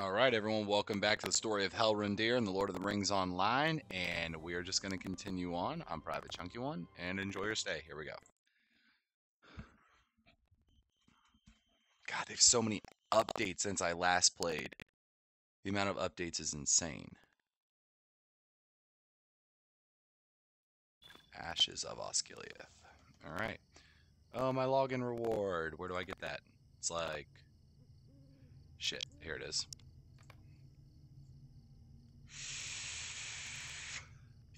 All right, everyone, welcome back to the story of Helrondir and the Lord of the Rings Online, and we are just going to continue on. I'm Private Chunky One, and enjoy your stay. Here we go. God, there's so many updates since I last played. The amount of updates is insane. Ashes of Osgiliath. All right. Oh, my login reward. Where do I get that? It's like... Shit, here it is.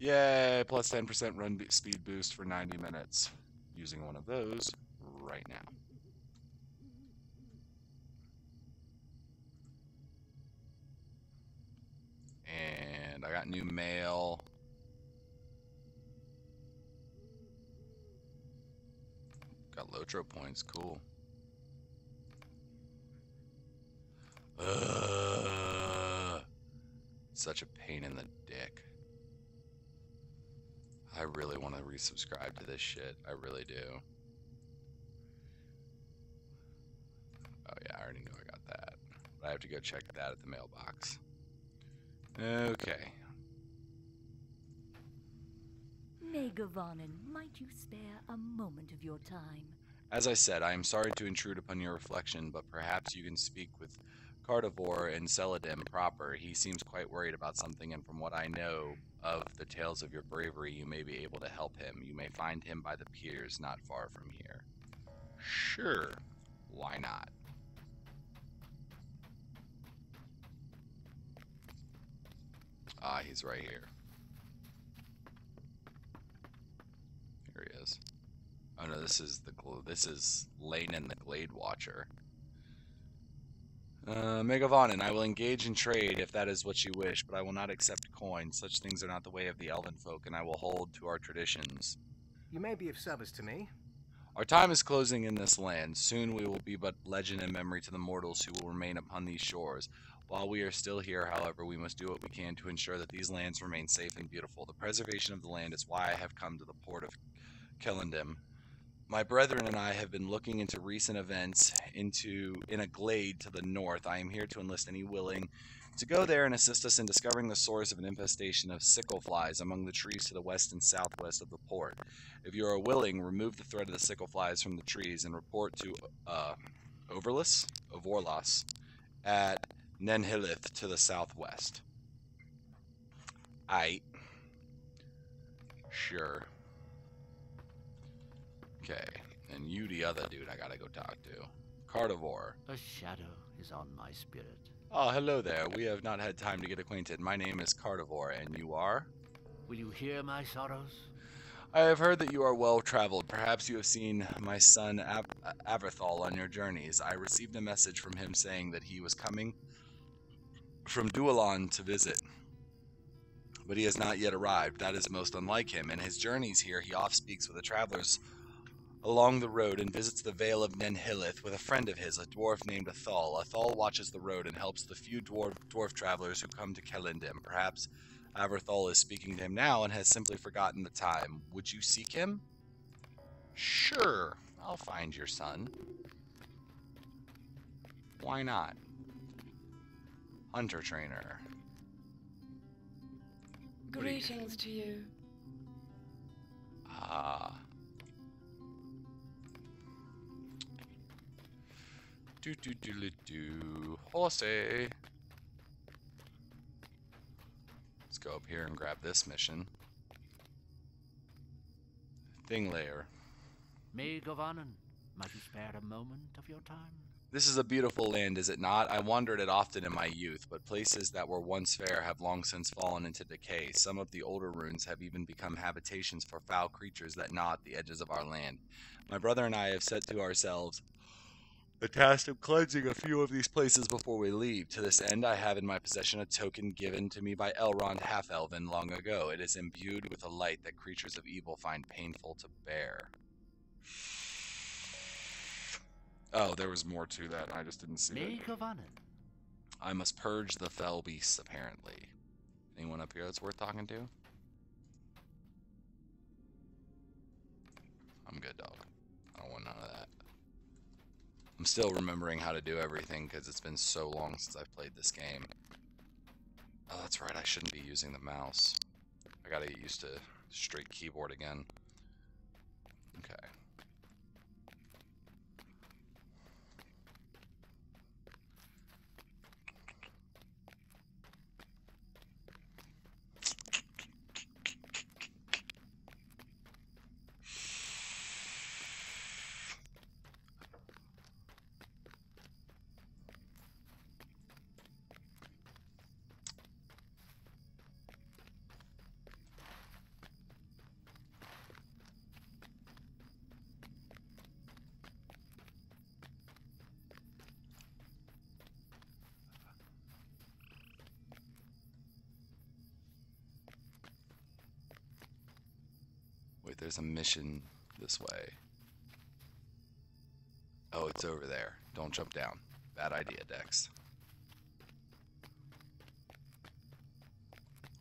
Yay, plus 10% run speed boost for 90 minutes. Using one of those right now. And I got new mail. Got Lotro points, cool. Ugh. Such a pain in the dick. I really want to resubscribe to this shit. I really do. Oh yeah, I already know I got that. But I have to go check that at the mailbox. Okay. Mae govannen, might you spare a moment of your time? As I said, I am sorry to intrude upon your reflection, but perhaps you can speak with Cardivore and Celadim proper. He seems quite worried about something, and from what I know of the tales of your bravery, you may be able to help him. You may find him by the piers not far from here. Sure. Why not? Ah, he's right here. Here he is. Oh no, this is the this is Lane and the Glade Watcher. Uh, Mae govannen, I will engage in trade if that is what you wish, but I will not accept coin. Such things are not the way of the elven folk, and I will hold to our traditions. You may be of service to me. Our time is closing in this land. Soon we will be but legend and memory to the mortals who will remain upon these shores. While we are still here, however, we must do what we can to ensure that these lands remain safe and beautiful. The preservation of the land is why I have come to the port of Celondim. My brethren and I have been looking into recent events into in a glade to the north. I am here to enlist any willing to go there and assist us in discovering the source of an infestation of sickle flies among the trees to the west and southwest of the port. If you are willing, remove the threat of the sickle flies from the trees and report to uh, Overlus, at Nenhilith to the southwest. I. Sure. Okay, and you the other dude I gotta go talk to. Cardivore. A shadow is on my spirit. Oh, hello there. We have not had time to get acquainted. My name is Cardivore, and you are? Will you hear my sorrows? I have heard that you are well traveled. Perhaps you have seen my son Ab- Avorthal on your journeys. I received a message from him saying that he was coming from Duillond to visit. But he has not yet arrived. That is most unlike him. In his journeys here, he oft speaks with the travelers along the road and visits the Vale of Nenhilith with a friend of his, a dwarf named Athal. Athal watches the road and helps the few dwarf, dwarf travelers who come to Celondim. Perhaps Avorthal is speaking to him now and has simply forgotten the time. Would you seek him? Sure, I'll find your son. Why not? Hunter trainer. Greetings to you. Ah. Do do do do. Horsey. Let's go up here and grab this mission. Thing layer. Mae govannen, might you spare a moment of your time? This is a beautiful land, is it not? I wandered it often in my youth, but places that were once fair have long since fallen into decay. Some of the older ruins have even become habitations for foul creatures that gnaw at the edges of our land. My brother and I have set to ourselves the task of cleansing a few of these places before we leave. To this end, I have in my possession a token given to me by Elrond Half-Elven long ago. It is imbued with a light that creatures of evil find painful to bear. Oh, there was more to that. I just didn't see it. Mae govannen. I must purge the fell beasts, apparently. Anyone up here that's worth talking to? I'm good, dog. I don't want none of that. I'm still remembering how to do everything because it's been so long since I've played this game. Oh, that's right, I shouldn't be using the mouse. I gotta get used to straight keyboard again. Okay. Wait, there's a mission this way. Oh, it's over there. Don't jump down. Bad idea, Dex.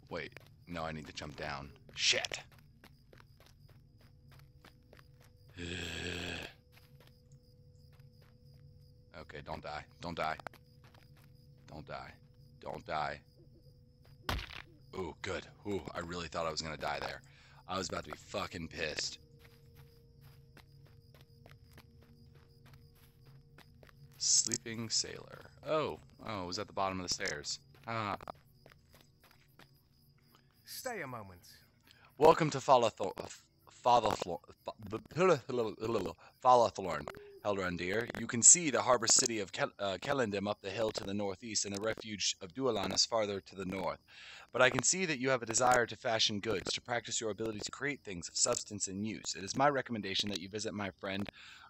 Wait, no, I need to jump down. Shit! okay, don't die. Don't die. Don't die. Don't die. Ooh, good. Ooh, I really thought I was gonna die there. I was about to be fucking pissed. Sleeping sailor. Oh, oh, it was at the bottom of the stairs. Ah. Stay a moment. Welcome to Father Thorn. Father Falathor- Fatherthorn, Falathorn, Helrondir. You can see the harbor city of Kel- uh, up the hill to the northeast and the refuge of Dualanis farther to the north. But I can see that you have a desire to fashion goods, to practice your ability to create things of substance and use. It is my recommendation that you visit my friend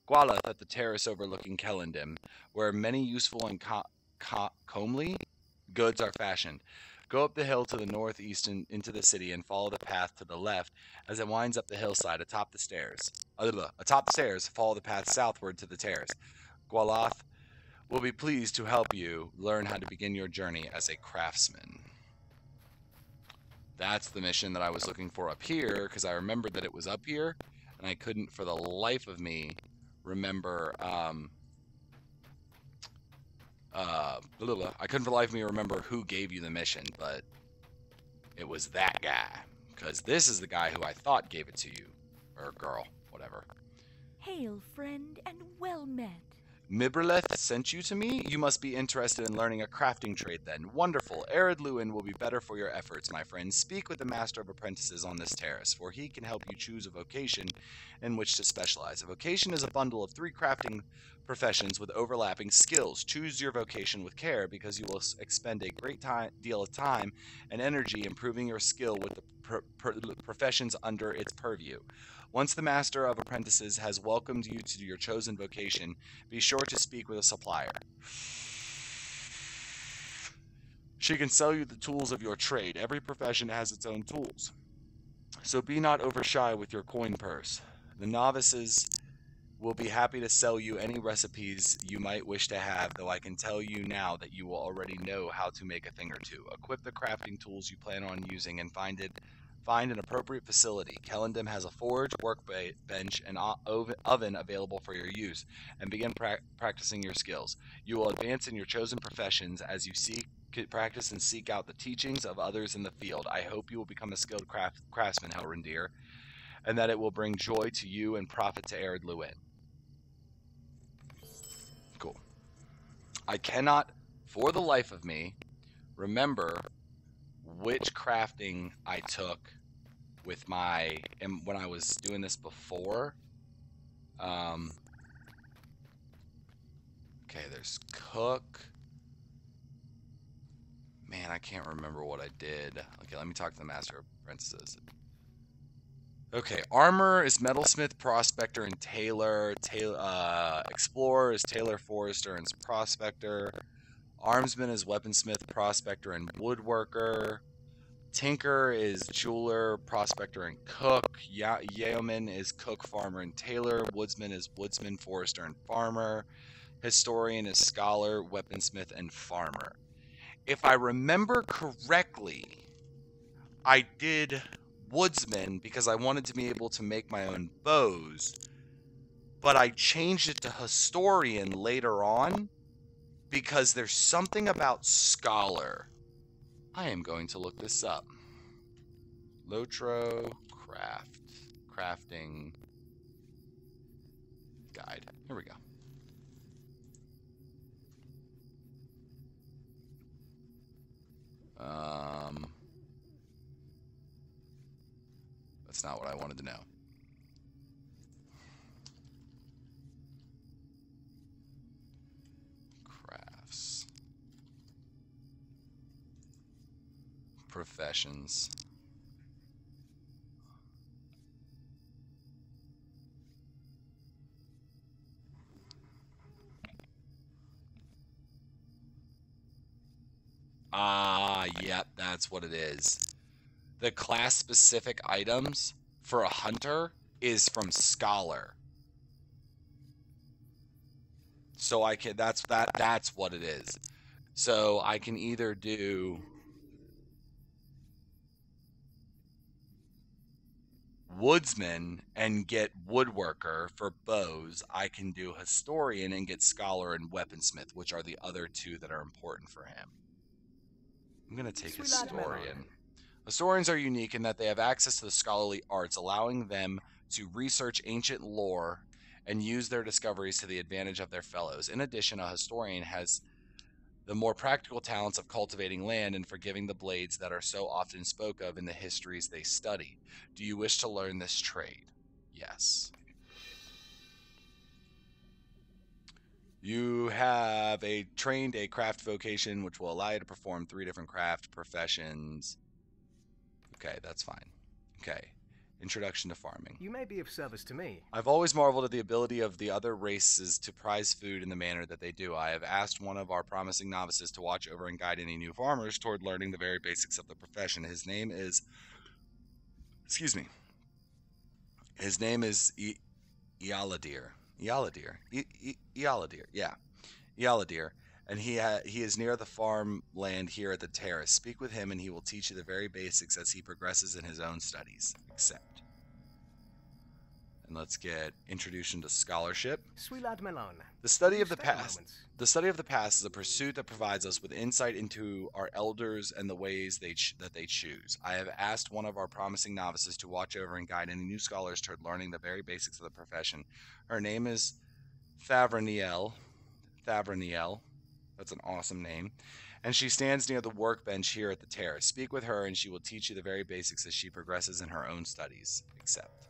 Gwalath at the terrace overlooking Kellendim, where many useful and co- co- comely goods are fashioned. Go up the hill to the northeast and into the city and follow the path to the left as it winds up the hillside atop the stairs. Atop the stairs, follow the path southward to the terrace. Gwalath will be pleased to help you learn how to begin your journey as a craftsman. That's the mission that I was looking for up here because I remembered that it was up here and I couldn't for the life of me remember um, uh. I couldn't for the life of me remember who gave you the mission, but it was that guy. Because this is the guy who I thought gave it to you. Or girl, whatever. Hail, friend, and well met. Mibrileth sent you to me? You must be interested in learning a crafting trade then. Wonderful. Ered Luin will be better for your efforts, my friend. Speak with the Master of Apprentices on this terrace, for he can help you choose a vocation in which to specialize. A vocation is a bundle of three crafting professions with overlapping skills. Choose your vocation with care because you will expend a great time, deal of time and energy improving your skill with the pr- pr- professions under its purview. Once the Master of Apprentices has welcomed you to your chosen vocation, be sure to speak with a supplier. She can sell you the tools of your trade. Every profession has its own tools. So be not overshy with your coin purse. The novices will be happy to sell you any recipes you might wish to have, though I can tell you now that you will already know how to make a thing or two. Equip the crafting tools you plan on using and find it find an appropriate facility. Kellendam has a forge, workbench, and oven, available for your use, and begin prac practicing your skills. You will advance in your chosen professions as you seek practice and seek out the teachings of others in the field. I hope you will become a skilled craft, craftsman, Helrondir, and that it will bring joy to you and profit to Ered Luin. Cool. I cannot, for the life of me, remember which crafting I took with my and when I was doing this before. Um, okay, there's cook. Man, I can't remember what I did. Okay, let me talk to the master of apprentices. Okay, armor is metalsmith, prospector, and tailor. Tailor, uh, explorer is tailor, forester, and prospector. Armsman is weaponsmith, prospector, and woodworker. Tinker is jeweler, prospector, and cook. Ya- Yeoman is cook, farmer, and tailor. Woodsman is woodsman, forester, and farmer. Historian is scholar, weaponsmith, and farmer. If I remember correctly, I did woodsman because I wanted to be able to make my own bows. but I changed it to historian later on because there's something about scholar. I am going to look this up. Lotro craft crafting guide. Here we go. Um, that's not what I wanted to know. Crafts. Professions. Ah, yep, that's what it is. The class specific items for a hunter is from scholar. So I can that's that that's what it is. So I can either do woodsman and get woodworker for bows. I can do historian and get scholar and weaponsmith, which are the other two that are important for him. I'm going to take Sweet lad, my lord. historian. Historians are unique in that they have access to the scholarly arts, allowing them to research ancient lore and use their discoveries to the advantage of their fellows. In addition, a historian has the more practical talents of cultivating land and forgiving the blades that are so often spoke of in the histories they study. Do you wish to learn this trade? Yes. You have a trained a craft vocation which will allow you to perform three different craft professions. Okay, that's fine. Okay. Introduction to farming. You may be of service to me. I've always marveled at the ability of the other races to prize food in the manner that they do. I have asked one of our promising novices to watch over and guide any new farmers toward learning the very basics of the profession. His name is, excuse me, his name is. Ealadir. E- e- Ealadir. Yeah, Ealadir. And he ha- he is near the farmland here at the terrace. Speak with him, and he will teach you the very basics as he progresses in his own studies. Accept. And let's get introduction to scholarship. Sweet lad Melon. The study of the past. The study of the past is a pursuit that provides us with insight into our elders and the ways they ch- that they choose. I have asked one of our promising novices to watch over and guide any new scholars toward learning the very basics of the profession. Her name is Thaverniel. Thaverniel. That's an awesome name. And she stands near the workbench here at the terrace. Speak with her, and she will teach you the very basics as she progresses in her own studies. Except.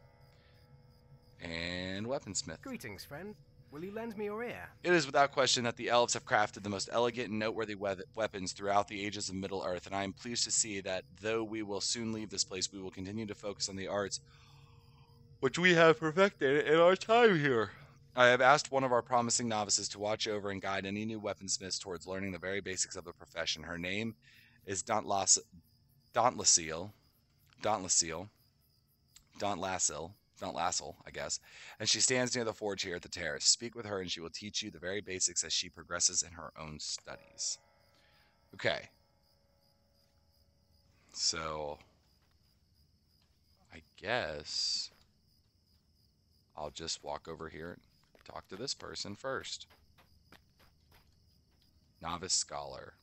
And weaponsmith. Greetings, friend. Will you lend me your ear? It is without question that the elves have crafted the most elegant and noteworthy we- weapons throughout the ages of Middle Earth, and I am pleased to see that though we will soon leave this place, we will continue to focus on the arts which we have perfected in our time here. I have asked one of our promising novices to watch over and guide any new weaponsmiths towards learning the very basics of the profession. Her name is Dauntless, Dauntlessil, Dauntlessil, Dauntlassil, Dauntlassel, I guess, and she stands near the forge here at the terrace. Speak with her, and she will teach you the very basics as she progresses in her own studies. Okay. So, I guess I'll just walk over here talk to this person first. Novice Scholar.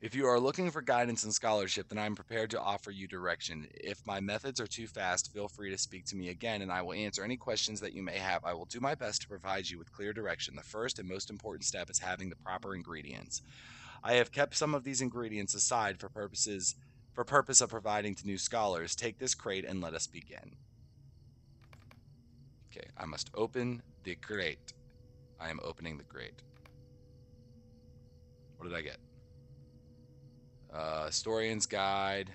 If you are looking for guidance and scholarship, then I am prepared to offer you direction. If my methods are too fast, feel free to speak to me again, and I will answer any questions that you may have. I will do my best to provide you with clear direction. The first and most important step is having the proper ingredients. I have kept some of these ingredients aside for purposes for purpose of providing to new scholars. Take this crate and let us begin. Okay, I must open the crate. I am opening the crate. What did I get? uh, historian's guide.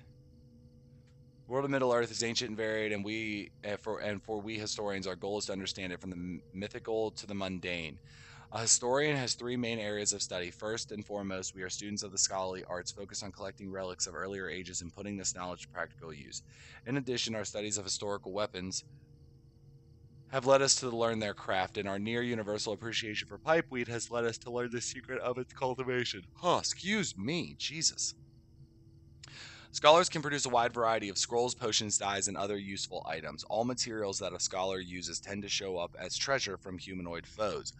World of Middle Earth is ancient and varied, and we and for and for we historians, our goal is to understand it from the mythical to the mundane. A historian has three main areas of study. First and foremost, we are students of the scholarly arts, focused on collecting relics of earlier ages and putting this knowledge to practical use. In addition, our studies of historical weapons have led us to learn their craft, and our near universal appreciation for pipeweed has led us to learn the secret of its cultivation. Huh, excuse me, Jesus. Scholars can produce a wide variety of scrolls, potions, dyes, and other useful items. All materials that a scholar uses tend to show up as treasure from humanoid foes.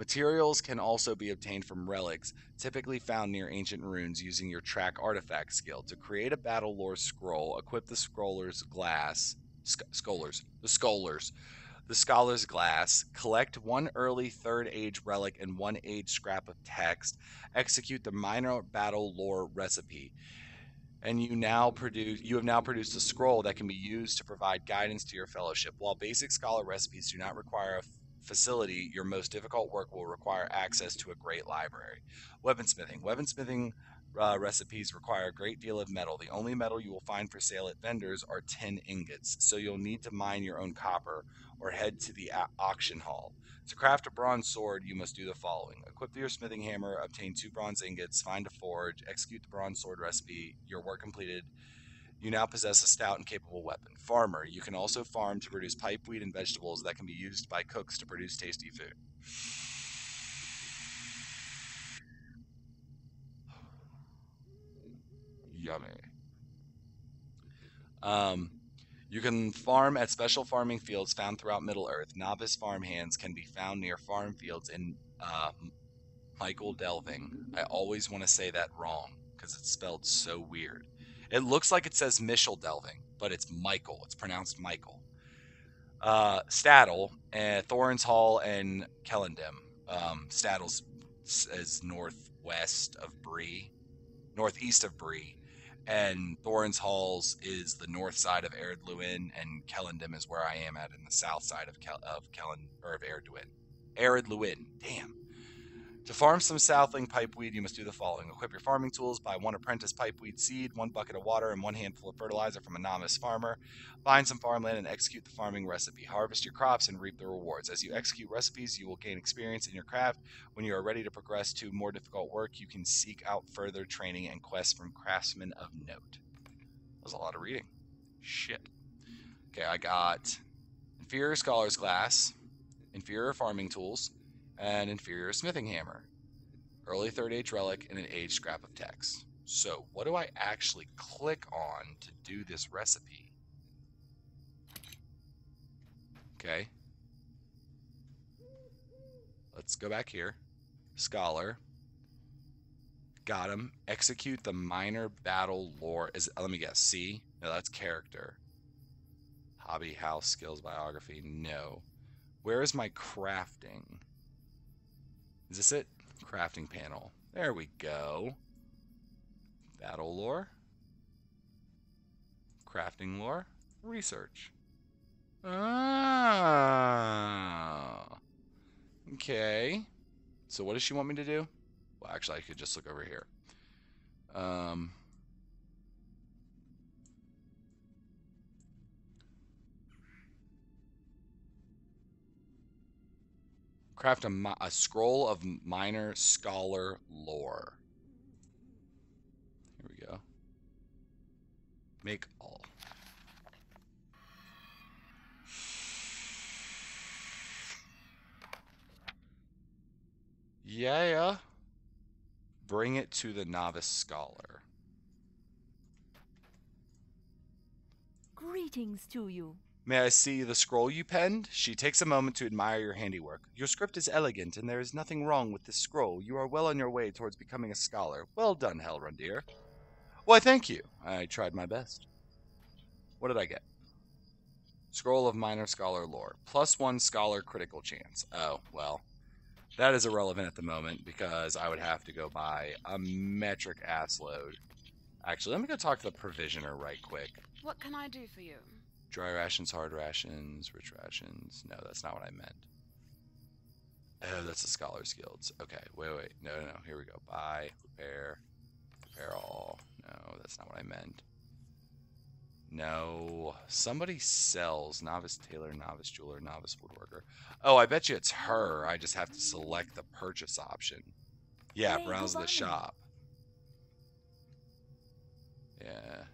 Materials can also be obtained from relics, typically found near ancient ruins, using your track artifact skill. To create a battle lore scroll, equip the scroller's glass. Sc- scholars. The scholars. The scholar's glass. Collect one early third age relic and one age scrap of text. Execute the minor battle lore recipe and you now produce you have now produced a scroll that can be used to provide guidance to your fellowship while basic scholar recipes do not require a facility your most difficult work will require access to a great library weaponsmithing weaponsmithing uh, recipes require a great deal of metal the only metal you will find for sale at vendors are tin ingots so you'll need to mine your own copper or head to the auction hall to craft a bronze sword, you must do the following equip your smithing hammer, obtain two bronze ingots, find a forge, execute the bronze sword recipe. Your work completed. You now possess a stout and capable weapon. Farmer, you can also farm to produce pipe, weed, and vegetables that can be used by cooks to produce tasty food. Yummy. Um, you can farm at special farming fields found throughout Middle Earth. Novice farm hands can be found near farm fields in uh, Michael Delving. I always want to say that wrong because it's spelled so weird. It looks like it says Michel Delving, but it's Michael. It's pronounced Michael. Uh, Staddle, uh, Thorns Hall, and Kellendim. Um, Staddle's is northwest of Bree, northeast of Bree and Thorns Halls is the north side of Ered Luin, and Kellendim is where I am at in the south side of Kel- of Kellen or of Ered Luin. Ered Luin, damn. To farm some southling pipeweed, you must do the following: equip your farming tools, buy one apprentice pipeweed seed, one bucket of water, and one handful of fertilizer from a novice farmer. Find some farmland and execute the farming recipe. Harvest your crops and reap the rewards. As you execute recipes, you will gain experience in your craft. When you are ready to progress to more difficult work, you can seek out further training and quests from craftsmen of note. That was a lot of reading. Shit. Okay, I got inferior scholar's glass, inferior farming tools, and inferior smithing hammer, early third age relic, and an age scrap of text. So, what do I actually click on to do this recipe? Okay. Let's go back here. Scholar. Got him. Execute the minor battle lore. Is uh, let me guess. C. No, that's character. Hobby, house, skills, biography. No. Where is my crafting? Is this it? Crafting panel. There we go. Battle lore. Crafting lore. Research. Ah. Okay. So what does she want me to do? Well, actually, I could just look over here. Um. Craft a, a scroll of minor scholar lore. Here we go. Make all. Yeah. Bring it to the novice scholar. Greetings to you. May I see the scroll you penned? She takes a moment to admire your handiwork. Your script is elegant, and there is nothing wrong with this scroll. You are well on your way towards becoming a scholar. Well done, Helrondir. Why, thank you. I tried my best. What did I get? Scroll of Minor Scholar Lore. Plus one Scholar critical chance. Oh, well. That is irrelevant at the moment because I would have to go buy a metric ass load. Actually, let me go talk to the provisioner right quick. What can I do for you? Dry rations, hard rations, rich rations. No, that's not what I meant. Oh, that's the Scholars Guilds. Okay, wait, wait. No, no, no. Here we go. Buy, repair, repair all. No, that's not what I meant. No. Somebody sells novice tailor, novice jeweler, novice woodworker. Oh, I bet you it's her. I just have to select the purchase option. Yeah, browse the shop. Yeah.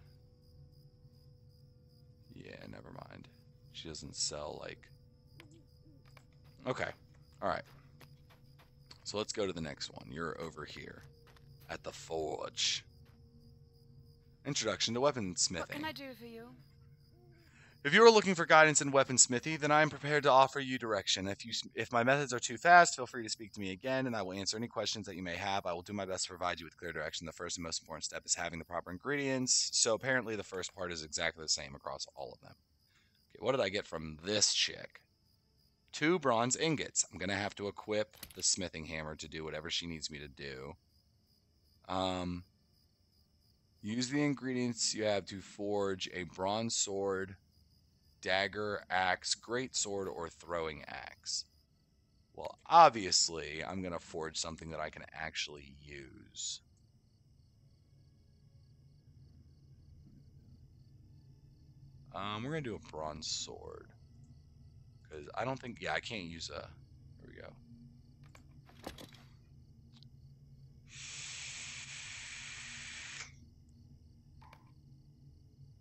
Never mind. She doesn't sell like. Okay. All right. So let's go to the next one. You're over here at the forge. Introduction to What weaponsmithing. can I do for you? If you are looking for guidance in weaponsmithy, then I am prepared to offer you direction. If you if my methods are too fast, feel free to speak to me again, and I will answer any questions that you may have. I will do my best to provide you with clear direction. The first and most important step is having the proper ingredients. So apparently, the first part is exactly the same across all of them. Okay, what did I get from this chick? Two bronze ingots. I'm gonna have to equip the smithing hammer to do whatever she needs me to do. Um, use the ingredients you have to forge a bronze sword dagger, axe, great sword, or throwing axe? Well, obviously, I'm going to forge something that I can actually use. Um, we're going to do a bronze sword. Because I don't think, yeah, I can't use a, here we go.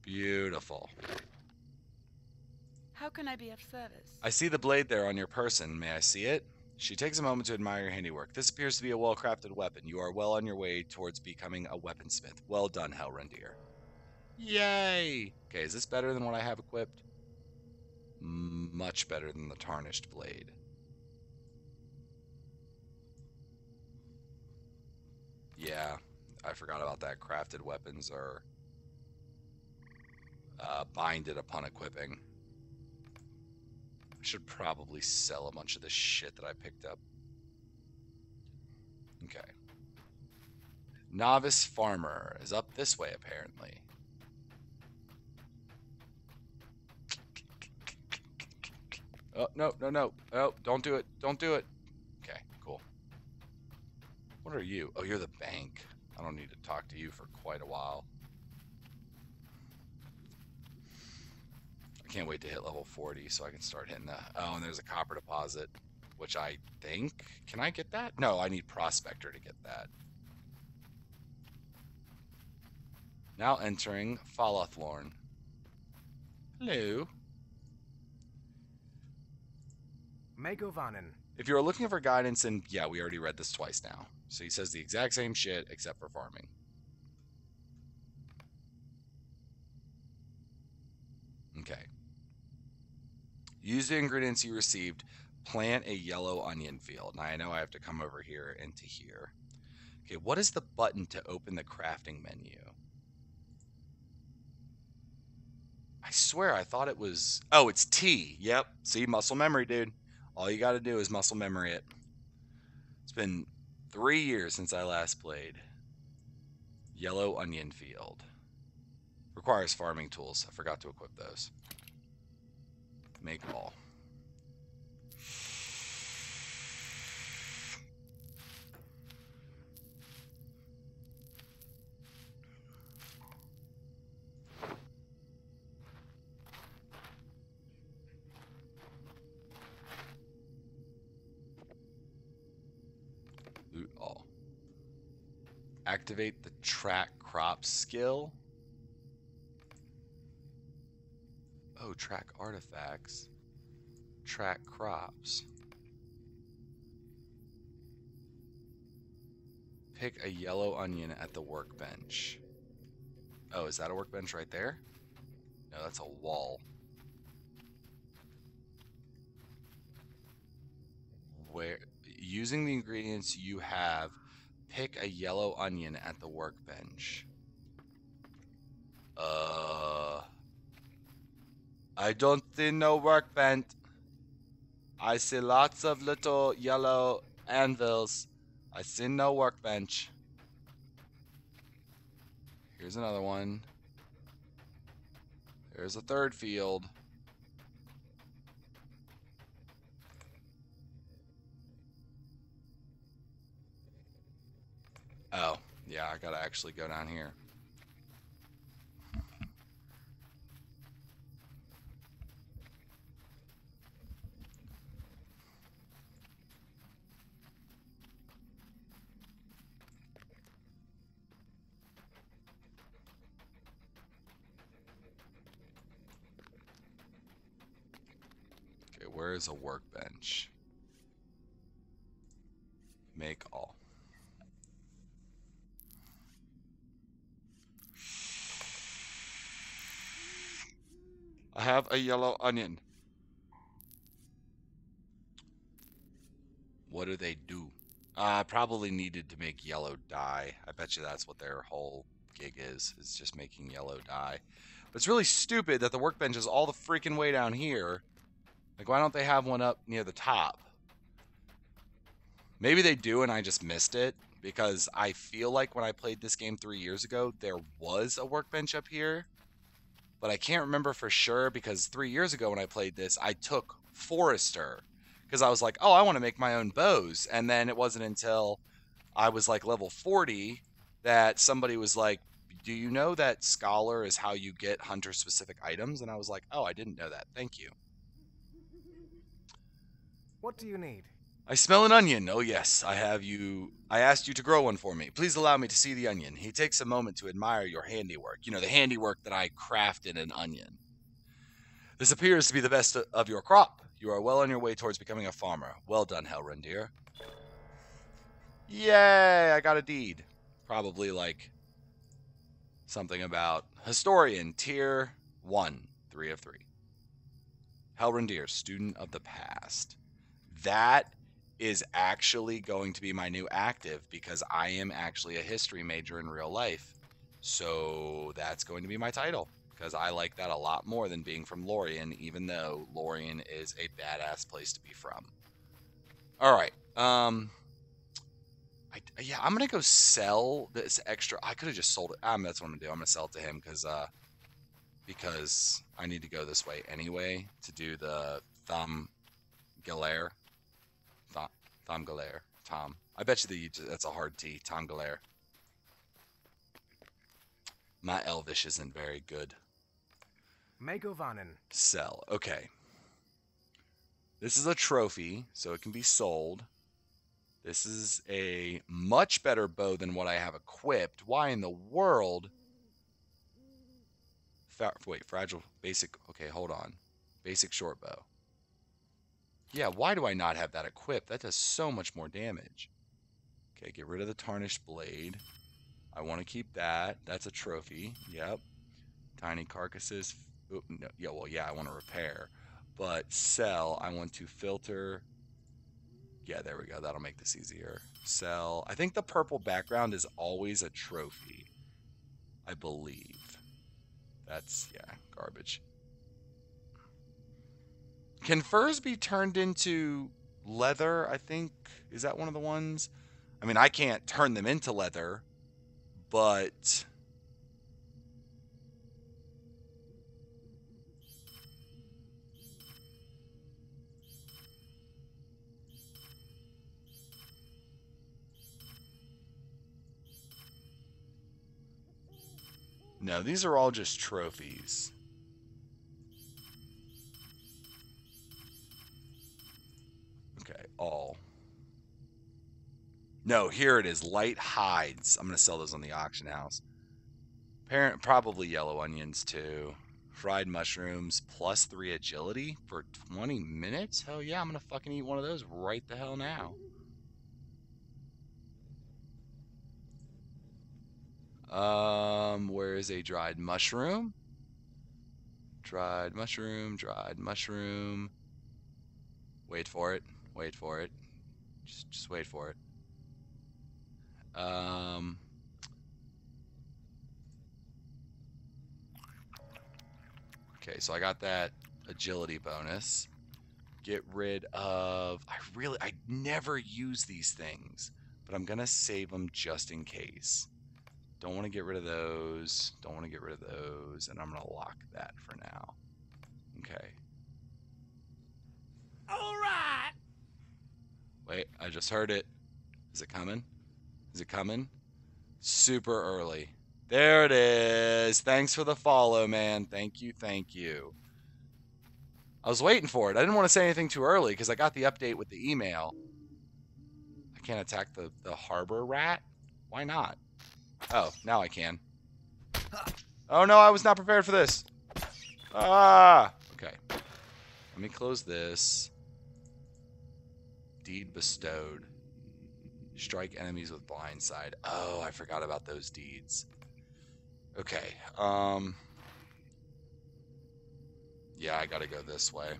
Beautiful. How can I be of service? I see the blade there on your person. May I see it? She takes a moment to admire your handiwork. This appears to be a well crafted weapon. You are well on your way towards becoming a weaponsmith. Well done, Helrondir. Yay! Okay, is this better than what I have equipped? Much better than the tarnished blade. Yeah, I forgot about that. Crafted weapons are uh, binded upon equipping. Should probably sell a bunch of this shit that I picked up. Okay. Novice Farmer is up this way, apparently. Oh, no, no, no. Oh, don't do it. Don't do it. Okay, cool. What are you? Oh, you're the bank. I don't need to talk to you for quite a while. Can't wait to hit level 40 so I can start hitting the. Oh, and there's a copper deposit, which I think. Can I get that? No, I need Prospector to get that. Now entering Falathlorn. Hello. Mae govannen. If you are looking for guidance, and yeah, we already read this twice now. So he says the exact same shit except for farming. Okay. Use the ingredients you received. Plant a yellow onion field. Now I know I have to come over here into here. Okay, what is the button to open the crafting menu? I swear I thought it was. Oh, it's T. Yep. See, muscle memory, dude. All you got to do is muscle memory it. It's been three years since I last played. Yellow Onion Field. Requires farming tools. I forgot to equip those. Make all. Loot all. Activate the track crop skill. Track artifacts. Track crops. Pick a yellow onion at the workbench. Oh, is that a workbench right there? No, that's a wall. Where using the ingredients you have, pick a yellow onion at the workbench. I don't see no workbench. I see lots of little yellow anvils. I see no workbench. Here's another one. There's a third field. Oh, yeah, I gotta actually go down here. Where is a workbench? Make all. I have a yellow onion. What do they do? Uh, probably needed to make yellow dye. I bet you that's what their whole gig is, is just making yellow dye. But it's really stupid that the workbench is all the freaking way down here. Like, why don't they have one up near the top? Maybe they do and I just missed it because I feel like when I played this game three years ago, there was a workbench up here. But I can't remember for sure because three years ago when I played this, I took Forester because I was like, oh, I want to make my own bows. And then it wasn't until I was like level 40 that somebody was like, do you know that Scholar is how you get hunter specific items? And I was like, oh, I didn't know that. Thank you. What do you need? I smell an onion. Oh, yes, I have you. I asked you to grow one for me. Please allow me to see the onion. He takes a moment to admire your handiwork. You know, the handiwork that I crafted an onion. This appears to be the best of your crop. You are well on your way towards becoming a farmer. Well done, Helrondir. Yay, I got a deed. Probably like something about historian, tier 1, 3 of 3. Helrondir, student of the past. That is actually going to be my new active because I am actually a history major in real life. So that's going to be my title because I like that a lot more than being from Lorien, even though Lorien is a badass place to be from. All right. Um, I, yeah, I'm gonna go sell this extra. I could have just sold it. Um, that's what I'm gonna do. I'm gonna sell it to him because uh, because I need to go this way anyway to do the thumb Galare. Thumb Galare. Tom. I bet you that that's a hard T. Tom Galare. My Elvish isn't very good. Mae govannen. Sell. Okay. This is a trophy, so it can be sold. This is a much better bow than what I have equipped. Why in the world? Fa wait, fragile, basic. Okay, hold on. Basic short bow. Yeah, why do I not have that equipped? That does so much more damage. Okay, get rid of the tarnished blade. I want to keep that. That's a trophy. Yep. Tiny carcasses. Oop, no, yeah, well, yeah, I want to repair. But sell, I want to filter yeah, there we go. That'll make this easier. Sell. I think the purple background is always a trophy. I believe. That's, yeah, garbage. Can furs be turned into leather, I think? Is that one of the ones? I mean, I can't turn them into leather, but No, these are all just trophies. All. No, here it is. Light hides. I'm going to sell those on the auction house. Parent, probably yellow onions too. Fried mushrooms plus three agility for 20 minutes? Hell yeah, I'm going to fucking eat one of those right the hell now. Um, where is a dried mushroom? Dried mushroom, dried mushroom. Wait for it. Wait for it. Just, just wait for it. Um. Okay, so I got that agility bonus. Get rid of. I really. I never use these things, but I'm gonna save them just in case. Don't want to get rid of those. Don't want to get rid of those. And I'm going to lock that for now. Okay. All right. Wait, I just heard it. Is it coming? Is it coming? Super early. There it is. Thanks for the follow, man. Thank you. Thank you. I was waiting for it. I didn't want to say anything too early because I got the update with the email. I can't attack the, the harbor rat? Why not? Oh, now I can. Oh no, I was not prepared for this. Ah! Okay. Let me close this. Deed bestowed. Strike enemies with blindside. Oh, I forgot about those deeds. Okay. Um. Yeah, I gotta go this way.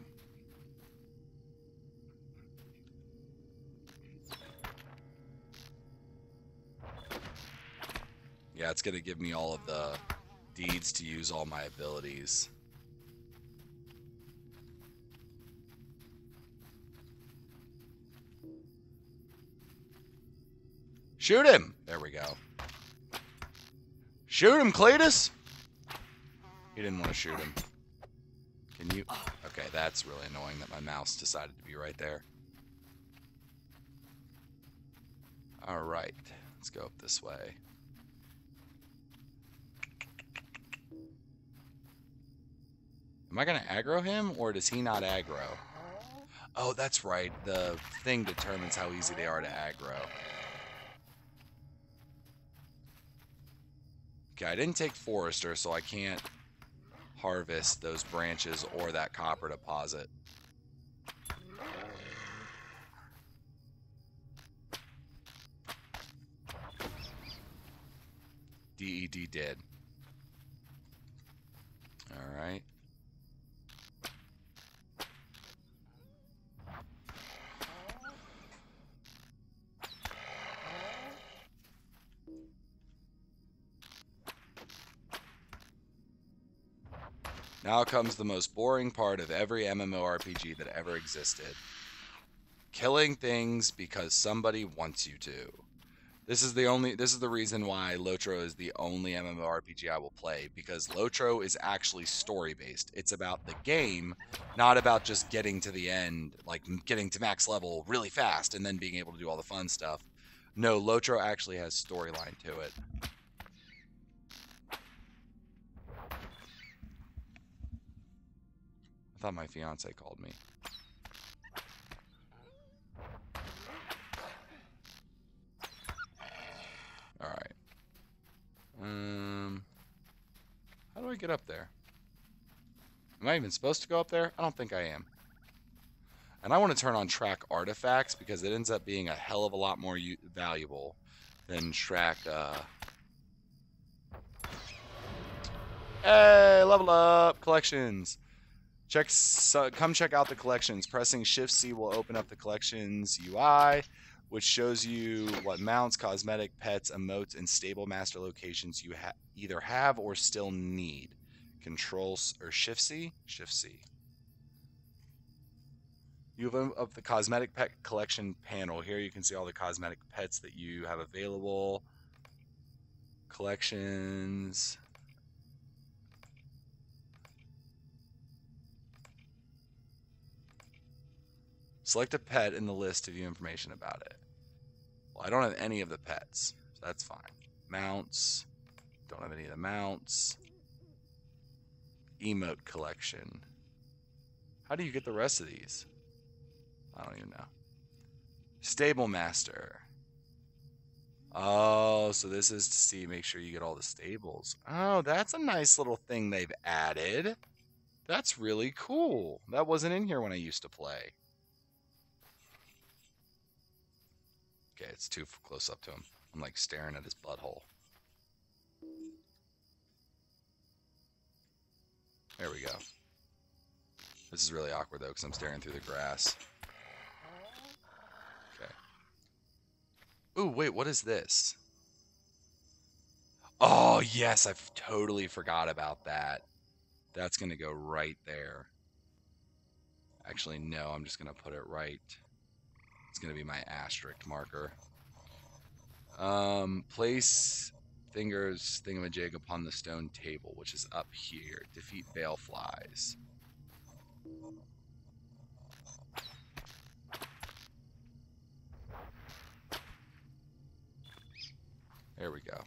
Yeah, it's gonna give me all of the deeds to use all my abilities. Shoot him! There we go. Shoot him, Cletus! He didn't want to shoot him. Can you? Okay, that's really annoying that my mouse decided to be right there. Alright, let's go up this way. Am I going to aggro him, or does he not aggro? Oh, that's right. The thing determines how easy they are to aggro. Okay, I didn't take Forester, so I can't harvest those branches or that copper deposit. DED did. Alright. Now comes the most boring part of every MMORPG that ever existed. Killing things because somebody wants you to. This is the only this is the reason why Lotro is the only MMORPG I will play because Lotro is actually story based. It's about the game, not about just getting to the end, like getting to max level really fast and then being able to do all the fun stuff. No, Lotro actually has storyline to it. I thought my fiance called me. Alright. Um, how do I get up there? Am I even supposed to go up there? I don't think I am. And I want to turn on track artifacts because it ends up being a hell of a lot more valuable than track. Uh... Hey, level up collections. Check, so come check out the collections. Pressing Shift C will open up the collections UI, which shows you what mounts, cosmetic, pets, emotes, and stable master locations you ha either have or still need. Control or Shift C, Shift C. You have of the cosmetic pet collection panel. Here you can see all the cosmetic pets that you have available. Collections. Select a pet in the list to view information about it. Well, I don't have any of the pets, so that's fine. Mounts. Don't have any of the mounts. Emote collection. How do you get the rest of these? I don't even know. Stable master. Oh, so this is to see, make sure you get all the stables. Oh, that's a nice little thing they've added. That's really cool. That wasn't in here when I used to play. Okay, it's too close up to him. I'm like staring at his butthole. There we go. This is really awkward though because I'm staring through the grass. Okay. Ooh, wait, what is this? Oh, yes, I've totally forgot about that. That's going to go right there. Actually, no, I'm just going to put it right it's going to be my asterisk marker. Um, place Fingers thingamajig upon the stone table, which is up here. Defeat bale flies. There we go.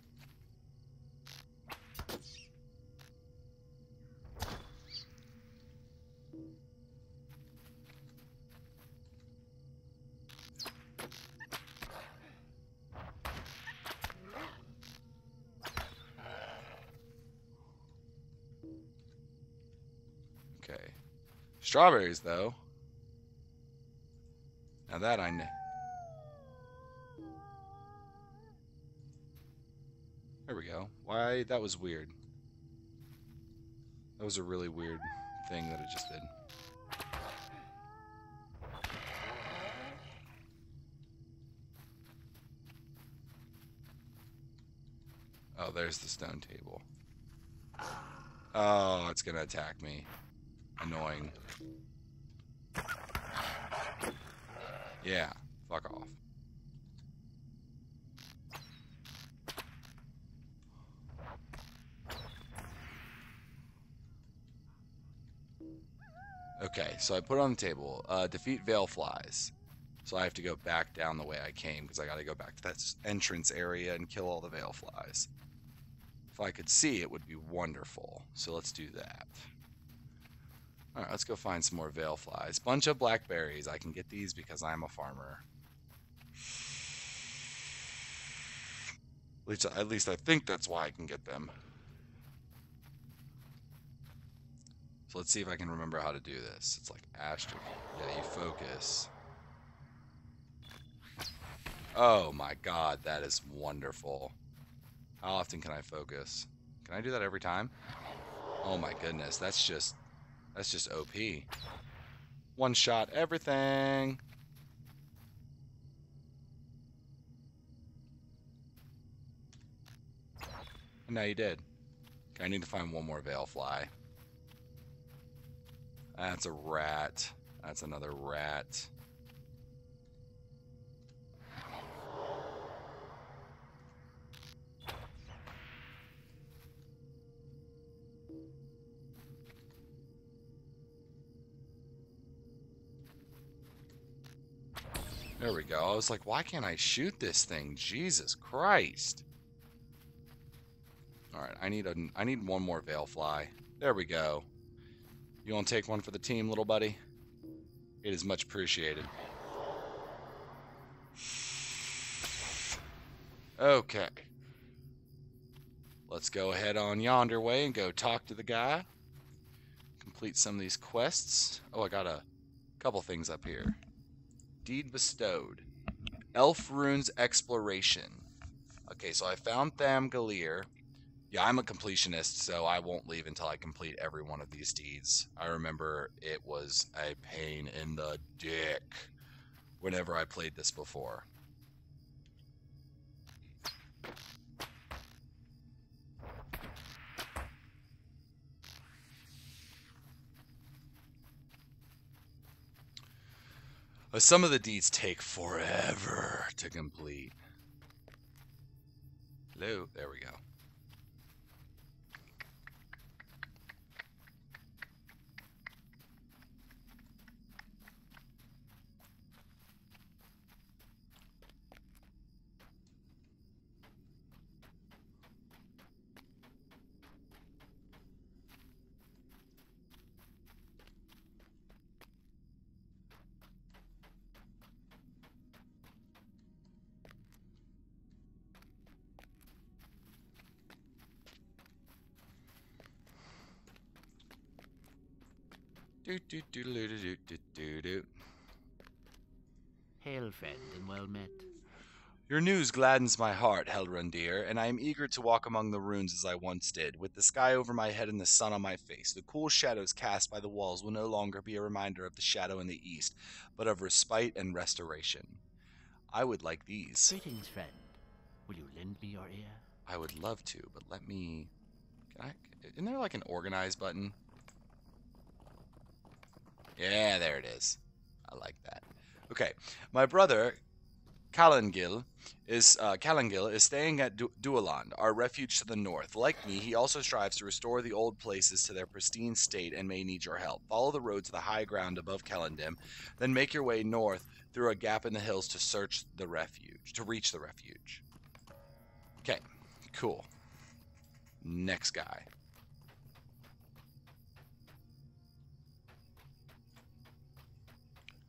Strawberries, though. Now that I know. There we go. Why? That was weird. That was a really weird thing that it just did. Oh, there's the stone table. Oh, it's gonna attack me. Annoying. Yeah, fuck off. Okay, so I put it on the table. Uh, defeat Veil Flies. So I have to go back down the way I came because I got to go back to that entrance area and kill all the Veil Flies. If I could see, it would be wonderful. So let's do that. All right, let's go find some more Veil Flies. Bunch of blackberries. I can get these because I'm a farmer. At least, at least I think that's why I can get them. So let's see if I can remember how to do this. It's like asterisk. Yeah, you focus. Oh my god, that is wonderful. How often can I focus? Can I do that every time? Oh my goodness, that's just that's just OP. One shot everything. And now you did. Okay, I need to find one more veil fly. That's a rat. That's another rat. There we go. I was like, why can't I shoot this thing? Jesus Christ. Alright, I need a I need one more veil fly. There we go. You want to take one for the team, little buddy? It is much appreciated. Okay. Let's go ahead on yonder way and go talk to the guy. Complete some of these quests. Oh, I got a couple things up here. Deed bestowed. Elf Runes Exploration. Okay, so I found Thamgalir. Yeah, I'm a completionist, so I won't leave until I complete every one of these deeds. I remember it was a pain in the dick whenever I played this before. Some of the deeds take forever to complete. Hello, there we go. Do do do do do do do do. Hail, friend, and well met. Your news gladdens my heart, Helrondir, and I am eager to walk among the ruins as I once did, with the sky over my head and the sun on my face. The cool shadows cast by the walls will no longer be a reminder of the shadow in the east, but of respite and restoration. I would like these. Greetings, friend. Will you lend me your ear? I would love to, but let me. Can I? Isn't there like an organize button? Yeah, there it is. I like that. Okay, my brother Kalangil is uh, Kalangil is staying at du- Duillond, our refuge to the north. Like me, he also strives to restore the old places to their pristine state and may need your help. Follow the road to the high ground above Celondim, then make your way north through a gap in the hills to search the refuge, to reach the refuge. Okay, cool. Next guy.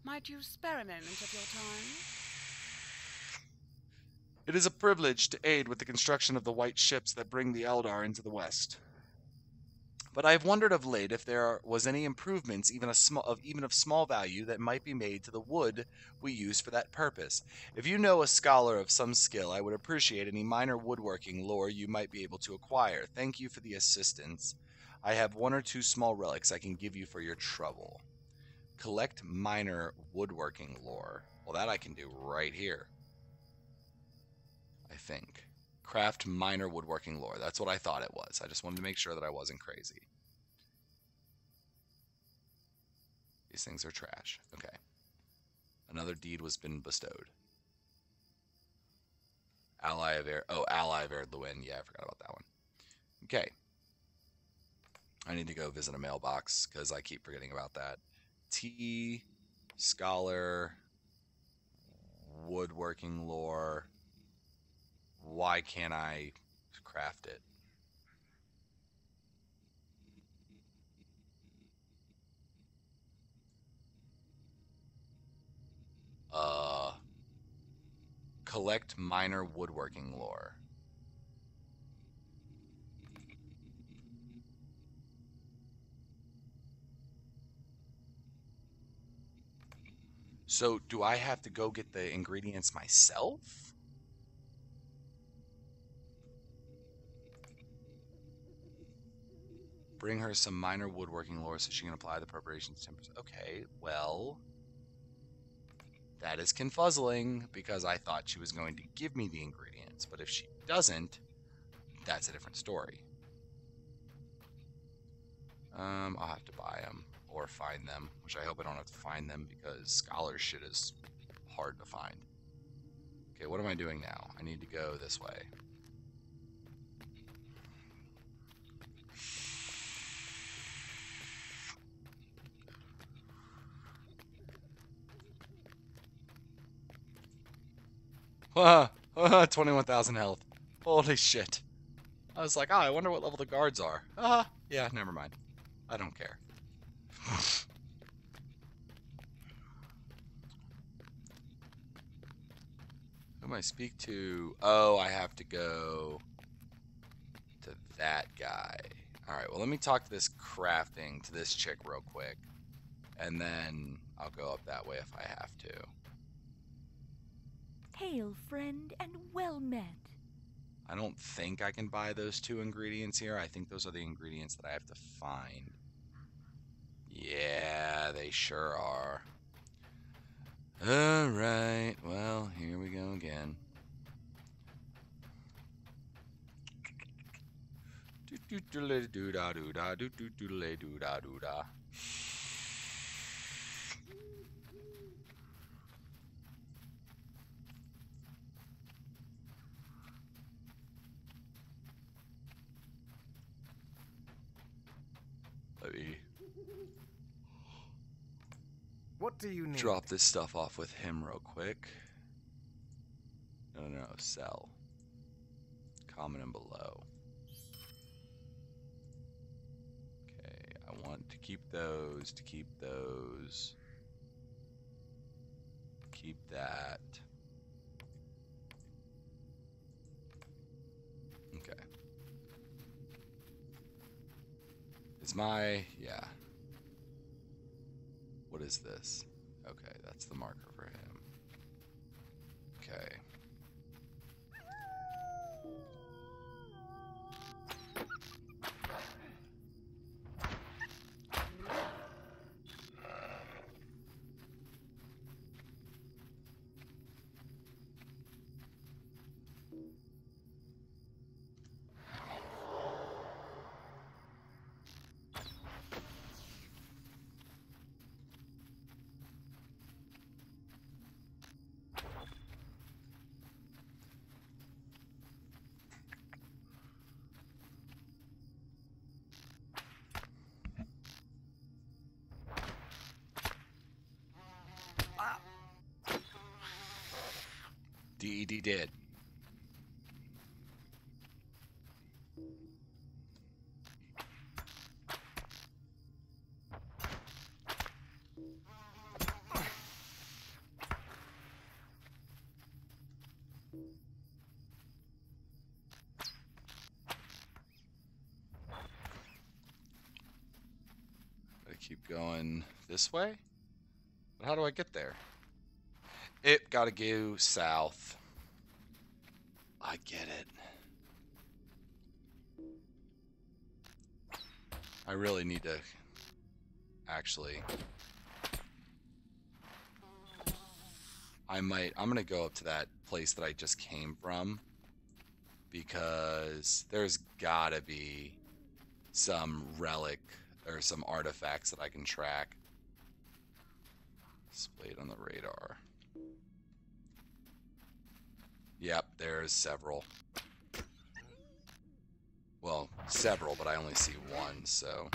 Might you spare a moment of your time? It is a privilege to aid with the construction of the white ships that bring the Eldar into the west. But I have wondered of late if there was any improvements, even of even of small value, that might be made to the wood we use for that purpose. If you know a scholar of some skill, I would appreciate any minor woodworking lore you might be able to acquire. Thank you for the assistance. I have one or two small relics I can give you for your trouble. Collect minor woodworking lore. Well, that I can do right here. I think. Craft minor woodworking lore. That's what I thought it was. I just wanted to make sure that I wasn't crazy. These things are trash. Okay. Another deed was been bestowed. Ally of Air. Oh, Ally of Ered Luin. Yeah, I forgot about that one. Okay. I need to go visit a mailbox because I keep forgetting about that. T, Scholar, Woodworking Lore. Why can't I craft it? Uh, collect minor woodworking lore. So, do I have to go get the ingredients myself? Bring her some minor woodworking lore so she can apply the preparations to 10%. Okay, well, that is confuzzling because I thought she was going to give me the ingredients, but if she doesn't, that's a different story. Um, I'll have to buy them or find them, which I hope I don't have to find them because scholar shit is hard to find. Okay, what am I doing now? I need to go this way. Ah, ah, 21,000 health. Holy shit. I was like, oh, I wonder what level the guards are. Ah, yeah, never mind. I don't care. Who am I speak to? Oh, I have to go to that guy. Alright, well, let me talk to this crafting, to this chick real quick. And then I'll go up that way if I have to. Hail, friend, and well met. I don't think I can buy those two ingredients here. I think those are the ingredients that I have to find. Yeah, they sure are. Alright, well, here we go again. Let me What do you need? drop this stuff off with him real quick. No, no, no, sell. Comment and below. Okay, I want to keep those, to keep those. Keep that. Okay. Is my, yeah. What is this? Okay, that's the marker for him. Okay. DED did. Keep going this way? But how do I get there? It gotta go south. I get it. I really need to actually. I might. I'm gonna go up to that place that I just came from because there's gotta be some relic or some artifacts that I can track. Displayed on the radar. Yep, there's several. Well, several, but I only see one, so.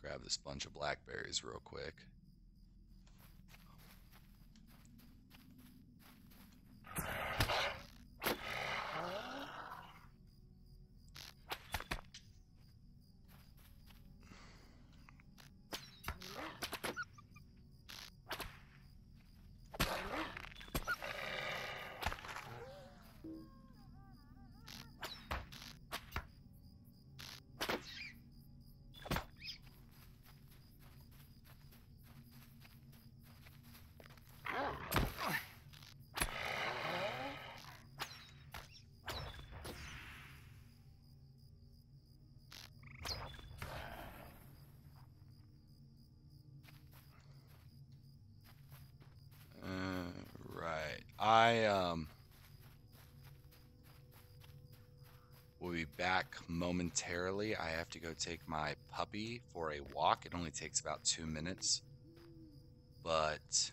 Grab this bunch of blackberries real quick. I um will be back momentarily. I have to go take my puppy for a walk. It only takes about two minutes. But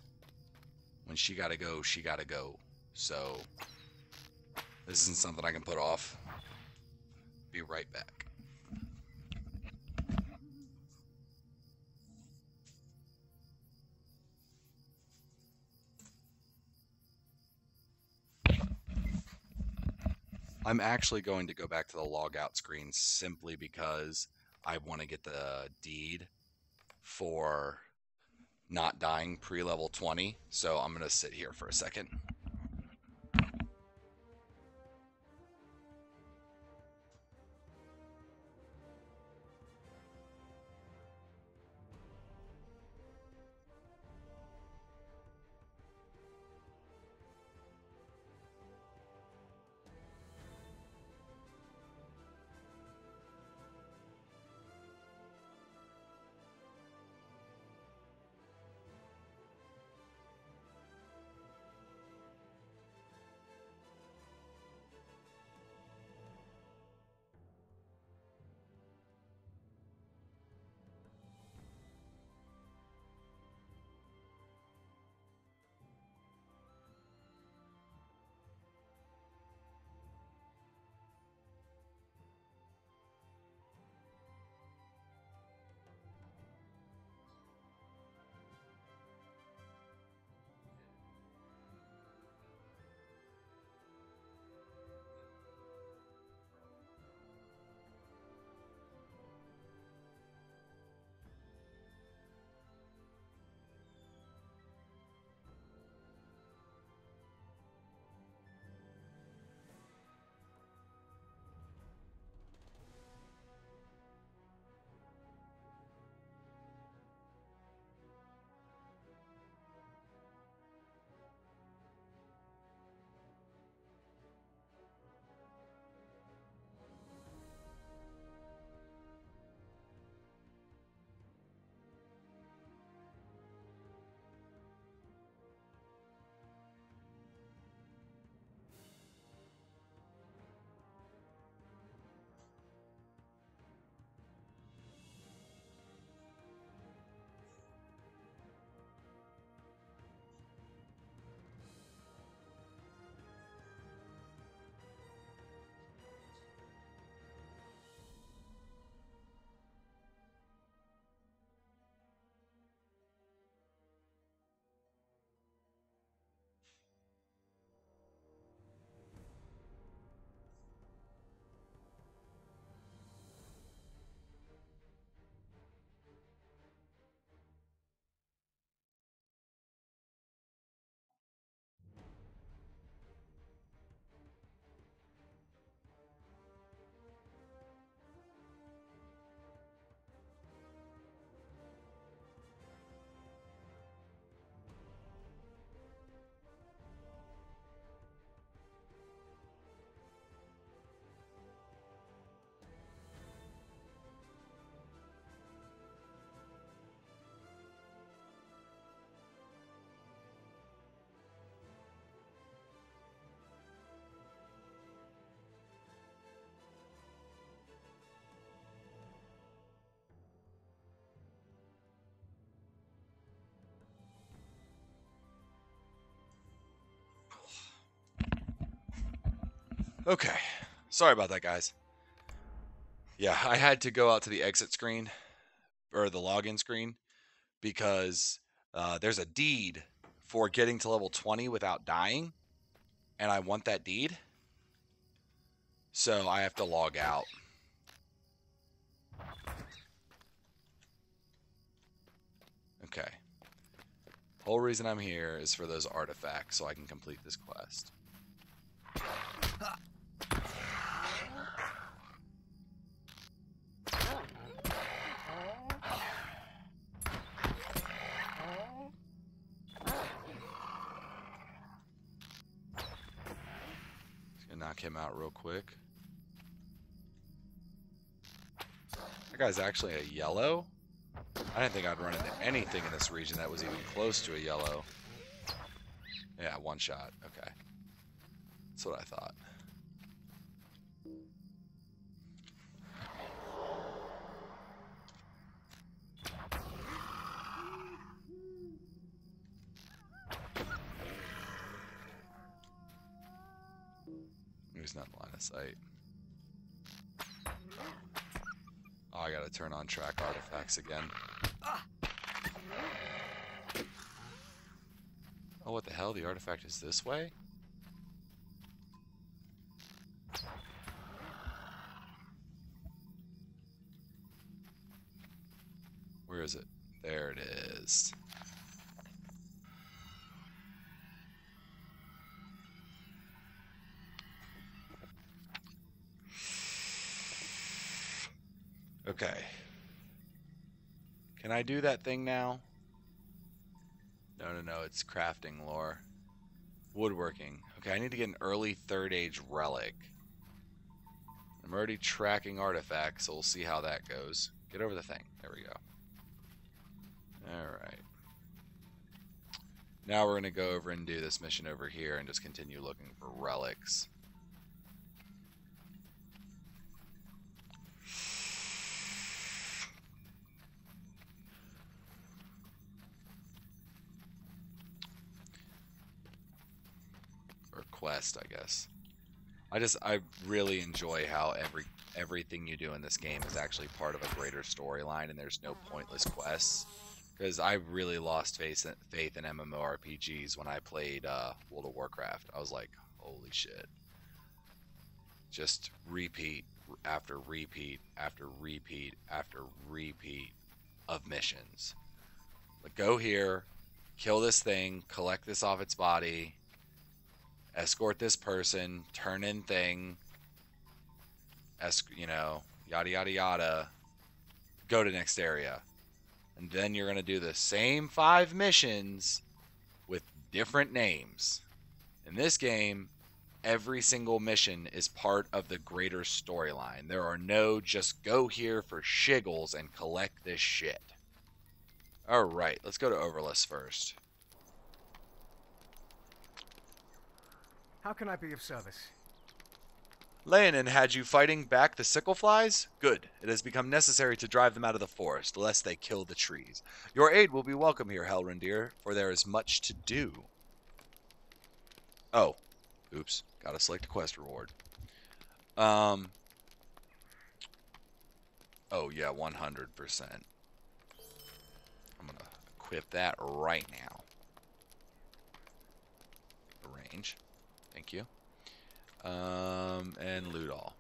when she gotta go, she gotta go. So this isn't something I can put off. Be right back. I'm actually going to go back to the logout screen simply because I want to get the deed for not dying pre level 20. So I'm going to sit here for a second. Okay. Sorry about that, guys. Yeah, I had to go out to the exit screen or the login screen because uh, there's a deed for getting to level 20 without dying, and I want that deed. So I have to log out. Okay. Whole reason I'm here is for those artifacts so I can complete this quest. Him out real quick. That guy's actually a yellow? I didn't think I'd run into anything in this region that was even close to a yellow. Yeah, one shot. Okay. That's what I thought. Not line of sight. Oh, I gotta turn on track artifacts again. Oh, what the hell? The artifact is this way? Where is it? There it is. Okay. Can I do that thing now? No, no, no. It's crafting lore. Woodworking. Okay, I need to get an early third age relic. I'm already tracking artifacts, so we'll see how that goes. Get over the thing. There we go. Alright. Now we're going to go over and do this mission over here and just continue looking for relics. or quest, I guess. I just I really enjoy how every everything you do in this game is actually part of a greater storyline, and there's no pointless quests. Because I really lost faith in, MMORPGs when I played uh, World of Warcraft. I was like, holy shit! Just repeat after repeat after repeat after repeat of missions. Like, go here, kill this thing, collect this off its body, escort this person, turn in thing, esc- you know, yada yada yada, go to next area. And then you're going to do the same five missions with different names. In this game, every single mission is part of the greater storyline. There are no just go here for shiggles and collect this shit. Alright, let's go to Overless first. How can I be of service? Leonin had you fighting back the sickle flies? Good. It has become necessary to drive them out of the forest, lest they kill the trees. Your aid will be welcome here, Helrondir, for there is much to do. Oh. Oops. Gotta select a quest reward. Um. Oh, yeah, 100%. I'm gonna equip that right now. Arrange. Thank you. Um, and loot all.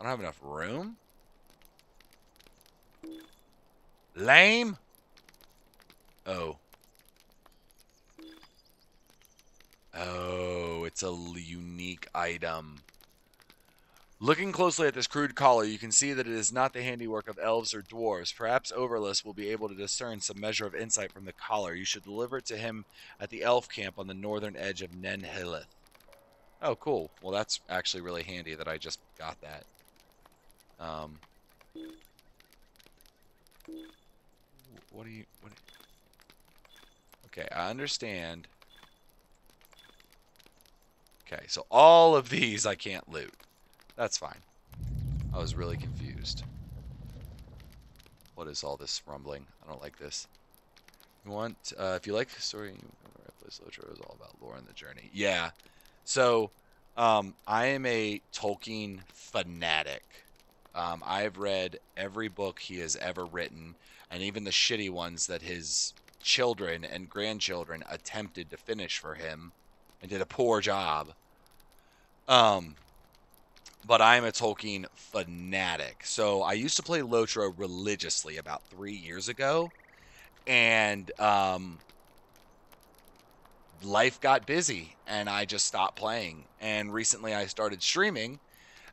I don't have enough room. Lame. Oh. Oh, it's a unique item. Looking closely at this crude collar, you can see that it is not the handiwork of elves or dwarves. Perhaps Overless will be able to discern some measure of insight from the collar. You should deliver it to him at the elf camp on the northern edge of Nen Hilith. Oh, cool. Well, that's actually really handy that I just got that. Um, what do you? What? Okay, I understand. Okay, so all of these I can't loot. That's fine. I was really confused. What is all this rumbling? I don't like this. You want, uh, if you like story, know, right place literature is all about lore and the journey. Yeah. So Um, I am a Tolkien fanatic. Um, I've read every book he has ever written, and even the shitty ones that his children and grandchildren attempted to finish for him and did a poor job. Um, but I'm a Tolkien fanatic. So I used to play Lotro religiously about three years ago, and um, life got busy, and I just stopped playing. And recently, I started streaming,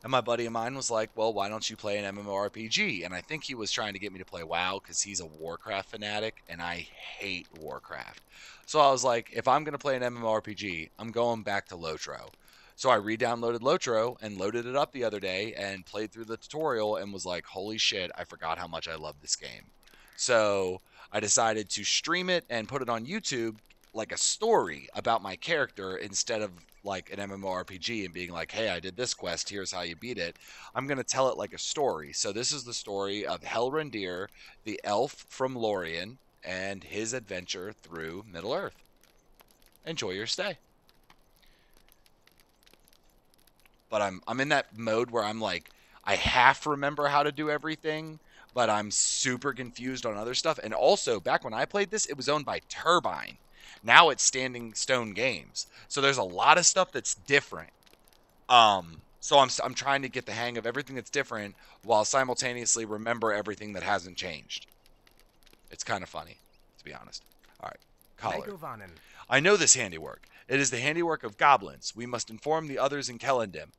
and my buddy of mine was like, "Well, why don't you play an MMORPG?" And I think he was trying to get me to play WoW because he's a Warcraft fanatic, and I hate Warcraft. So I was like, if I'm gonna play an MMORPG, I'm going back to Lotro. So I re-downloaded Lotro and loaded it up the other day and played through the tutorial and was like, holy shit, I forgot how much I love this game. So I decided to stream it and put it on YouTube like a story about my character instead of like an MMORPG and being like, hey, I did this quest, here's how you beat it. I'm going to tell it like a story. So this is the story of Helrondir, the elf from Lorien, and his adventure through Middle Earth. Enjoy your stay. But I'm I'm in that mode where I'm like I half remember how to do everything, but I'm super confused on other stuff. And also, back when I played this, it was owned by Turbine. Now it's Standing Stone Games. So there's a lot of stuff that's different. Um, so I'm I'm trying to get the hang of everything that's different while simultaneously remember everything that hasn't changed. It's kind of funny, to be honest. All right, collar. I know this handiwork. It is the handiwork of goblins. We must inform the others in Celondim.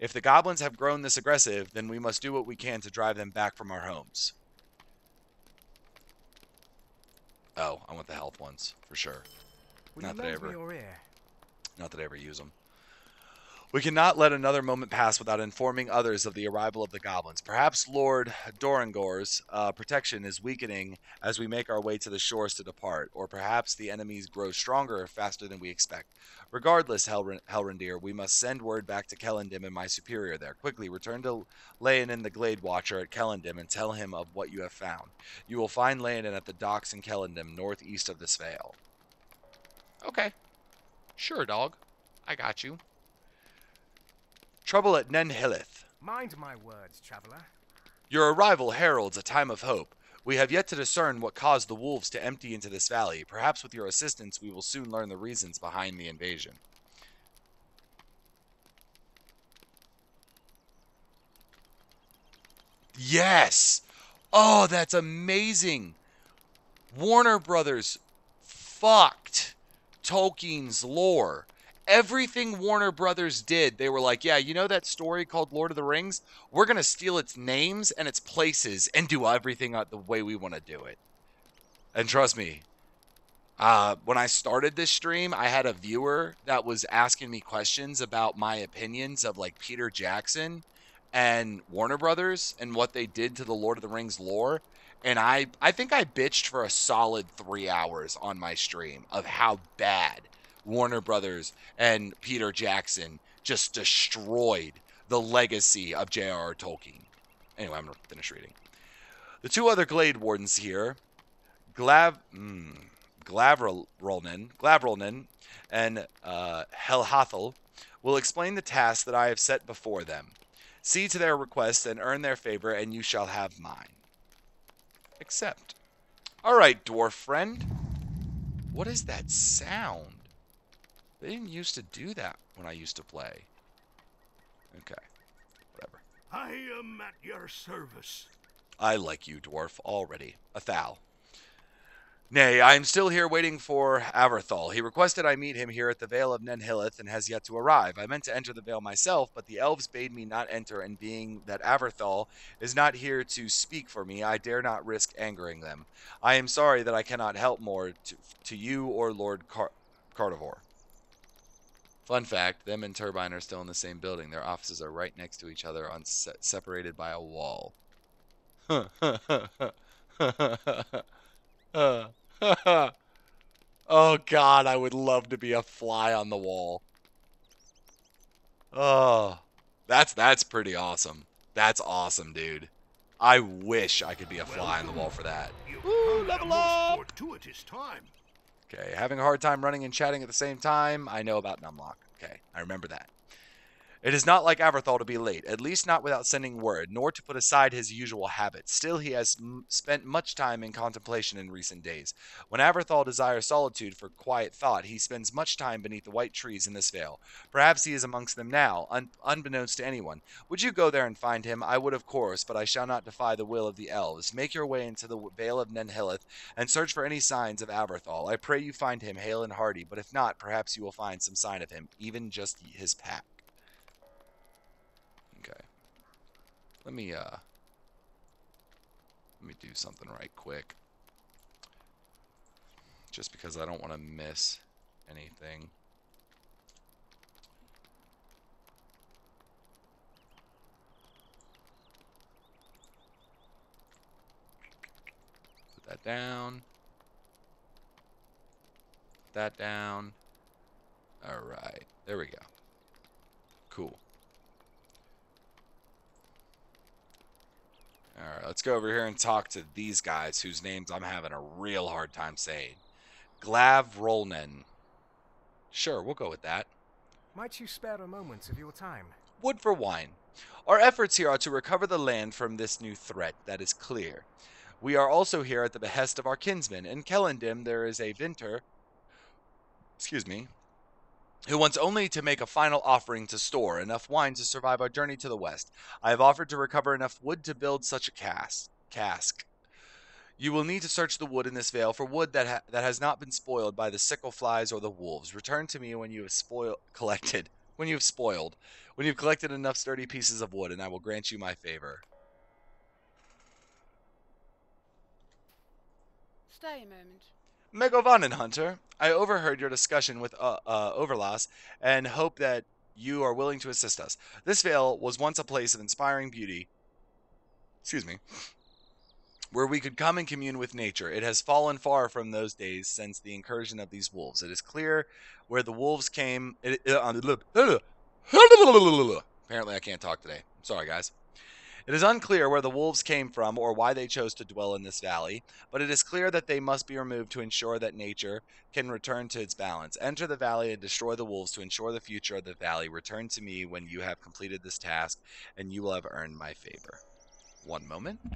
If the goblins have grown this aggressive, then we must do what we can to drive them back from our homes. Oh, I want the health ones, for sure. Will Not that I ever-? Not that I ever use them. We cannot let another moment pass without informing others of the arrival of the goblins. Perhaps Lord Dorangor's uh, protection is weakening as we make our way to the shores to depart, or perhaps the enemies grow stronger faster than we expect. Regardless, Helren- Helrondir, we must send word back to Celondim and my superior there. Quickly, return to Leonin the Glade Watcher at Celondim and tell him of what you have found. You will find Leonin at the docks in Celondim, northeast of this vale. Okay. Sure, dog. I got you. Trouble at Nenhilith. Mind my words, traveler. Your arrival heralds a time of hope. We have yet to discern what caused the wolves to empty into this valley. Perhaps with your assistance, we will soon learn the reasons behind the invasion. Yes! Oh, that's amazing! Warner Brothers fucked Tolkien's lore. Everything Warner Brothers did, they were like, yeah, you know that story called Lord of the Rings? We're going to steal its names and its places and do everything the way we want to do it. And trust me, uh, when I started this stream, I had a viewer that was asking me questions about my opinions of like Peter Jackson and Warner Brothers and what they did to the Lord of the Rings lore. And I, I think I bitched for a solid three hours on my stream of how bad Warner Brothers and Peter Jackson just destroyed the legacy of J.R.R. Tolkien. Anyway, I'm going to finish reading. The two other Glade Wardens here, Glav, mm, Glavrolnin, Glavrolnin and uh, Helhathel, will explain the task that I have set before them. See to their requests and earn their favor, and you shall have mine. Accept. All right, dwarf friend. What is that sound? They didn't used to do that when I used to play. Okay, whatever. I am at your service. I like you, dwarf, already. A thou. Nay, I am still here waiting for Avorthal. He requested I meet him here at the Vale of Nenhilith and has yet to arrive. I meant to enter the Vale myself, but the elves bade me not enter, and being that Avorthal is not here to speak for me, I dare not risk angering them. I am sorry that I cannot help more to, to you or Lord Car- Cardivore. Fun fact, them and Turbine are still in the same building. Their offices are right next to each other, on se- separated by a wall. oh god, I would love to be a fly on the wall. Oh, that's that's pretty awesome. That's awesome, dude. I wish I could be a fly on the wall for that. You Woo, come at a level most up! fortuitous time. Okay, having a hard time running and chatting at the same time. I know about Numlock. Okay, I remember that. It is not like Avorthal to be late, at least not without sending word, nor to put aside his usual habits. Still, he has m- spent much time in contemplation in recent days. When Avorthal desires solitude for quiet thought, he spends much time beneath the white trees in this vale. Perhaps he is amongst them now, un- unbeknownst to anyone. Would you go there and find him? I would, of course, but I shall not defy the will of the elves. Make your way into the Vale of Nenhilith and search for any signs of Avorthal. I pray you find him hale and hearty, but if not, perhaps you will find some sign of him, even just his pack. Let me uh let me do something right quick. Just because I don't want to miss anything. Put that down. Put that down. All right. There we go. Cool. Alright, let's go over here and talk to these guys whose names I'm having a real hard time saying. Glav Rolnen. Sure, we'll go with that. Might you spare a moment of your time? Wood for wine. Our efforts here are to recover the land from this new threat, that is clear. We are also here at the behest of our kinsmen. In Celondim there is a Vinter, excuse me, who wants only to make a final offering to store enough wine to survive our journey to the west. I have offered to recover enough wood to build such a cask. cask. You will need to search the wood in this vale for wood that ha- that has not been spoiled by the sickle flies or the wolves. Return to me when you have spoiled collected when you have spoiled when you've collected enough sturdy pieces of wood, and I will grant you my favor. Stay a moment. Mae govannen Hunter, I overheard your discussion with uh, uh, and hope that you are willing to assist us. This vale was once a place of inspiring beauty. Excuse me. Where we could come and commune with nature. It has fallen far from those days since the incursion of these wolves. It is clear where the wolves came. Uh, apparently, I can't talk today. Sorry, guys. It is unclear where the wolves came from or why they chose to dwell in this valley, but it is clear that they must be removed to ensure that nature can return to its balance. Enter the valley and destroy the wolves to ensure the future of the valley. Return to me when you have completed this task, and you will have earned my favor. One moment.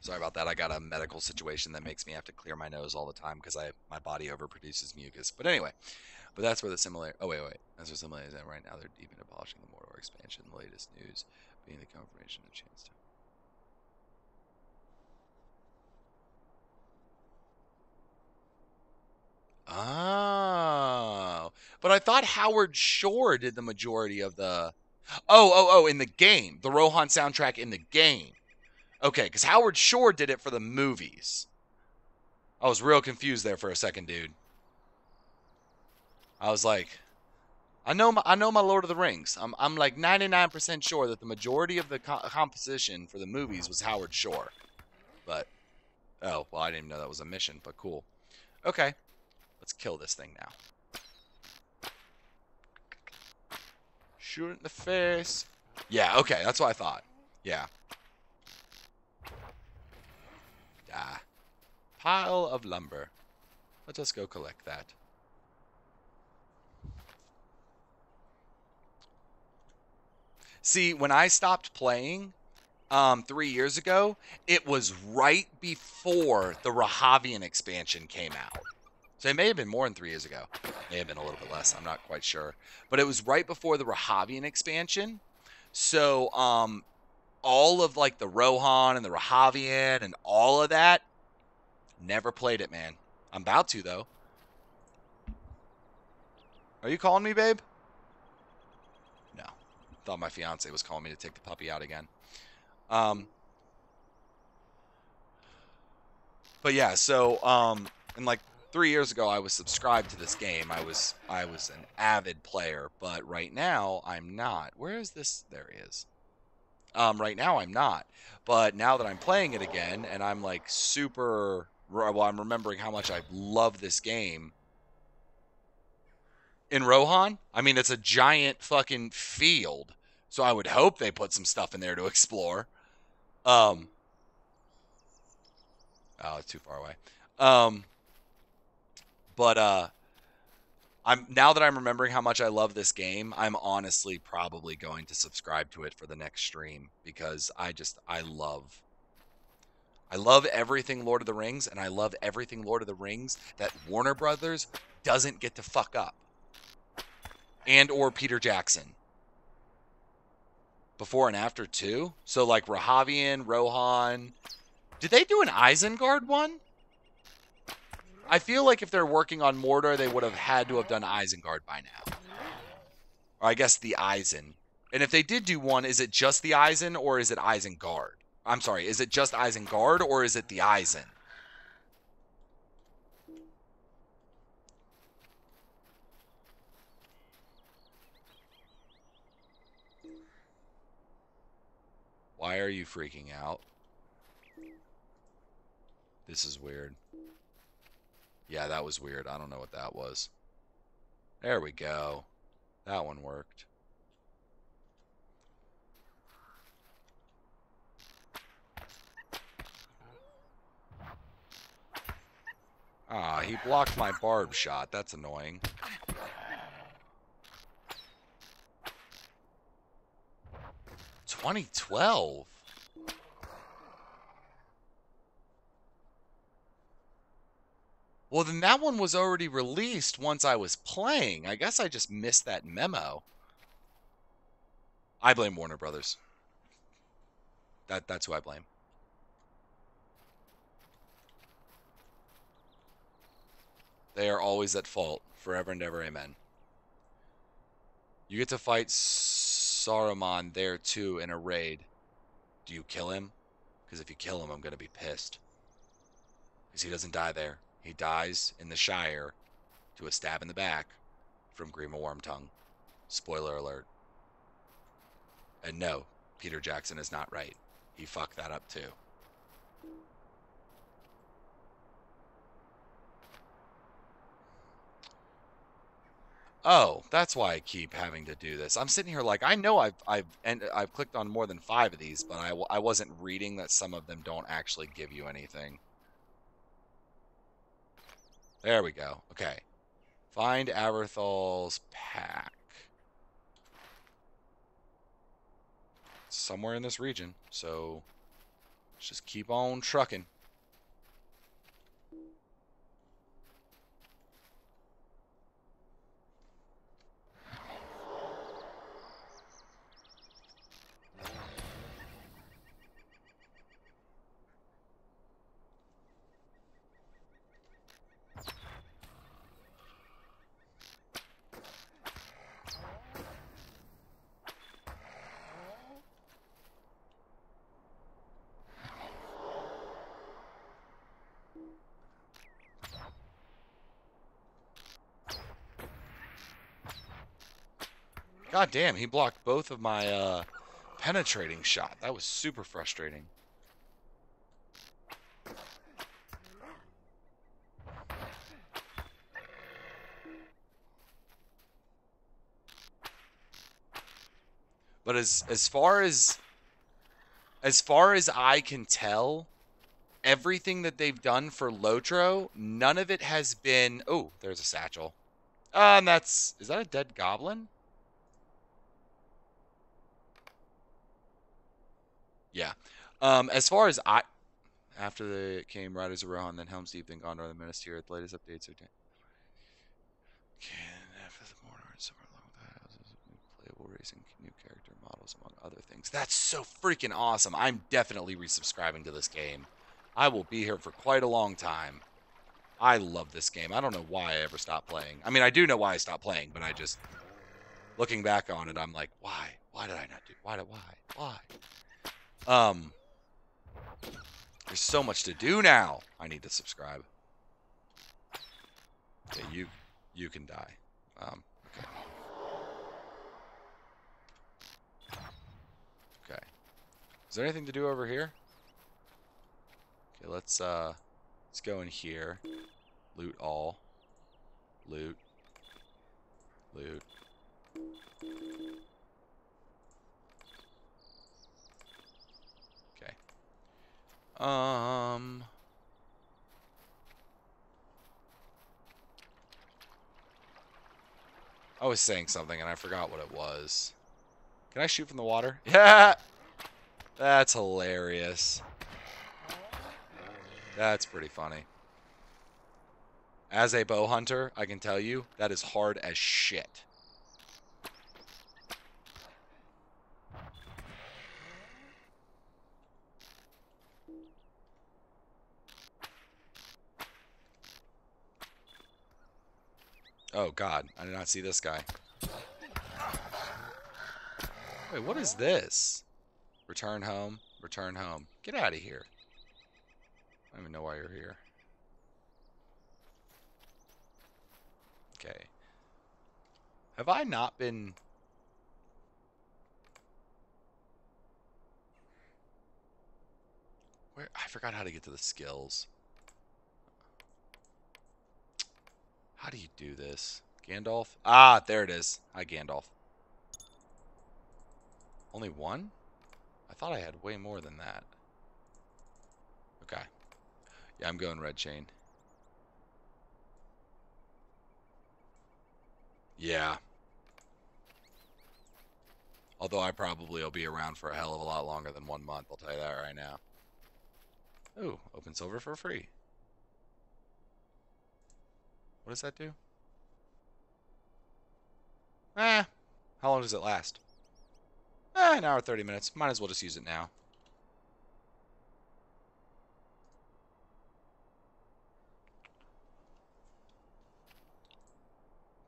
Sorry about that. I got a medical situation that makes me have to clear my nose all the time because I my body overproduces mucus. But anyway, but that's where the similar. Oh wait, wait. That's where similarities at right now. They're even abolishing the Mordor expansion. The latest news being the confirmation of chance to. Oh, but I thought Howard Shore did the majority of the. Oh, oh, oh! In the game, the Rohan soundtrack in the game. Okay, because Howard Shore did it for the movies. I was real confused there for a second, dude. I was like, I know my I know my Lord of the Rings. I'm I'm like 99% sure that the majority of the co- composition for the movies was Howard Shore. But oh, well I didn't even know that was a mission, but cool. Okay. Let's kill this thing now. Shoot in the face. Yeah, okay, that's what I thought. Yeah. Ah. Pile of lumber. Let us just go collect that. See, when I stopped playing um, three years ago, it was right before the Rahavian expansion came out. So it may have been more than three years ago. May have been a little bit less. I'm not quite sure. But it was right before the Rahavian expansion. So um, all of like the Rohan and the Rahavian and all of that, never played it, man. I'm about to though. Are you calling me, babe? Thought my fiance was calling me to take the puppy out again. Um. But yeah, so um, and like three years ago, I was subscribed to this game. I was I was an avid player, but right now I'm not. Where is this? There he is. Um, right now I'm not, but now that I'm playing it again, and I'm like super. Well, I'm remembering how much I love this game. In Rohan, I mean, it's a giant fucking field, so I would hope they put some stuff in there to explore. Um. Oh, it's too far away. Um. But uh, I'm now that I'm remembering how much I love this game, I'm honestly probably going to subscribe to it for the next stream because I just I love I love everything Lord of the Rings and I love everything Lord of the Rings that Warner Brothers doesn't get to fuck up. And or Peter Jackson. Before and after too. So like Rahavian, Rohan. Did they do an Isengard one? I feel like if they're working on Mordor, they would have had to have done Isengard by now. Or I guess the Eisen. And if they did do one, is it just the Eisen or is it Isengard? I'm sorry, is it just Isengard or is it the Eisen? Why are you freaking out? This is weird. Yeah, that was weird. I don't know what that was. There we go. That one worked. Ah, he blocked my barb shot. That's annoying. Twenty twelve. Well, then that one was already released once I was playing. I guess I just missed that memo. I blame Warner Brothers. That that's who I blame. They are always at fault, forever and ever. Amen. You get to fight Saruman there too in a raid. Do you kill him? Because if you kill him, I'm gonna be pissed. Because he doesn't die there. He dies in the Shire to a stab in the back from Grima Wormtongue. Spoiler alert. And no, Peter Jackson is not right. He fucked that up too. Oh, that's why I keep having to do this. I'm sitting here like I know I've I've and I've clicked on more than five of these, but I, I wasn't reading that some of them don't actually give you anything. There we go. Okay. Find Avorthal's pack. somewhere in this region, so let's just keep on trucking. God damn, he blocked both of my uh, penetrating shot. That was super frustrating. But as as far as as far as I can tell, everything that they've done for Lotro, none of it has been. Oh, there's a satchel. And that's is that a dead goblin? Yeah. Um, as far as I, after the came Riders of Rohan, then Helm's Deep, then Gondor, then Minas Tirith. The latest updates are. Can after the Mordor and somewhere along with that new playable racing, new character models, among other things. That's so freaking awesome. I'm definitely resubscribing to this game. I will be here for quite a long time. I love this game. I don't know why I ever stopped playing. I mean, I do know why I stopped playing, but I just, looking back on it, I'm like, why? Why did I not do? Why did why? Why? Um, there's so much to do now. I need to subscribe. Okay, you you can die. Um, okay. Okay. Is there anything to do over here? Okay, let's uh let's go in here. Loot all. Loot. Loot. Um. I was saying something and I forgot what it was. Can I shoot from the water? Yeah! That's hilarious. That's pretty funny. As a bow hunter, I can tell you, that is hard as shit. Oh god, I did not see this guy. Wait, what is this? Return home, return home. Get out of here. I don't even know why you're here. Okay. Have I not been... Where I forgot how to get to the skills. How do you do this? Gandalf? Ah, there it is. Hi, Gandalf. Only one? I thought I had way more than that. Okay. Yeah, I'm going red chain. Yeah. Although I probably will be around for a hell of a lot longer than one month, I'll tell you that right now. Ooh, open silver for free. What does that do? Eh, how long does it last? Eh, an hour 30 minutes. Might as well just use it now.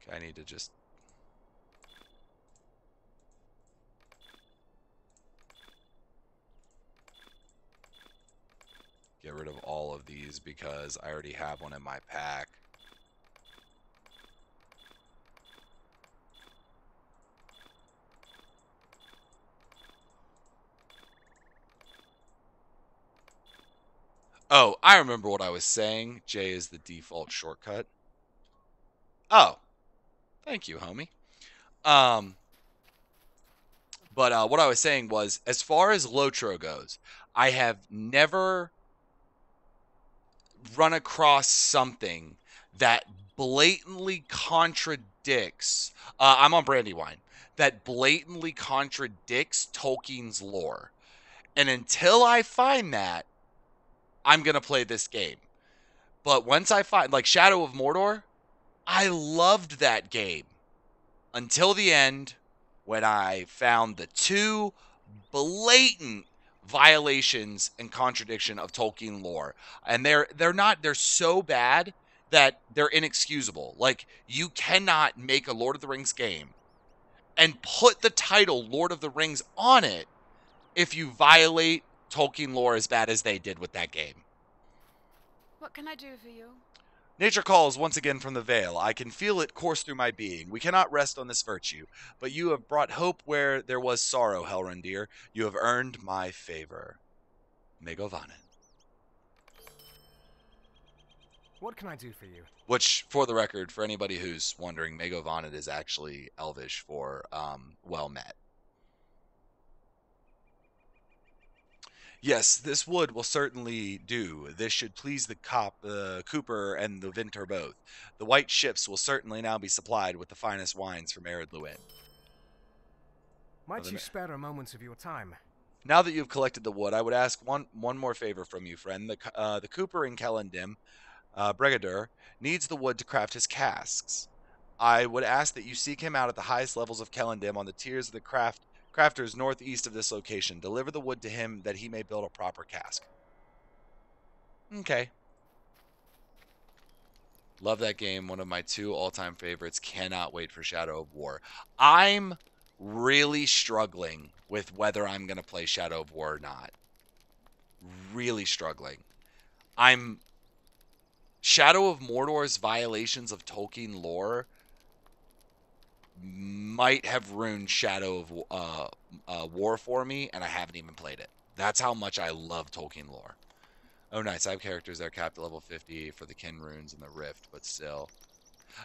Okay, I need to just... Get rid of all of these because I already have one in my pack. Oh, I remember what I was saying. J is the default shortcut. Oh, thank you, homie. Um, but uh, what I was saying was, as far as Lotro goes, I have never run across something that blatantly contradicts. Uh, I'm on Brandywine. That blatantly contradicts Tolkien's lore. And until I find that, I'm going to play this game. But once I find, like Shadow of Mordor, I loved that game until the end when I found the two blatant violations and contradiction of Tolkien lore. And they're they're not they're so bad that they're inexcusable. Like you cannot make a Lord of the Rings game and put the title Lord of the Rings on it if you violate Tolkien lore as bad as they did with that game. What can I do for you? Nature calls once again from the veil. I can feel it course through my being. We cannot rest on this virtue, but you have brought hope where there was sorrow, Helrondir. You have earned my favor. Mae govannen. What can I do for you? Which, for the record, for anybody who's wondering, Mae govannen is actually Elvish for um, well met. Yes, this wood will certainly do. This should please the cop, uh, Cooper and the Vinter both. The white ships will certainly now be supplied with the finest wines from Ered Luin. Might you spare a moment of your time? Now that you have collected the wood, I would ask one one more favor from you, friend. The uh, the Cooper in Celondim, uh, needs the wood to craft his casks. I would ask that you seek him out at the highest levels of Celondim on the tiers of the craft crafters northeast of this location. Deliver the wood to him that he may build a proper cask. Okay. Love that game. One of my two all-time favorites. Cannot wait for Shadow of War. I'm really struggling with whether I'm going to play Shadow of War or not. Really struggling. I'm Shadow of Mordor's violations of Tolkien lore might have ruined Shadow of uh, uh, War for me, and I haven't even played it. That's how much I love Tolkien lore. Oh, nice. I have characters that are capped at level 50 for the Kin runes and the Rift, but still.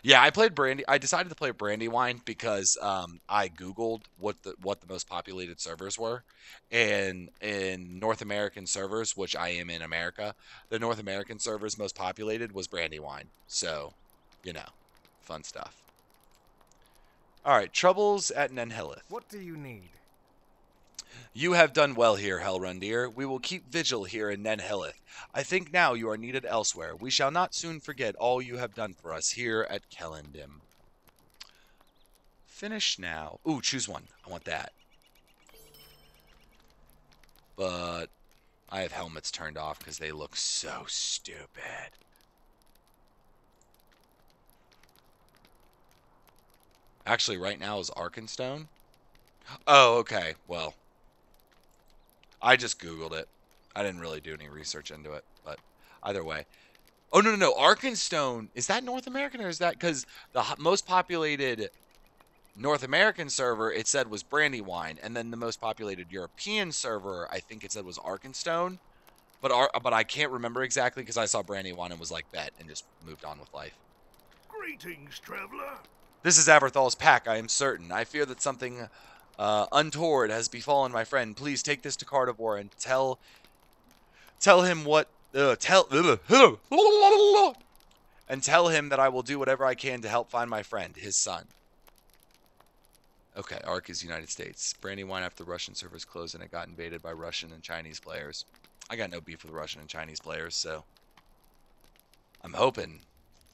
Yeah, I played Brandy. I decided to play Brandywine because um, I googled what the what the most populated servers were, and in North American servers, which I am in America, the North American servers most populated was Brandywine. So, you know, fun stuff. All right, troubles at Nenhilith. What do you need? You have done well here, Helrondir. We will keep vigil here in Nenhilith. I think now you are needed elsewhere. We shall not soon forget all you have done for us here at Celondim. Finish now. Ooh, choose one. I want that. But I have helmets turned off because they look so stupid. Actually, right now is Arkenstone. Oh, okay. Well, I just Googled it. I didn't really do any research into it, but either way. Oh, no, no, no. Arkenstone, is that North American or is that because the most populated North American server it said was Brandywine, and then the most populated European server I think it said was Arkenstone, but but I can't remember exactly because I saw Brandywine and was like bet and just moved on with life. Greetings, traveler. This is Avorthal's pack, I am certain. I fear that something uh, untoward has befallen my friend. Please take this to Cardivore and tell tell him what uh, tell and tell him that I will do whatever I can to help find my friend, his son. Okay, Ark is United States. Brandywine after the Russian servers closed and it got invaded by Russian and Chinese players. I got no beef with Russian and Chinese players, so I'm hoping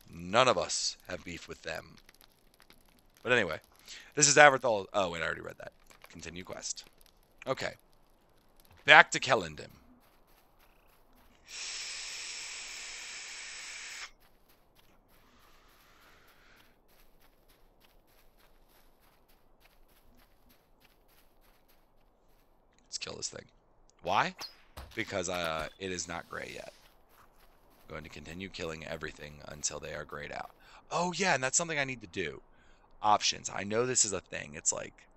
none of us have beef with them. But anyway, this is Avorthal. Oh, wait, I already read that. Continue quest. Okay. Back to Celondim. Let's kill this thing. Why? Because uh, it is not gray yet. I'm going to continue killing everything until they are grayed out. Oh, yeah, and that's something I need to do options. I know this is a thing. It's like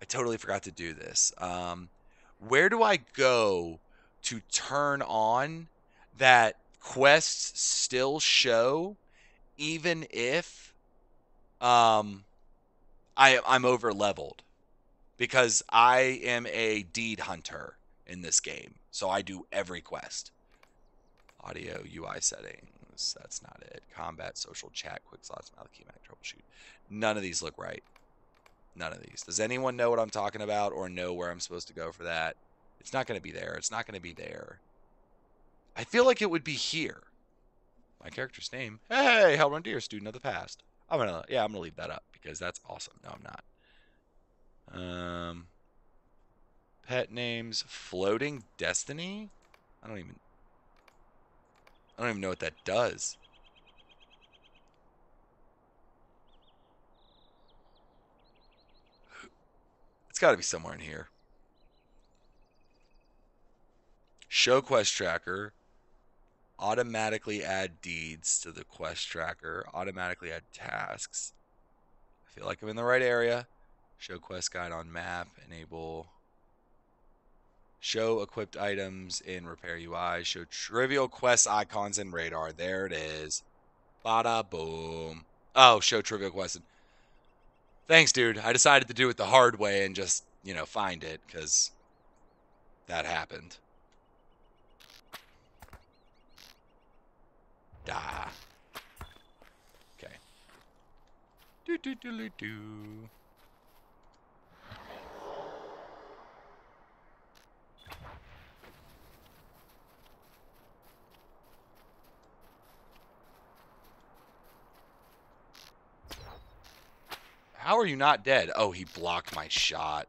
I totally forgot to do this. Um, where do I go to turn on that quests still show, even if um, I I'm over leveled? Because I am a deed hunter in this game, so I do every quest. Audio UI That's not it. Combat, social chat, quick slots, mouth key, Mac troubleshoot. None of these look right. None of these. Does anyone know what I'm talking about or know where I'm supposed to go for that? It's not going to be there. It's not going to be there. I feel like it would be here. My character's name. Hey, Helrondir, student of the past. I'm gonna, yeah, I'm gonna leave that up because that's awesome. No, I'm not. Um, pet names, floating destiny. I don't even. I don't even know what that does. It's got to be somewhere in here. Show quest tracker. Automatically add deeds to the quest tracker. Automatically add tasks. I feel like I'm in the right area. Show quest guide on map. Enable. Show equipped items in repair UI. Show trivial quest icons in radar. There it is. Bada boom. Oh, show trivial quest. Thanks, dude. I decided to do it the hard way and just, you know, find it because that happened. Da. Okay. Do do do do do. How are you not dead? Oh, he blocked my shot.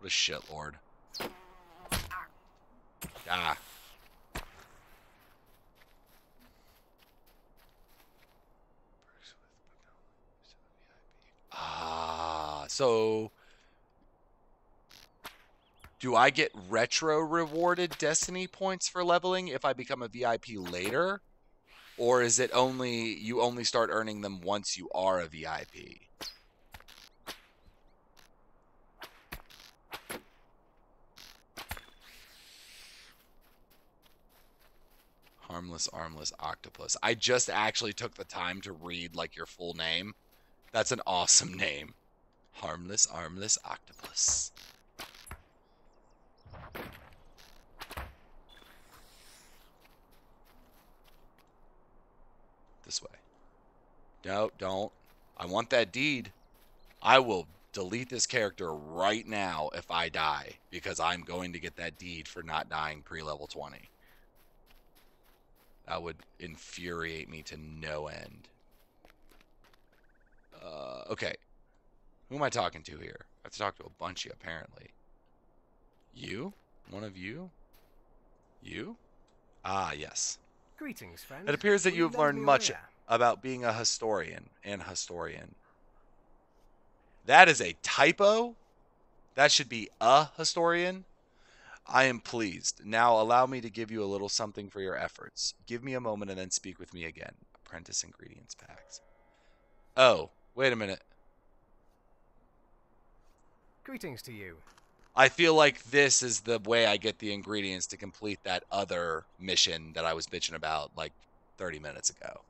What a shitlord. Ah. Ah, so do I get retro rewarded destiny points for leveling if I become a VIP later? Or is it only you only start earning them once you are a VIP? Harmless, armless octopus. I just actually took the time to read like your full name. That's an awesome name. Harmless, armless octopus. This way. No, don't. I want that deed. I will delete this character right now if I die because I'm going to get that deed for not dying pre level 20. That would infuriate me to no end. Uh, okay. Who am I talking to here? I have to talk to a bunch of you, apparently. You? One of you? You? Ah, yes. Greetings, friend. It appears that you have learned much about being a historian and historian. That is a typo. That should be a historian. I am pleased. Now allow me to give you a little something for your efforts. Give me a moment and then speak with me again. Apprentice ingredients packs. Oh, wait a minute. Greetings to you. I feel like this is the way I get the ingredients to complete that other mission that I was bitching about like 30 minutes ago.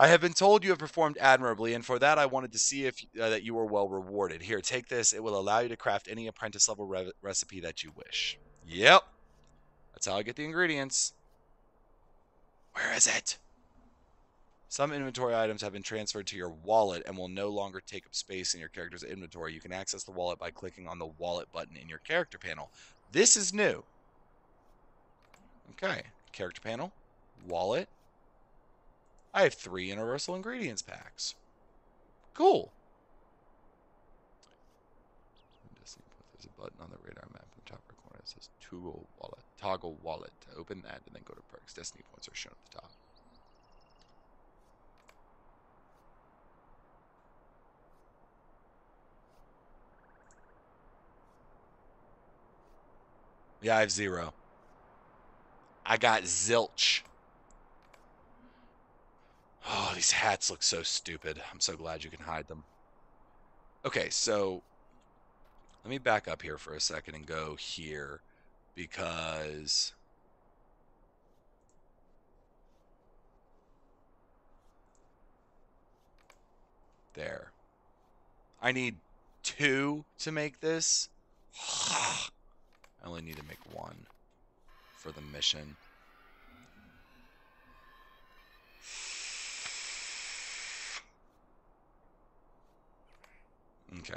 I have been told you have performed admirably, and for that I wanted to see if uh, that you were well rewarded. Here, take this. It will allow you to craft any apprentice level re- recipe that you wish. Yep, that's how I get the ingredients. Where is it? Some inventory items have been transferred to your wallet and will no longer take up space in your character's inventory. You can access the wallet by clicking on the wallet button in your character panel. This is new. Okay, character panel, wallet. I have three universal ingredients packs. Cool. There's a button on the radar map in the top right corner that says toggle wallet. Toggle wallet. To Open that and then go to perks. Destiny points are shown at the top. Yeah, I have zero. I got zilch. Oh, these hats look so stupid. I'm so glad you can hide them. Okay, so let me back up here for a second and go here because there. I need two to make this. I only need to make one for the mission. Okay.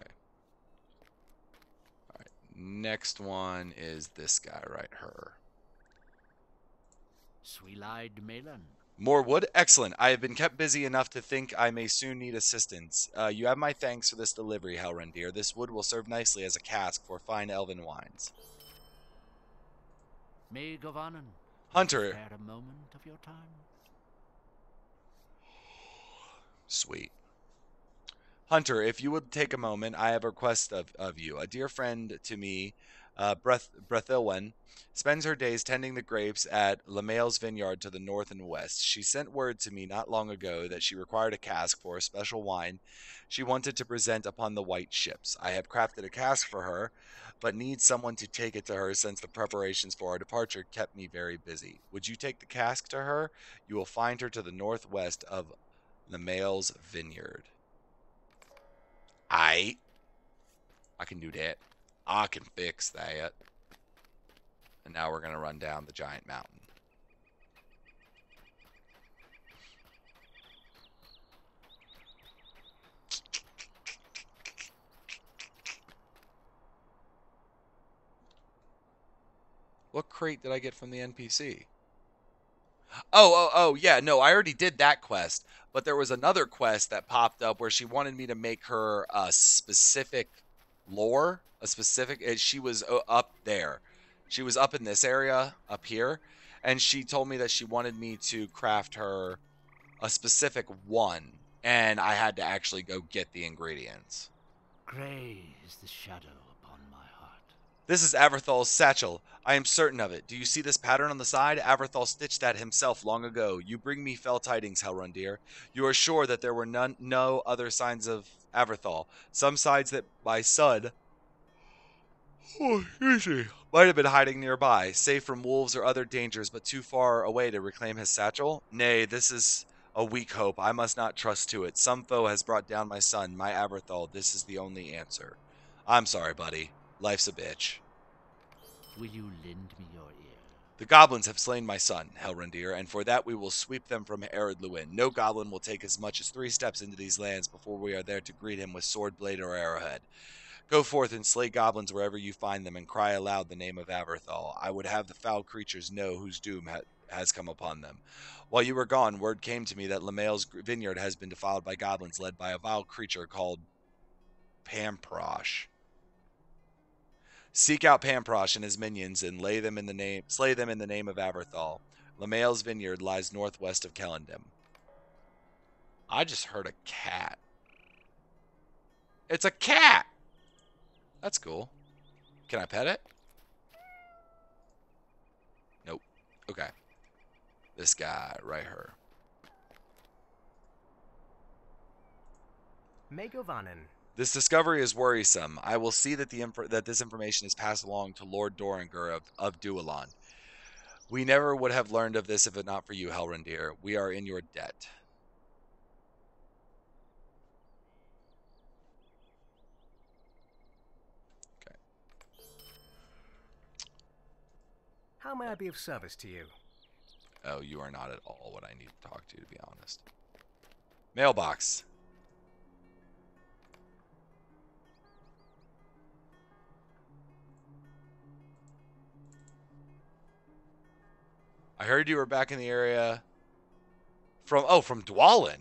All right. Next one is this guy right her. Sweet-eyed Malin. More wood? Excellent. I have been kept busy enough to think I may soon need assistance. Uh, you have my thanks for this delivery, Helrondir. This wood will serve nicely as a cask for fine elven wines. Mae govannen. Hunter. Spare a moment of your time. Sweet. Hunter, if you would take a moment, I have a request of, of you. A dear friend to me, uh, Breth, spends her days tending the grapes at Lamale's vineyard to the north and west. She sent word to me not long ago that she required a cask for a special wine she wanted to present upon the white ships. I have crafted a cask for her, but need someone to take it to her since the preparations for our departure kept me very busy. Would you take the cask to her? You will find her to the northwest of Lamale's vineyard. I I can do that. I can fix that. And now we're going to run down the giant mountain. What crate did I get from the NPC? Oh, oh, oh, yeah, no, I already did that quest, but there was another quest that popped up where she wanted me to make her a specific lore, a specific. She was uh, up there, she was up in this area up here, and she told me that she wanted me to craft her a specific one, and I had to actually go get the ingredients. Grey is the shadow. This is Avorthal's satchel. I am certain of it. Do you see this pattern on the side? Avorthal stitched that himself long ago. You bring me fell tidings, Helrondir. You are sure that there were none, no other signs of Avorthal. Some signs that by Sud oh, might have been hiding nearby, safe from wolves or other dangers, but too far away to reclaim his satchel? Nay, this is a weak hope. I must not trust to it. Some foe has brought down my son, my Avorthal. This is the only answer. I'm sorry, buddy. Life's a bitch. Will you lend me your ear? The goblins have slain my son, Helrondir, and for that we will sweep them from Ered Luin. No goblin will take as much as three steps into these lands before we are there to greet him with sword blade or arrowhead. Go forth and slay goblins wherever you find them, and cry aloud the name of Avorthal. I would have the foul creatures know whose doom ha- has come upon them. While you were gone, word came to me that Lamael's vineyard has been defiled by goblins led by a vile creature called Pamprosh. Seek out Pamprosh and his minions and lay them in the name slay them in the name of Avorthal. Lamael's vineyard lies northwest of Celondim. I just heard a cat. It's a cat. That's cool. Can I pet it? Nope. Okay. This guy right here. Mae govannen. This discovery is worrisome. I will see that the inf- that this information is passed along to Lord Doringer of, of Duillond. We never would have learned of this if it not for you, Helrondir. We are in your debt. How may I be of service to you? Oh, you are not at all what I need to talk to, to be honest. Mailbox. I heard you were back in the area from oh from Dwalin.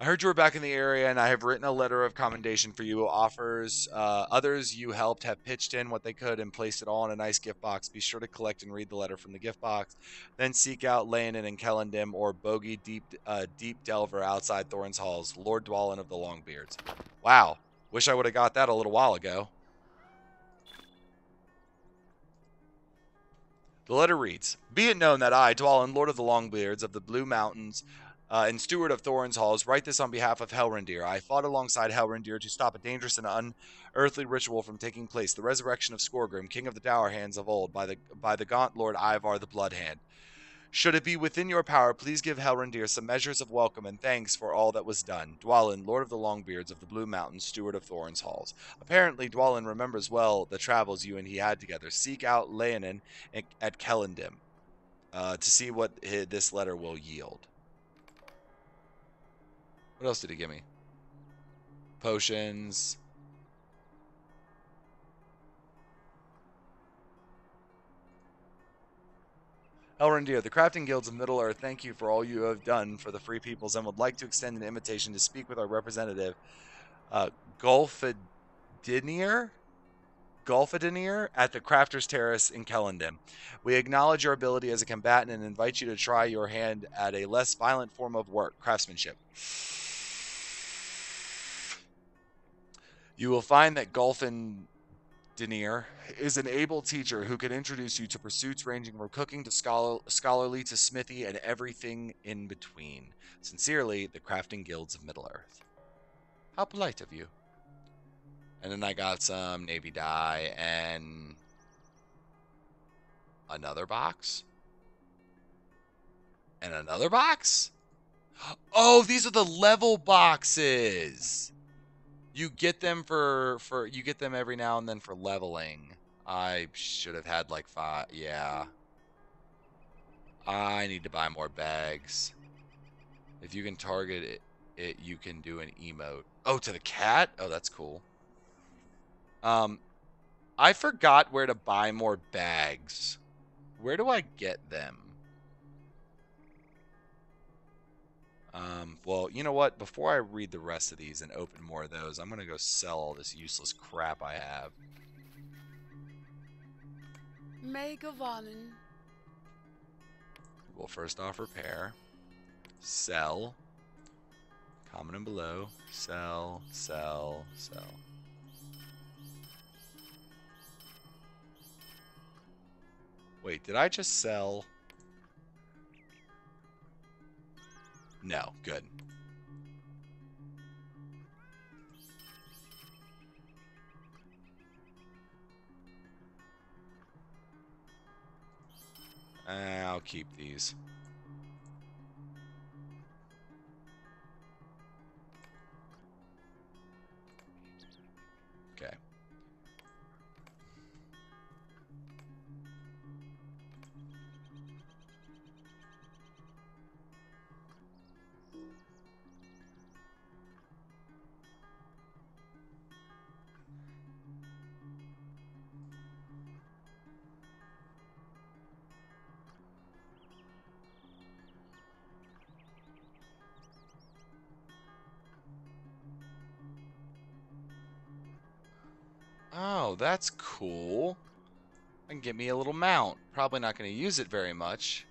I heard you were back in the area, and I have written a letter of commendation for you. Offers uh, others you helped have pitched in what they could and placed it all in a nice gift box. Be sure to collect and read the letter from the gift box. Then seek out Landon and Celondim or Bogey Deep uh, Deep Delver outside Thorin's Halls, Lord Dwalin of the Longbeards. Wow, wish I would have got that a little while ago. The letter reads Be it known that I, Dwalin, Lord of the Longbeards of the Blue Mountains, uh, and Steward of Thorin's Halls, write this on behalf of Helrondir. I fought alongside Helrondir to stop a dangerous and unearthly ritual from taking place, the resurrection of Skorgrim, king of the Dour Hands of old, by the by the gaunt Lord Ivar the Blood Hand. Should it be within your power, please give Helrondir some measures of welcome and thanks for all that was done. Dwalin, Lord of the Longbeards of the Blue Mountains, Steward of Thorin's Halls. Apparently, Dwalin remembers well the travels you and he had together. Seek out Leonin at Celondim uh, to see what this letter will yield. What else did he give me? Potions. Elrendir, the crafting guilds of Middle Earth thank you for all you have done for the free peoples and would like to extend an invitation to speak with our representative, uh? Golfadinir at the Crafters Terrace in Celondim. We acknowledge your ability as a combatant and invite you to try your hand at a less violent form of work, craftsmanship. You will find that Golfin Denier is an able teacher who can introduce you to pursuits ranging from cooking to scholar- scholarly to smithy and everything in between. Sincerely, the Crafting Guilds of Middle Earth. How polite of you. And then I got some navy dye and another box. And another box? Oh, these are the level boxes. You get them for for you get them every now and then for leveling. I should have had like five. Yeah. I need to buy more bags. If you can target it, it you can do an emote. Oh, to the cat? Oh, that's cool. Um, I forgot where to buy more bags. Where do I get them? Um, well, you know what? Before I read the rest of these and open more of those, I'm going to go sell all this useless crap I have. Mae govannen. We'll first off repair. Sell. Comment and below. Sell, sell, sell. Wait, did I just sell? No, good. Eh, I'll keep these. That's cool. I can get me a little mount. Probably not going to use it very much.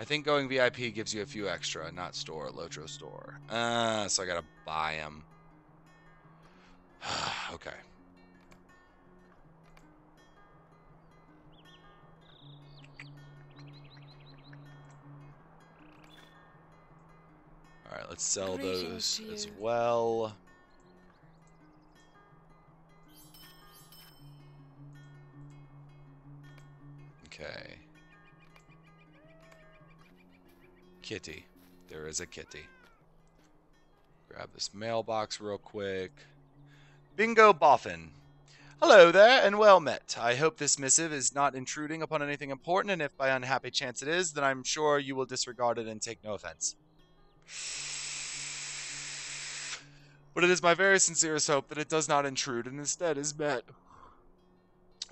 I think going VIP gives you a few extra, not store, Lotro store. Uh, so I gotta buy them. okay. Alright, let's sell those as well. Okay. Kitty. There is a kitty. Grab this mailbox real quick. Bingo Boffin. Hello there, and well met. I hope this missive is not intruding upon anything important, and if by unhappy chance it is, then I'm sure you will disregard it and take no offense. But it is my very sincerest hope that it does not intrude and instead is met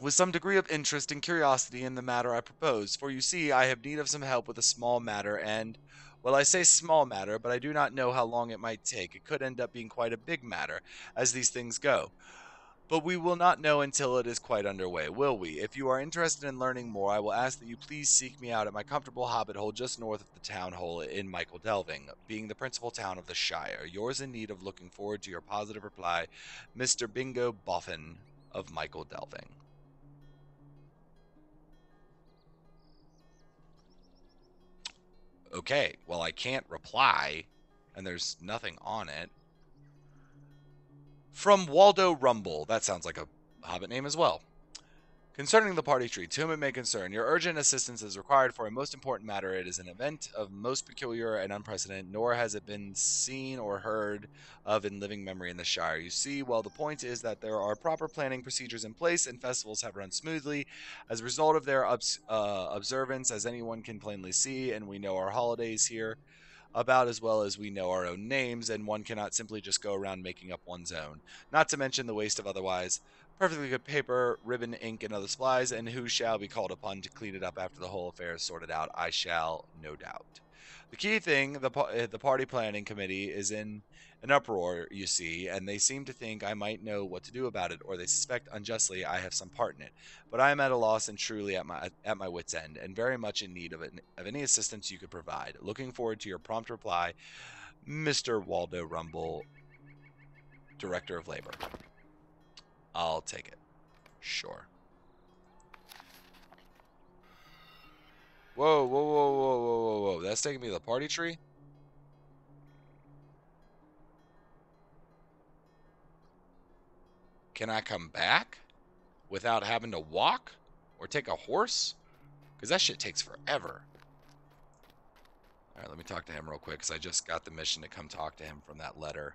with some degree of interest and curiosity in the matter I propose. For you see, I have need of some help with a small matter, and, well, I say small matter, but I do not know how long it might take. It could end up being quite a big matter, as these things go. But we will not know until it is quite underway, will we? If you are interested in learning more, I will ask that you please seek me out at my comfortable hobbit hole just north of the town hall in Michel Delving, being the principal town of the Shire. Yours in need of looking forward to your positive reply, Mr. Bingo Boffin of Michel Delving. Okay, well, I can't reply, and there's nothing on it. From Waldo Rumble. That sounds like a hobbit name as well. Concerning the party tree, to whom it may concern, your urgent assistance is required for a most important matter. It is an event of most peculiar and unprecedented, nor has it been seen or heard of in living memory in the Shire. You see, well, the point is that there are proper planning procedures in place, and festivals have run smoothly as a result of their uh, observance, as anyone can plainly see, and we know our holidays here about as well as we know our own names, and one cannot simply just go around making up one's own. Not to mention the waste of otherwise perfectly good paper, ribbon, ink, and other supplies, and who shall be called upon to clean it up after the whole affair is sorted out? I shall, no doubt. The key thing, the uh, the party planning committee is in an uproar, you see, and they seem to think I might know what to do about it, or they suspect unjustly I have some part in it. But I am at a loss and truly at my at my wits' end, and very much in need of of any assistance you could provide. Looking forward to your prompt reply, Mr. Waldo Rumble, Director of Labor. I'll take it. Sure. Whoa, whoa, whoa, whoa, whoa, whoa, whoa. That's taking me to the party tree? Can I come back without having to walk or take a horse? Because that shit takes forever. All right, let me talk to him real quick because I just got the mission to come talk to him from that letter.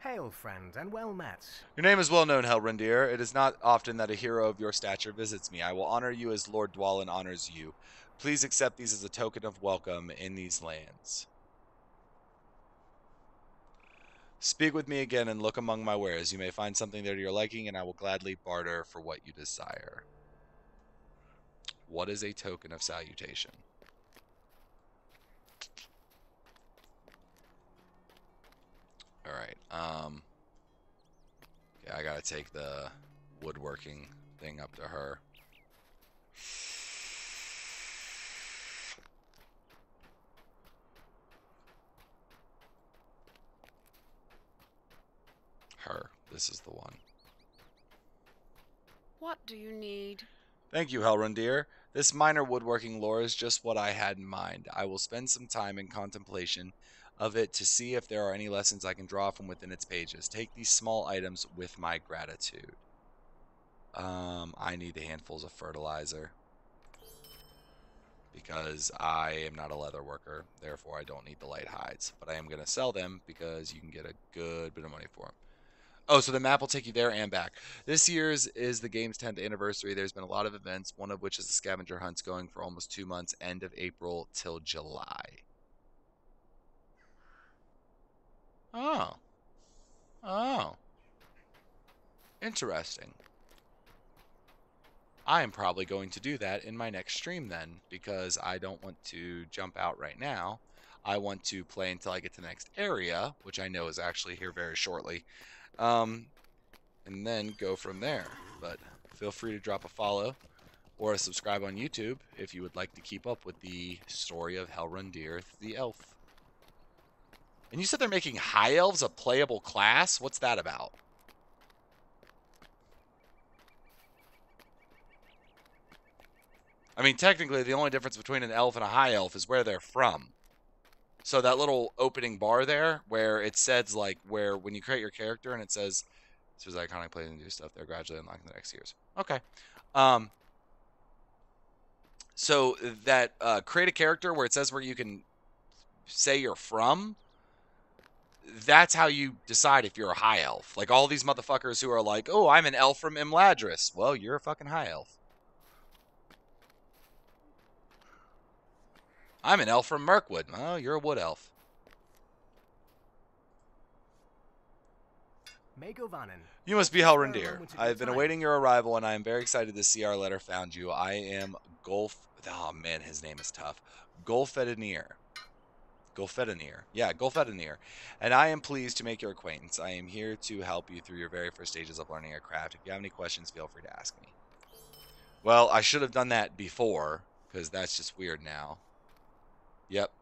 Hail, friend, and well met. Your name is well known, Helrondir. It is not often that a hero of your stature visits me. I will honor you as Lord Dwalin honors you. Please accept these as a token of welcome in these lands. Speak with me again and look among my wares. You may find something there to your liking, and I will gladly barter for what you desire. What is a token of salutation? All right. Um. Yeah, I gotta take the woodworking thing up to her. Her. This is the one. What do you need? Thank you, Helrondir. This minor woodworking lore is just what I had in mind. I will spend some time in contemplation of it to see if there are any lessons I can draw from within its pages. Take these small items with my gratitude. Um, I need the handfuls of fertilizer because I am not a leather worker, therefore I don't need the light hides. But I am going to sell them because you can get a good bit of money for them. Oh, so the map will take you there and back. This year's is the game's 10th anniversary. There's been a lot of events, one of which is the scavenger hunts going for almost two months, end of April till July. Oh. Oh. Interesting. I am probably going to do that in my next stream then, because I don't want to jump out right now. I want to play until I get to the next area, which I know is actually here very shortly. Um, and then go from there. But feel free to drop a follow or a subscribe on YouTube if you would like to keep up with the story of Helrondir the elf. And you said they're making high elves a playable class? What's that about? I mean, technically, the only difference between an elf and a high elf is where they're from. So that little opening bar there, where it says like where when you create your character and it says this is iconic plays and do stuff, they're gradually unlocking the next years. Okay. Um. So that uh, create a character where it says where you can say you're from. That's how you decide if you're a high elf. Like all these motherfuckers who are like, "Oh, I'm an elf from Imladris." Well, you're a fucking high elf. I'm an elf from Mirkwood. Oh, you're a wood elf. Mae govannen. You must be Helrondir. I have been awaiting your arrival, and I am very excited to see our letter found you. I am Golf. Oh man, his name is tough. Golfedenir. Golfedenir. Yeah, Golfedenir. And I am pleased to make your acquaintance. I am here to help you through your very first stages of learning a craft. If you have any questions, feel free to ask me. Well, I should have done that before, because that's just weird now. Yep.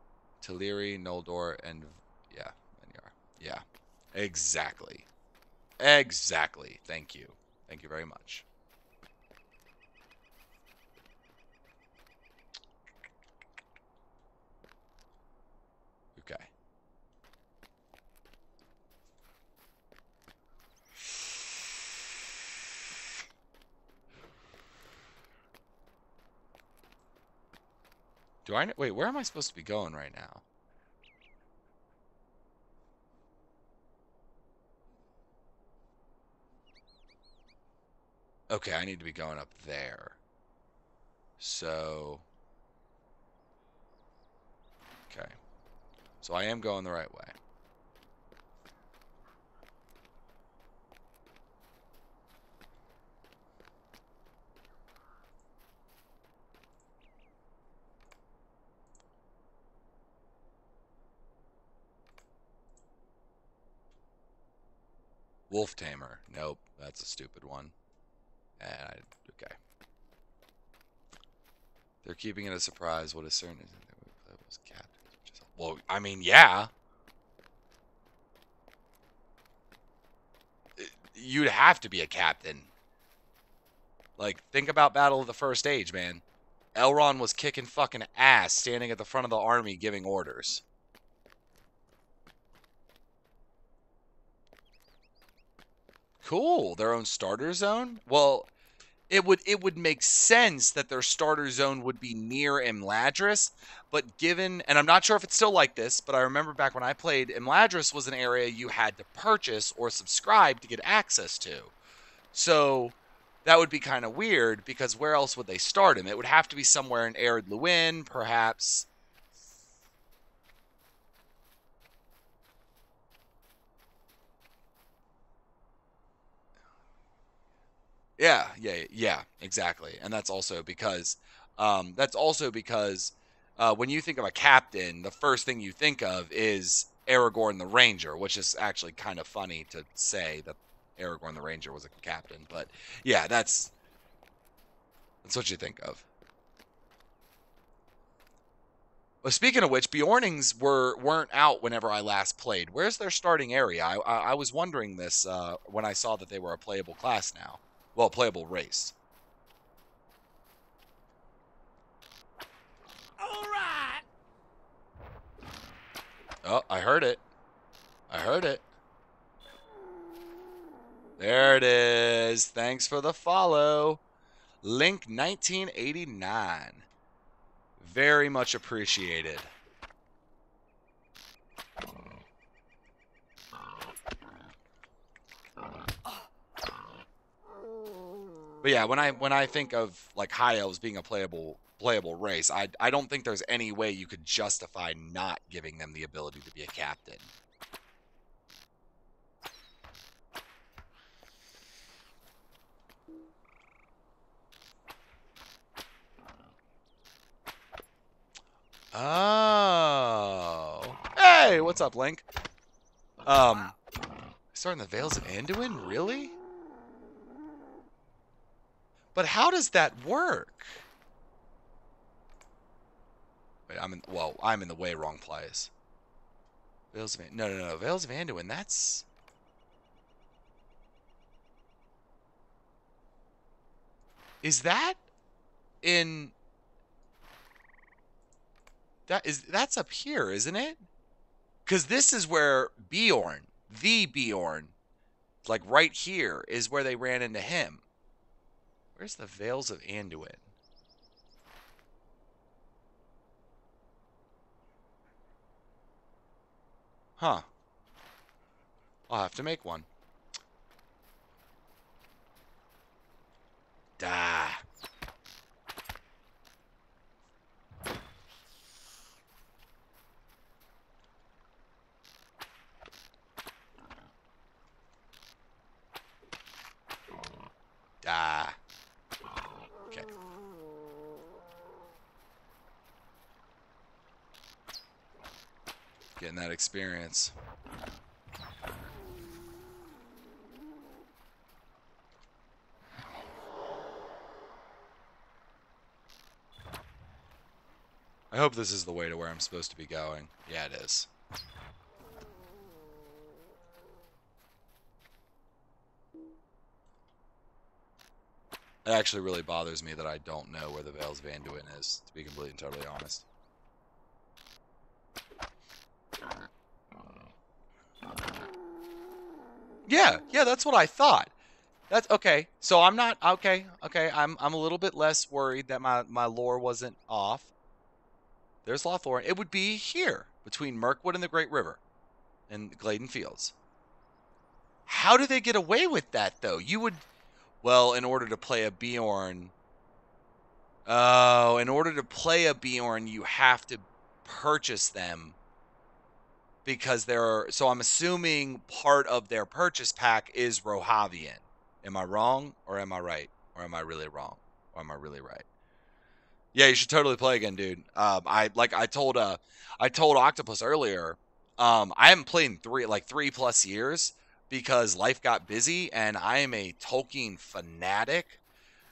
Teleri, Noldor, and yeah, Vanyar. Yeah. Exactly. Exactly. Thank you. Thank you very much. Okay. Do I wait? Where am I supposed to be going right now? Okay, I need to be going up there. So. Okay. So I am going the right way. Wolf Tamer. Nope, that's a stupid one. And I, okay. They're keeping it a surprise. What certain is was captains. Well, I mean, yeah. Uh, you'd have to be a captain. Like, think about Battle of the First Age, man. Elrond was kicking fucking ass standing at the front of the army giving orders. Cool. Their own starter zone? Well, it would it would make sense that their starter zone would be near Imladris, but given and I'm not sure if it's still like this, but I remember back when I played, Imladris was an area you had to purchase or subscribe to get access to. So that would be kind of weird because where else would they start him? It would have to be somewhere in Ered Luin, perhaps. Yeah, yeah, yeah, exactly. And that's also because um, that's also because uh, when you think of a captain, the first thing you think of is Aragorn the Ranger, which is actually kind of funny to say that Aragorn the Ranger was a captain. But yeah, that's that's what you think of. Well, speaking of which, Beornings were weren't out whenever I last played. Where's their starting area? I I, I was wondering this uh, when I saw that they were a playable class now. Well, playable race. All right. Oh, I heard it. I heard it. There it is. Thanks for the follow. Link 1989. Very much appreciated. But yeah, when I when I think of like high elves being a playable playable race, I I don't think there's any way you could justify not giving them the ability to be a captain. Oh. Hey, what's up, Link? Um, starting the Vales of Anduin? Really? But how does that work? Wait, I'm in. Well, I'm in the way wrong place. Vales of An- no, no, no. Vales of Anduin. That's. Is that in? That is that's up here, isn't it? Because this is where Beorn, the Beorn, like right here, is where they ran into him. Where's the Vales of Anduin? Huh. I'll have to make one. Da. Da. Okay. Getting that experience. I hope this is the way to where I'm supposed to be going. Yeah, it is. It actually really bothers me that I don't know where the Vales of Anduin is, to be completely and totally honest. Yeah, yeah, that's what I thought. That's okay. So I'm not okay. Okay, I'm I'm a little bit less worried that my my lore wasn't off. There's Lothlorien. It would be here between Mirkwood and the Great River, and Gladden Fields. How do they get away with that though? You would, well, in order to play a Beorn. Oh, in order to play a Beorn, you have to purchase them because there are so I'm assuming part of their purchase pack is Rhovanion. Am I wrong or am I right? Or am I really wrong? Or am I really right? Yeah, you should totally play again, dude. Um, I like I told uh I told Octopus earlier, um, I haven't played in three like three plus years because life got busy and I am a Tolkien fanatic.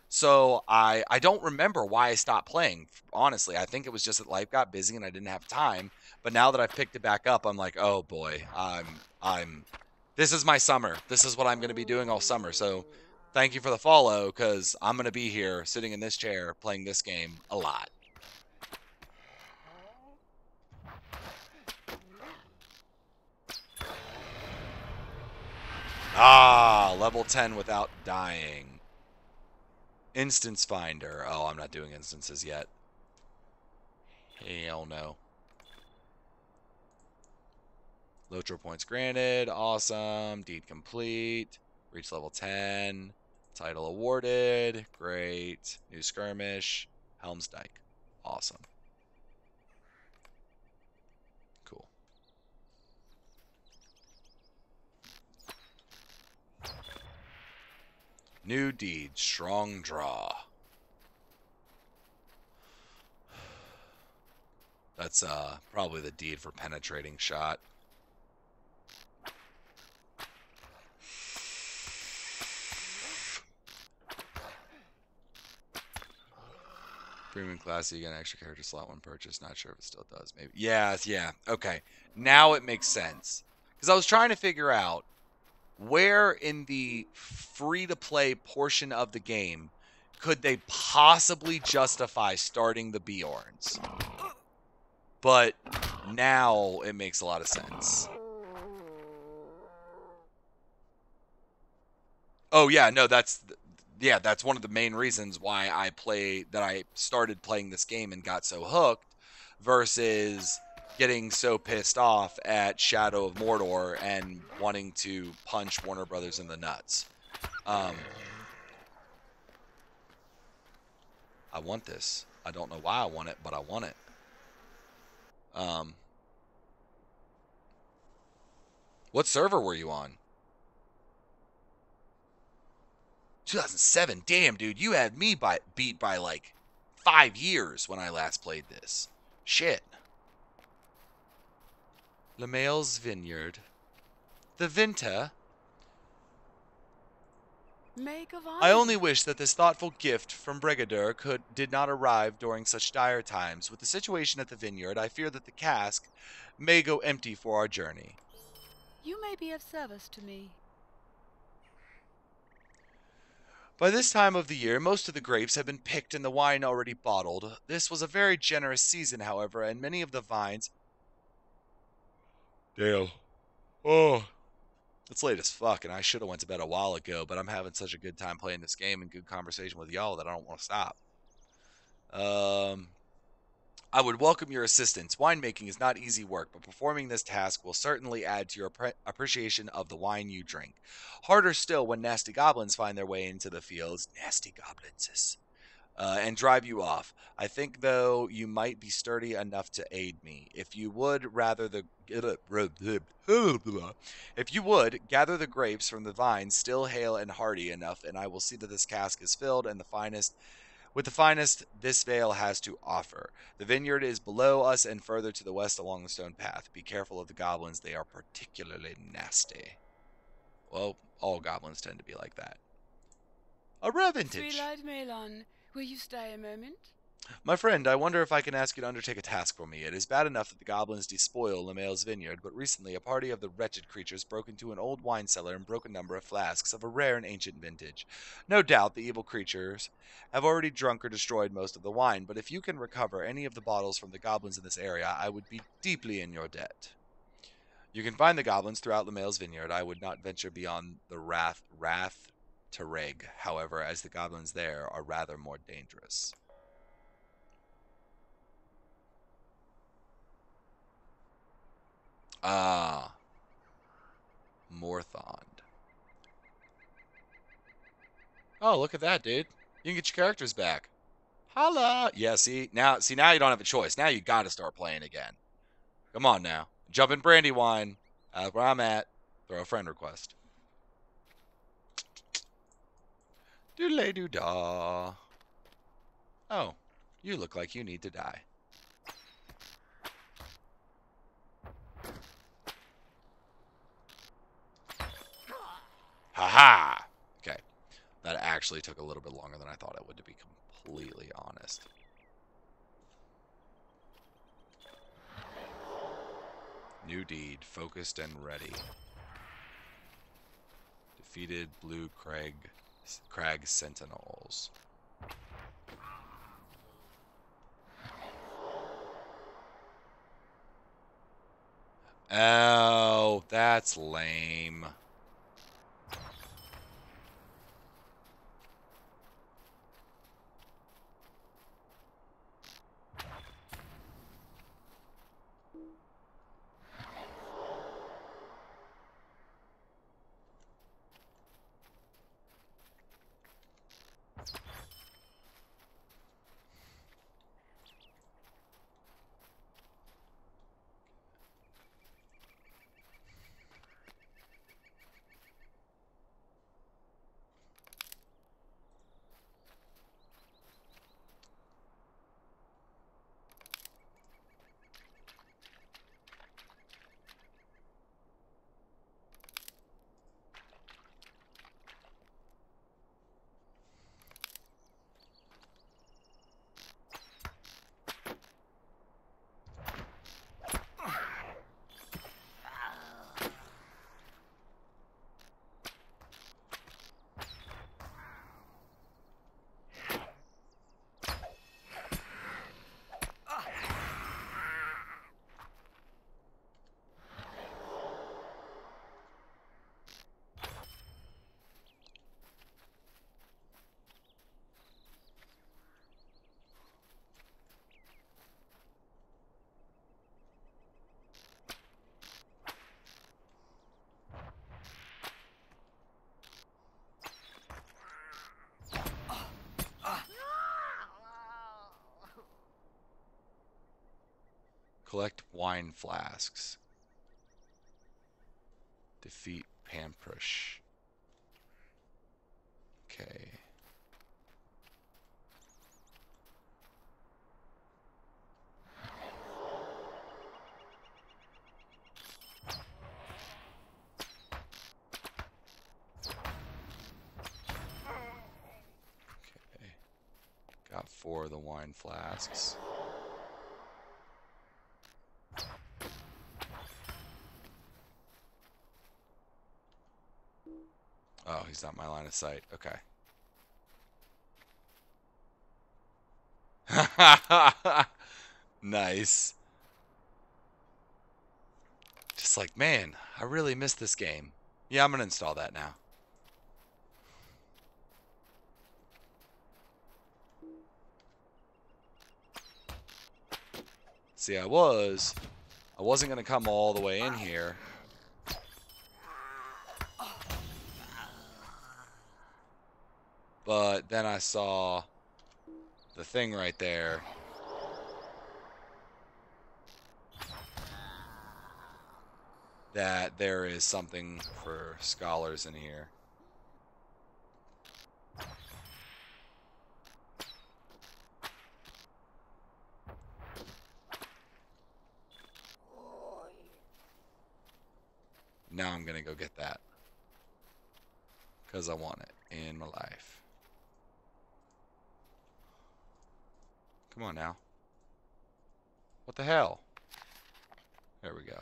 So I I don't remember why I stopped playing. Honestly, I think it was just that life got busy and I didn't have time. But now that I've picked it back up, I'm like, oh boy, I'm I'm this is my summer. This is what I'm going to be doing all summer. So thank you for the follow because I'm going to be here sitting in this chair playing this game a lot. Ah, level 10 without dying. Instance finder. Oh, I'm not doing instances yet. Hell no. Lotro points granted. Awesome. Deed complete. Reach level 10. Title awarded. Great. New skirmish. Helm's Dike. Awesome. Cool. New deed. Strong draw. That's uh probably the deed for penetrating shot. Premium class, you get an extra character slot when purchased. Not sure if it still does. Maybe. Yeah, yeah. Okay. Now it makes sense. Because I was trying to figure out where in the free to play portion of the game could they possibly justify starting the Beorns. But now it makes a lot of sense. Oh yeah, no, that's yeah, that's one of the main reasons why I play that I started playing this game and got so hooked versus getting so pissed off at Shadow of Mordor and wanting to punch Warner Brothers in the nuts. Um, I want this. I don't know why I want it, but I want it. Um, what server were you on? 2007. Damn, dude, you had me by beat by like five years when I last played this. Shit. LeMail's Vineyard. The Vinta. Mae govannen. I only wish that this thoughtful gift from Brigadur could did not arrive during such dire times. With the situation at the vineyard, I fear that the cask may go empty for our journey. You may be of service to me. By this time of the year, most of the grapes have been picked and the wine already bottled. This was a very generous season, however, and many of the vines. Dale. Oh. It's late as fuck, and I should have went to bed a while ago, but I'm having such a good time playing this game and good conversation with y'all that I don't want to stop. Um, I would welcome your assistance. Winemaking is not easy work, but performing this task will certainly add to your appre- appreciation of the wine you drink. Harder still when nasty goblins find their way into the fields. Nasty goblins. Uh, and drive you off. I think, though, you might be sturdy enough to aid me. If you would rather the if you would gather the grapes from the vines, still hale and hearty enough, and I will see that this cask is filled and the finest with the finest this vale has to offer. The vineyard is below us and further to the west along the stone path. Be careful of the goblins, they are particularly nasty. Well, all goblins tend to be like that. A rare vintage. Sweet-eyed Melon, will you stay a moment? My friend, I wonder if I can ask you to undertake a task for me. It is bad enough that the goblins despoil Lemale's vineyard, but recently a party of the wretched creatures broke into an old wine cellar and broke a number of flasks of a rare and ancient vintage. No doubt the evil creatures have already drunk or destroyed most of the wine, but if you can recover any of the bottles from the goblins in this area, I would be deeply in your debt. You can find the goblins throughout Lemale's vineyard. I would not venture beyond the Rath Rath Teraig, however, as the goblins there are rather more dangerous. Ah. Morthond. Oh, look at that, dude. You can get your characters back. Holla! Yeah, see now, see now you don't have a choice. Now you got to start playing again. Come on now, jump in Brandywine. That's where I'm at. Throw a friend request. Doodle doo da. Oh, you look like you need to die. Haha! Okay. That actually took a little bit longer than I thought it would, to be completely honest. New deed, focused and ready. Defeated Blue Crag, Crag Sentinels. Oh, that's lame. Collect wine flasks. Defeat Pamprush. Okay. got four of the wine flasks. Line of sight. Okay. nice. Just like, man, I really missed this game. Yeah, I'm going to install that now. See, I was. I wasn't going to come all the way in here. But then I saw the thing right there. That there is something for scholars in here. Now I'm going to go get that. Because I want it in my life. Come on now. What the hell? There we go.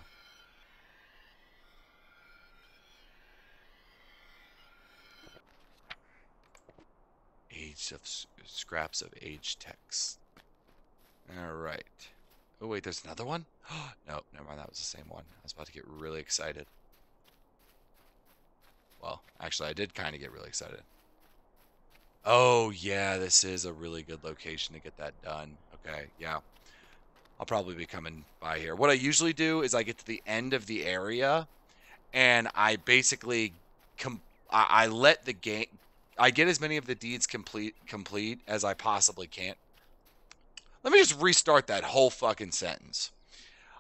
Age of scraps of age text. All right. Oh wait, there's another one. no, never mind. That was the same one. I was about to get really excited. Well, actually, I did kind of get really excited. Oh, yeah, this is a really good location to get that done. Okay, yeah. I'll probably be coming by here. What I usually do is I get to the end of the area, and I basically com I, I let the game... I get as many of the deeds complete complete as I possibly can. Let me just restart that whole fucking sentence.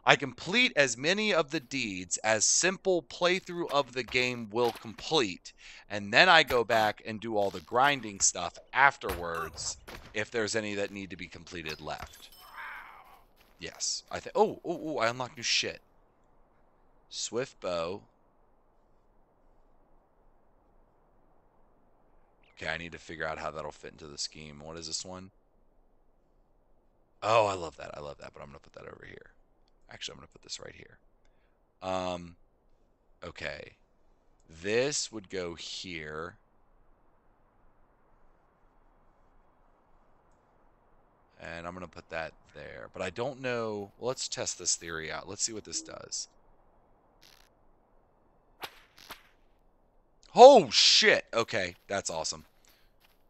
I complete as many of the deeds as simple playthrough of the game will complete, and then I go back and do all the grinding stuff afterwards if there's any that need to be completed left. Yes, I think. Oh, oh, oh! I unlocked new shit. Swift bow. Okay, I need to figure out how that'll fit into the scheme. What is this one? Oh, I love that. I love that, but I'm going to put that over here. Actually, I'm going to put this right here. Um, okay. This would go here. And I'm going to put that there. But I don't know. Well, let's test this theory out. Let's see what this does. Oh, shit. Okay, that's awesome.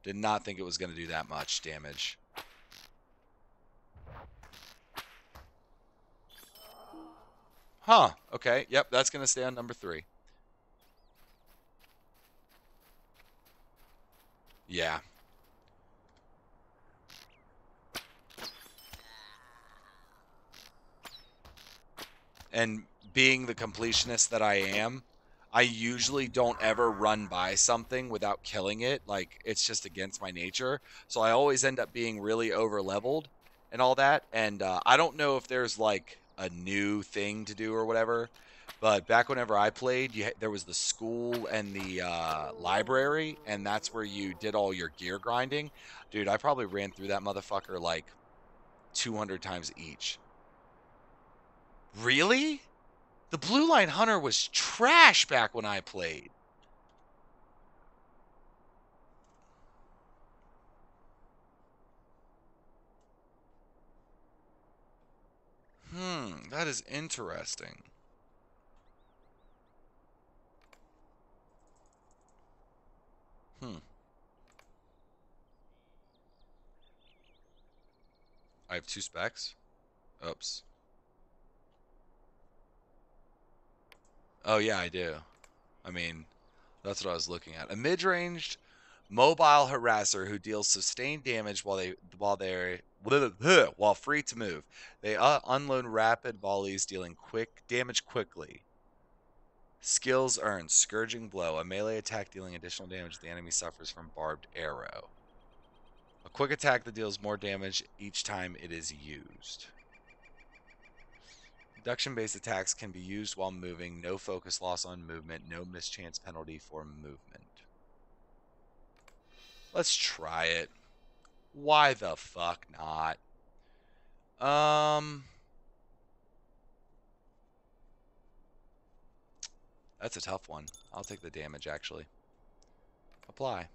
Did not think it was going to do that much damage. Huh. Okay. Yep, that's going to stay on number three. Yeah. And being the completionist that I am, I usually don't ever run by something without killing it. Like, it's just against my nature. So I always end up being really over leveled and all that. And uh, I don't know if there's like a new thing to do or whatever. But back whenever I played, you, there was the school and the uh, library, and that's where you did all your gear grinding. Dude, I probably ran through that motherfucker like 200 times each. Really? The Blue Line Hunter was trash back when I played. Hmm, that is interesting. Hmm. I have two specs. Oops. Oh yeah, I do. I mean, that's what I was looking at. A mid-ranged mobile harasser who deals sustained damage while they while they while free to move. They uh, unload rapid volleys, dealing quick damage quickly. Skills earned: Scourging Blow, a melee attack dealing additional damage the enemy suffers from barbed arrow. A quick attack that deals more damage each time it is used. Reduction-based attacks can be used while moving, no focus loss on movement, no mischance penalty for movement. Let's try it. Why the fuck not? Um. That's a tough one. I'll take the damage actually. Apply.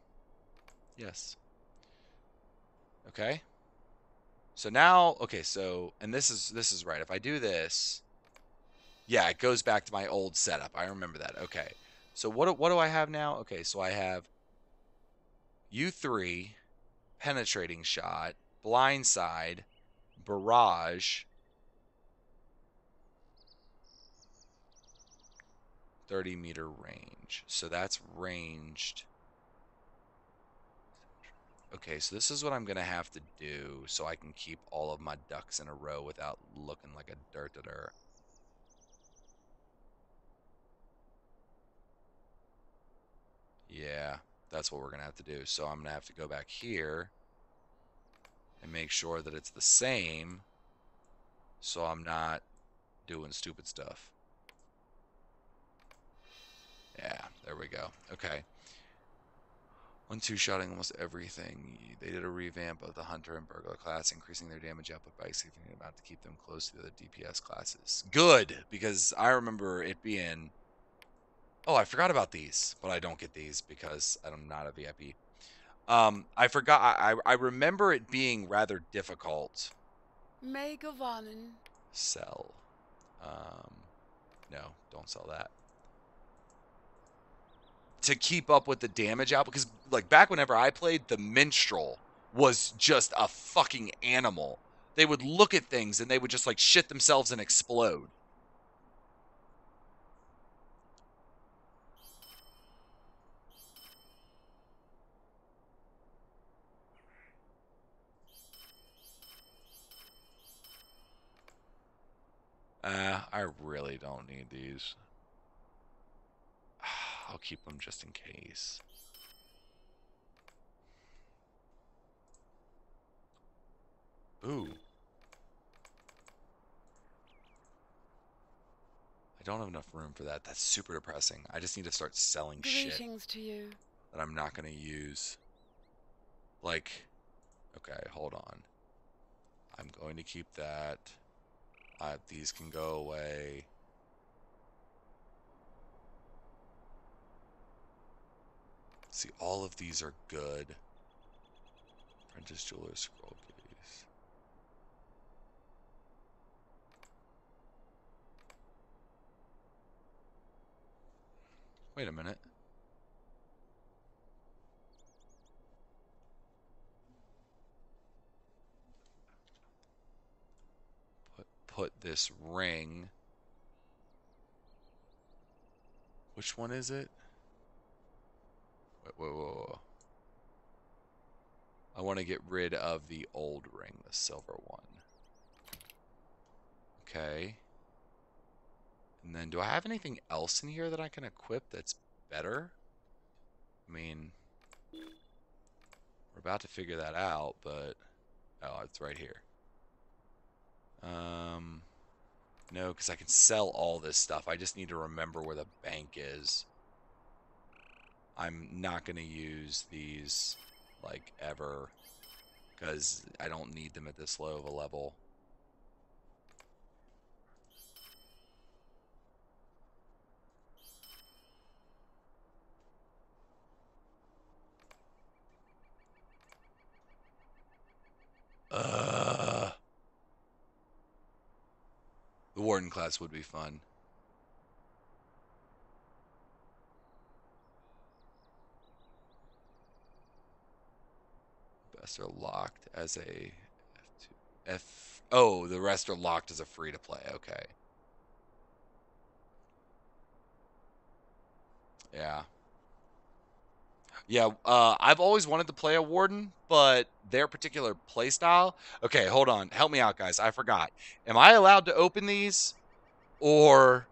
Yes. Okay. So now, okay, so and this is this is right. If I do this, yeah, it goes back to my old setup. I remember that. Okay. So what what do I have now? Okay, so I have U3, penetrating shot, blindside, barrage, 30 meter range. So that's ranged. Okay, so this is what I'm going to have to do so I can keep all of my ducks in a row without looking like a dirt dirt. Yeah, that's what we're going to have to do. So I'm going to have to go back here and make sure that it's the same so I'm not doing stupid stuff. Yeah, there we go. Okay. One two shotting almost everything. They did a revamp of the hunter and burglar class, increasing their damage output by a significant amount to keep them close to the other DPS classes. Good, because I remember it being. Oh, I forgot about these, but I don't get these because I'm not a VIP. Um, I forgot. I I remember it being rather difficult. May. Sell. Um, no, don't sell that to keep up with the damage out because like back whenever I played the minstrel was just a fucking animal. They would look at things and they would just like shit themselves and explode. Uh, I really don't need these. I'll keep them just in case. Ooh. I don't have enough room for that. That's super depressing. I just need to start selling shit Greetings to you. that I'm not going to use. Like, okay, hold on. I'm going to keep that. Uh, these can go away. See, all of these are good. Apprentice Jeweler Scroll Keys. Wait a minute. Put this ring. Which one is it? Wait, whoa, whoa, whoa. I want to get rid of the old ring, the silver one. Okay. And then, do I have anything else in here that I can equip that's better? I mean, we're about to figure that out, but... Oh, it's right here. Um, no, because I can sell all this stuff. I just need to remember where the bank is. I'm not going to use these like ever because I don't need them at this low of a level. Uh, the warden class would be fun. Best are locked as a F2. F. Oh, the rest are locked as a free to play. Okay. Yeah. Yeah, uh, I've always wanted to play a warden, but their particular playstyle. Okay, hold on. Help me out, guys. I forgot. Am I allowed to open these? Or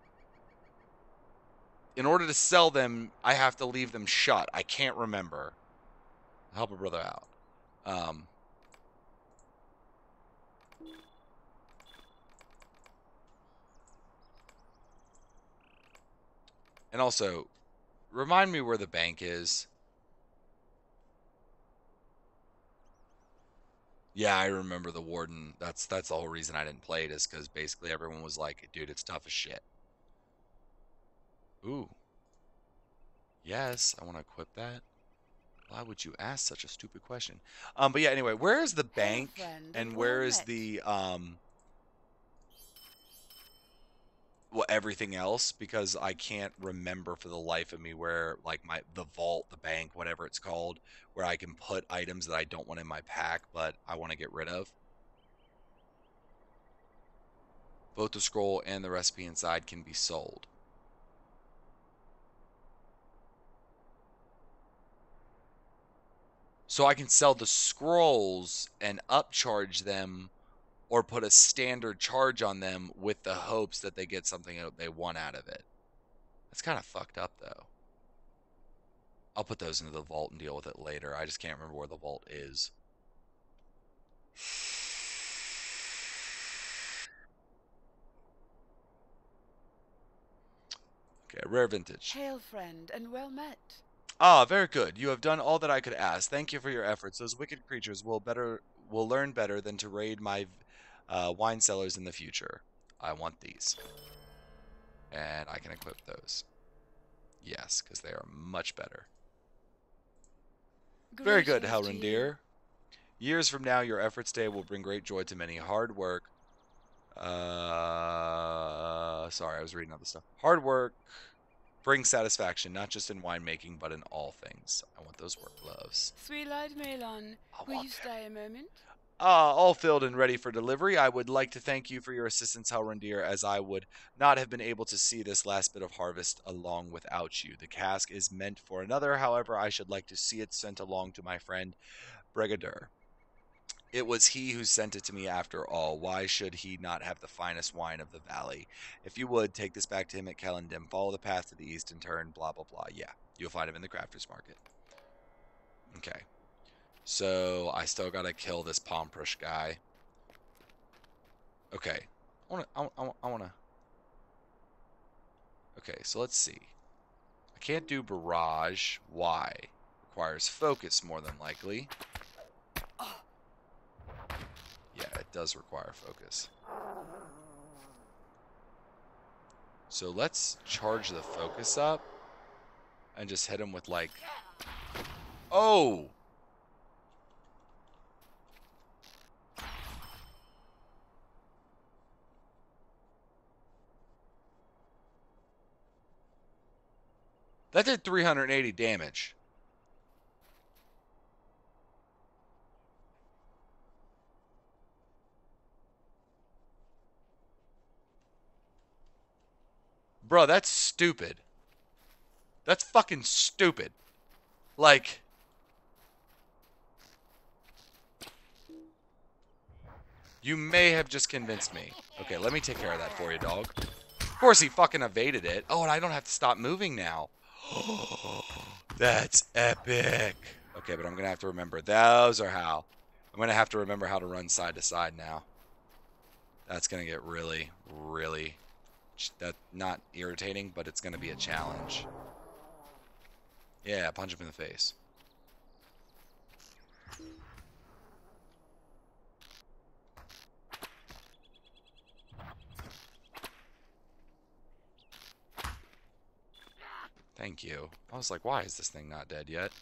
in order to sell them, I have to leave them shut. I can't remember. Help a brother out. Um, and also, remind me where the bank is. Yeah, I remember the warden. That's that's the whole reason I didn't play it is because basically everyone was like, "Dude, it's tough as shit." Ooh. Yes, I want to equip that. Why would you ask such a stupid question? Um, but yeah, anyway, where is the bank and where is where well is met. the um well everything else because I can't remember for the life of me where like my the vault, the bank, whatever it's called, where I can put items that I don't want in my pack but I want to get rid of. Both the scroll and the recipe inside can be sold. So I can sell the scrolls and upcharge them or put a standard charge on them with the hopes that they get something they want out of it. That's kind of fucked up though. I'll put those into the vault and deal with it later. I just can't remember where the vault is. Okay, rare vintage. Hail, friend, and well met. Ah, very good. You have done all that I could ask. Thank you for your efforts. Those wicked creatures will better will learn better than to raid my uh, wine cellars in the future. I want these, and I can equip those. Yes, because they are much better. Very good, Greetings to you. Helrondir. Years from now, your efforts today will bring great joy to many. Hard work. Uh, sorry, I was reading other stuff. Hard work brings satisfaction, not just in winemaking, but in all things. I want those work gloves. Sweet-eyed Melon, will you stay a moment? Ah, all filled and ready for delivery. I would like to thank you for your assistance, Helrondir, as I would not have been able to see this last bit of harvest along without you. The cask is meant for another, however, I should like to see it sent along to my friend Brigadur. It was he who sent it to me after all. Why should he not have the finest wine of the valley? If you would, take this back to him at Celondim. Follow the path to the east and turn, blah, blah, blah. Yeah, you'll find him in the crafter's market. Okay. So I still gotta kill this Pomprish guy. Okay. I wanna, I, I, I wanna. Okay, so let's see. I can't do barrage. Why? Requires focus more than likely. Yeah, it does require focus. So let's charge the focus up and just hit him with like. Oh! That did 380 damage. Bro, that's stupid. That's fucking stupid. Like. You may have just convinced me. Okay, let me take care of that for you, dog. Of course, he fucking evaded it. Oh, and I don't have to stop moving now. That's epic. Okay, but I'm going to have to remember. Those are how. I'm going to have to remember how to run side to side now. That's going to get really, really that not irritating, but it's going to be a challenge. Yeah, punch him in the face. Thank you. I was like, why is this thing not dead yet?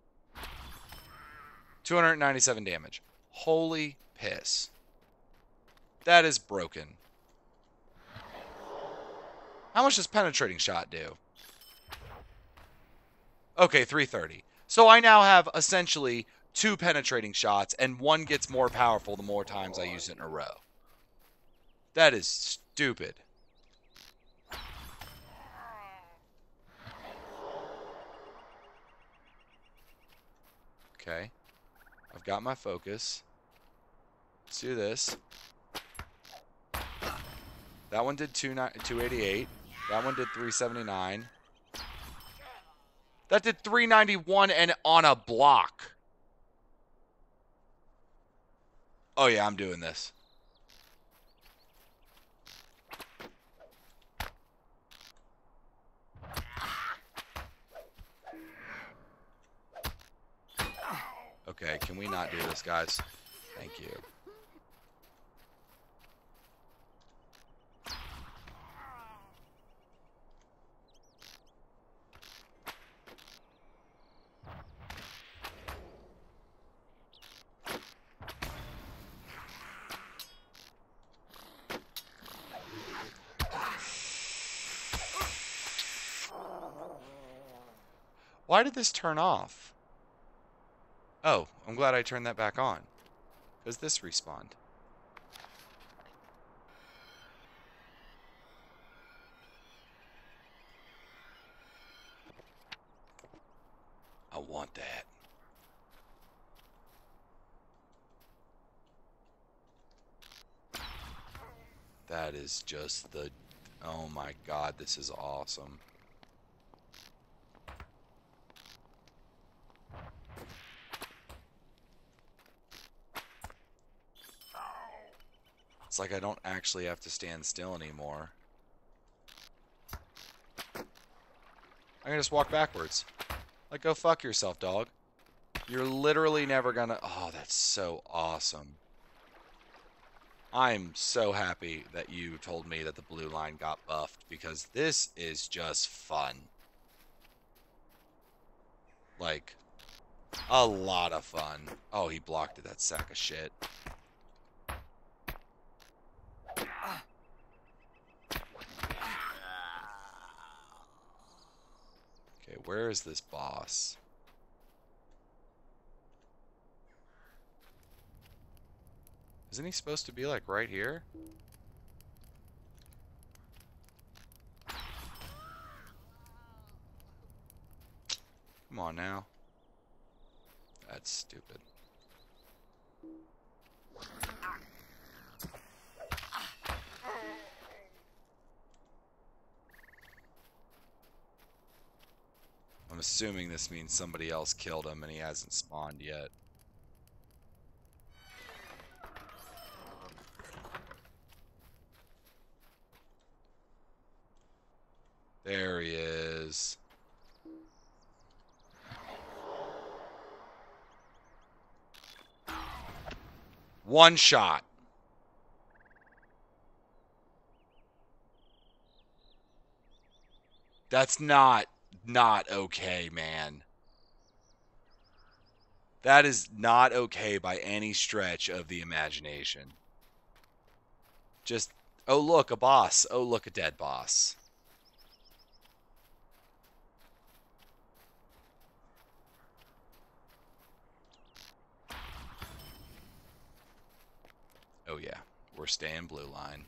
297 damage. Holy piss. That is broken. How much does penetrating shot do? Okay, 330. So I now have essentially two penetrating shots, and one gets more powerful the more times I use it in a row. That is stupid. Okay. I've got my focus. Let's do this. That one did two 288. That one did 379. That did 391 and on a block. Oh yeah, I'm doing this. Okay, can we not do this, guys? Thank you. Why did this turn off? Oh, I'm glad I turned that back on. Because this respawned. I want that. That is just the... Oh my god, this is awesome. It's like I don't actually have to stand still anymore. I can just walk backwards. Like, go fuck yourself, dog. You're literally never gonna... Oh, that's so awesome. I'm so happy that you told me that the blue line got buffed because this is just fun. Like, a lot of fun. Oh, he blocked it, that sack of shit. Okay, where is this boss? Isn't he supposed to be like right here? Come on now. That's stupid. I'm assuming this means somebody else killed him and he hasn't spawned yet. There he is. One shot. That's not not okay, man. That is not okay by any stretch of the imagination. Just, oh look, a boss. Oh look, a dead boss. Oh yeah, we're staying blue line.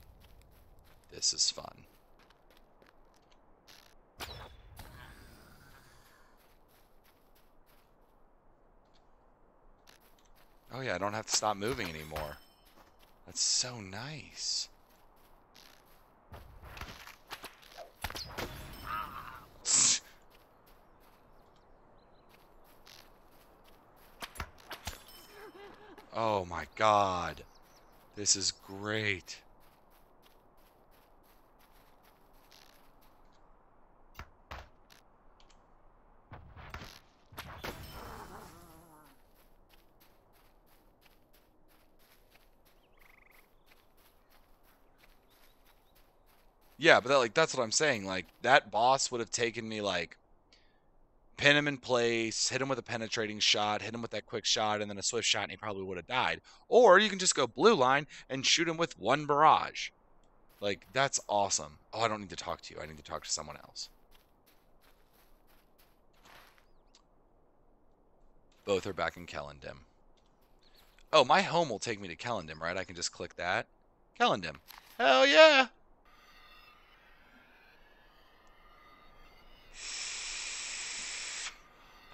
This is fun. Oh yeah, I don't have to stop moving anymore. That's so nice. Oh my god. This is great. Yeah, but that, like that's what I'm saying. Like that boss would have taken me like pin him in place, hit him with a penetrating shot, hit him with that quick shot, and then a swift shot, and he probably would have died. Or you can just go blue line and shoot him with one barrage. Like that's awesome. Oh, I don't need to talk to you. I need to talk to someone else. Both are back in Celondim. Oh, my home will take me to Celondim, right? I can just click that. Celondim. Hell yeah!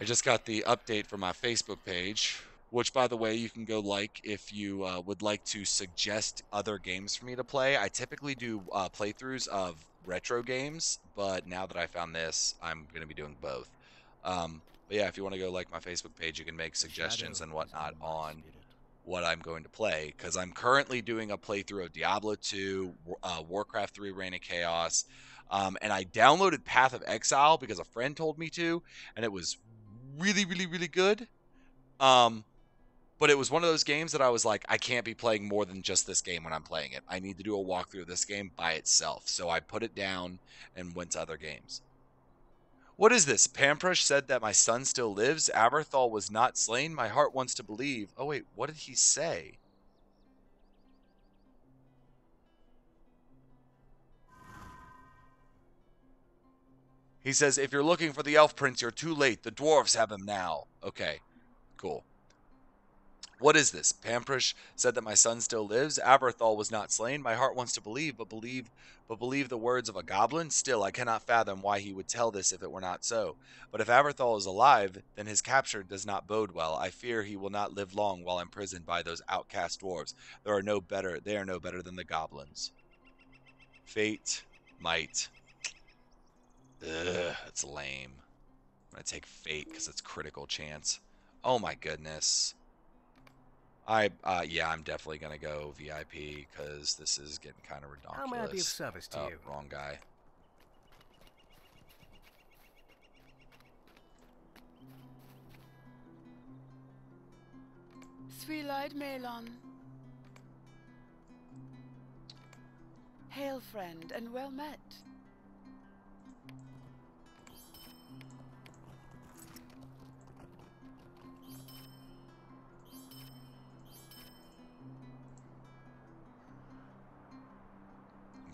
I just got the update for my Facebook page, which, by the way, you can go like if you uh, would like to suggest other games for me to play. I typically do uh, playthroughs of retro games, but now that I found this, I'm going to be doing both. Um, but yeah, if you want to go like my Facebook page, you can make suggestions and whatnot on what I'm going to play because I'm currently doing a playthrough of Diablo 2, uh, Warcraft 3 Reign of Chaos, um, and I downloaded Path of Exile because a friend told me to, and it was really, really, really good. Um, but it was one of those games that I was like, I can't be playing more than just this game when I'm playing it. I need to do a walkthrough of this game by itself. So I put it down and went to other games. What is this? Pamprush said that my son still lives. Avorthal was not slain. My heart wants to believe. Oh, wait, what did he say? He says, if you're looking for the elf prince, you're too late. The dwarves have him now. Okay, cool. What is this? Pamprish said that my son still lives. Avorthal was not slain. My heart wants to believe, but believe but believe the words of a goblin? Still, I cannot fathom why he would tell this if it were not so. But if Avorthal is alive, then his capture does not bode well. I fear he will not live long while imprisoned by those outcast dwarves. There are no better they are no better than the goblins. Fate, might. Ugh, that's lame. I'm gonna take fate because it's critical chance. Oh my goodness. I uh, yeah, I'm definitely gonna go VIP because this is getting kind of ridiculous. How may I be of service to oh, you? wrong guy. Sweet-eyed Melon. Hail, friend, and well met.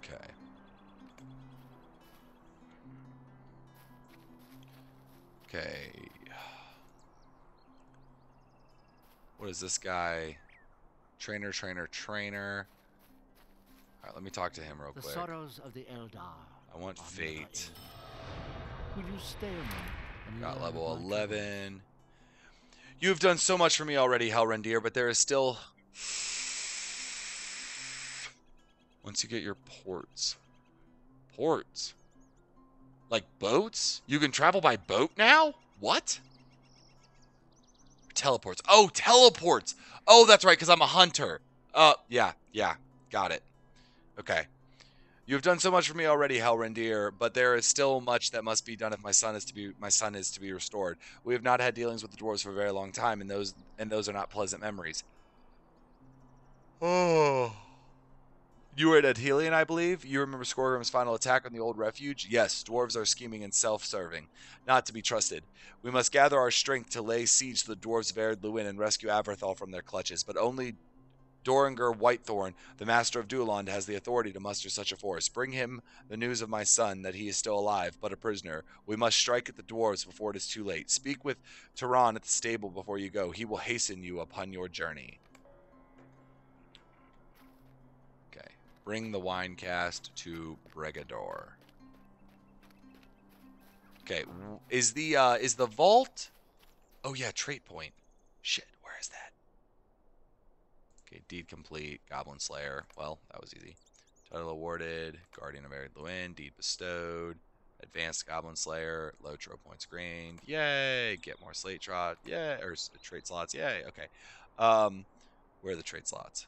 Okay. Okay. What is this guy? Trainer, trainer, trainer. All right, let me talk to him real The quick. sorrows of the Eldar. I want fate. Will you stay moment Got level of 11. You have done so much for me already, Helrondir, but there is still. Once you get your ports. Ports? Like boats? You can travel by boat now? What? Teleports. Oh, teleports! Oh, that's right, because I'm a hunter. Uh, yeah, yeah, got it. Okay. You have done so much for me already, Helrondir, but there is still much that must be done if my son is to be my son is to be restored. We have not had dealings with the dwarves for a very long time, and those and those are not pleasant memories. Oh. You were at Edhelion, I believe. You remember Skorgrim's final attack on the old refuge? Yes, dwarves are scheming and self-serving, not to be trusted. We must gather our strength to lay siege to the dwarves of Luin and rescue Avorthal from their clutches, but only Doringer Whitethorn, the master of Duillond, has the authority to muster such a force. Bring him the news of my son that he is still alive, but a prisoner. We must strike at the dwarves before it is too late. Speak with Tehran at the stable before you go. He will hasten you upon your journey. Bring the wine cast to Bregador. Okay, is the uh is the vault Oh yeah, trait point. Shit, where is that? Okay, deed complete, Goblin Slayer. Well, that was easy. Title awarded, Guardian of Ered Luin, deed bestowed, Advanced Goblin Slayer, LOTRO points gained. Yay! Get more slate trot. Yay! Or trait slots. Yay! Okay. Um, where are the trait slots?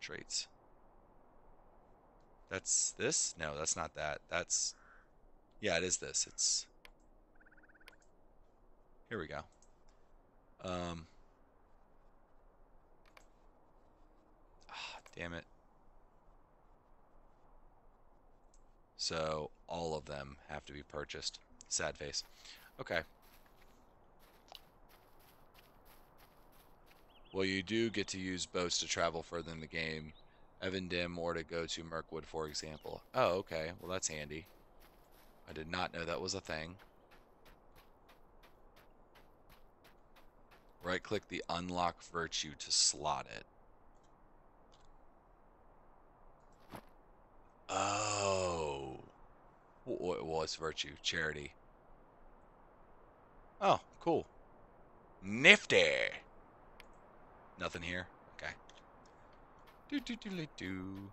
Traits. That's this? No, that's not that. That's yeah, it is this. It's here we go. Um. Ah, damn it. So all of them have to be purchased. Sad face. Okay. Well, you do get to use boats to travel further in the game. Evendim or to go to Mirkwood, for example. Oh, okay. Well, that's handy. I did not know that was a thing. Right click the unlock virtue to slot it. Oh. What was virtue? Charity. Oh, cool. Nifty. Nothing here. Do do do do do.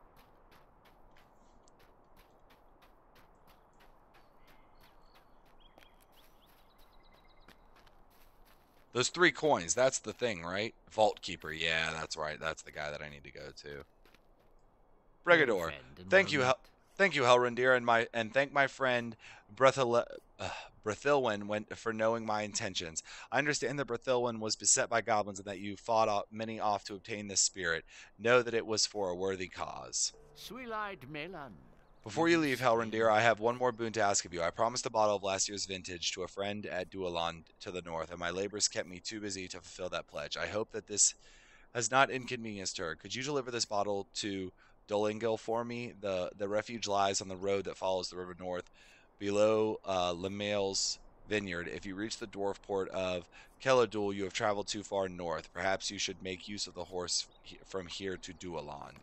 Those three coins, that's the thing, right? Vault Keeper, yeah, that's right. That's the guy that I need to go to. Bregador. Thank you, Hel- thank you, Helrondir, and my and thank my friend Brethil uh, Brethilwyn went for knowing my intentions. I understand that Brethilwyn was beset by goblins and that you fought off, many off to obtain this spirit. Know that it was for a worthy cause. Sweet-eyed Melon. Before you leave, Helrondir, I have one more boon to ask of you. I promised a bottle of last year's vintage to a friend at Duillond to the north, and my labors kept me too busy to fulfill that pledge. I hope that this has not inconvenienced her. Could you deliver this bottle to Dolingil for me? The the refuge lies on the road that follows the river north, below uh, vineyard. If you reach the dwarf port of Keladul, you have traveled too far north. Perhaps you should make use of the horse from here to Duillond.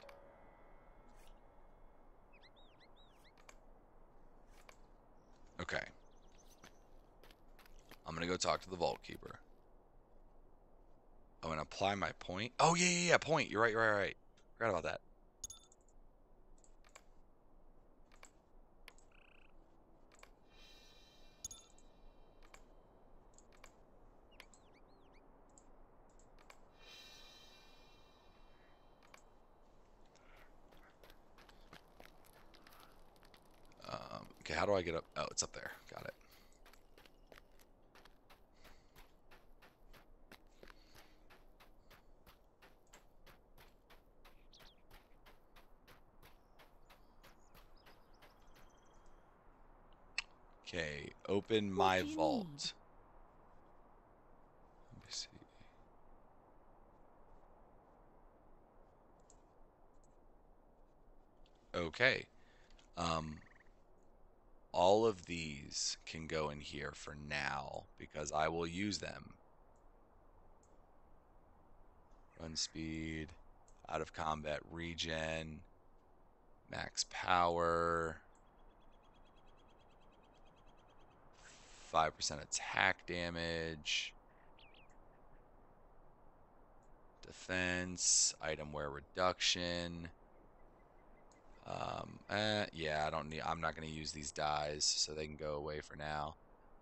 Okay. I'm gonna go talk to the vault keeper. I'm gonna apply my point. Oh yeah, yeah, yeah. Point. You're right. You're right. You're right. Forgot about that. Okay, how do I get up? Oh, it's up there. Got it. Okay, open my vault. need? Let me see. Okay. Um, all of these can go in here for now because I will use them. Run speed, out of combat regen, max power, 5% attack damage, defense, item wear reduction. Um, eh, yeah, I don't need. I'm not going to use these dies, so they can go away for now.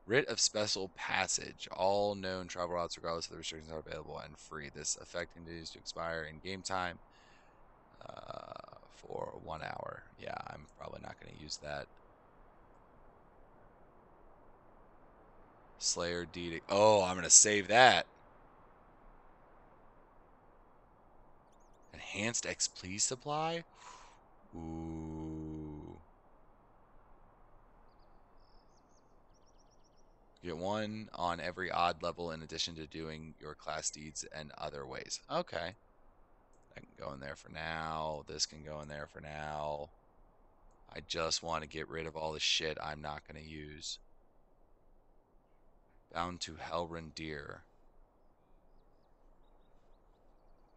Writ of Special Passage. All known travel routes, regardless of the restrictions, are available and free. This effect continues to expire in game time uh, for one hour. Yeah, I'm probably not going to use that. Slayer deed. Oh, I'm going to save that. Enhanced XP supply? Ooh. Get one on every odd level in addition to doing your class deeds and other ways. Okay. I can go in there for now. This can go in there for now. I just want to get rid of all the shit I'm not going to use. Bound to Helrondir.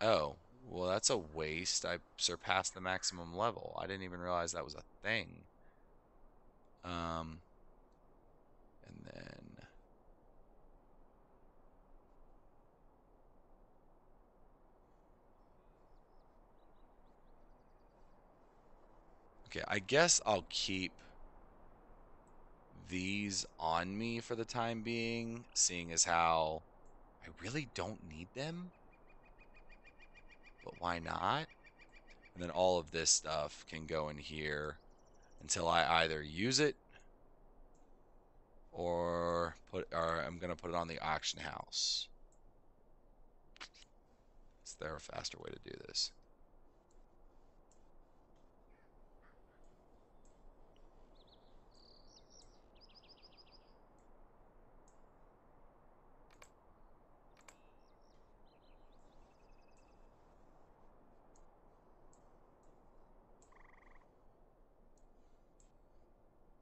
Oh, well, that's a waste. I surpassed the maximum level. I didn't even realize that was a thing. Um, and then okay, I guess I'll keep these on me for the time being, seeing as how I really don't need them but why not? And then all of this stuff can go in here until I either use it or put or I'm gonna put it on the auction house. Is there a faster way to do this?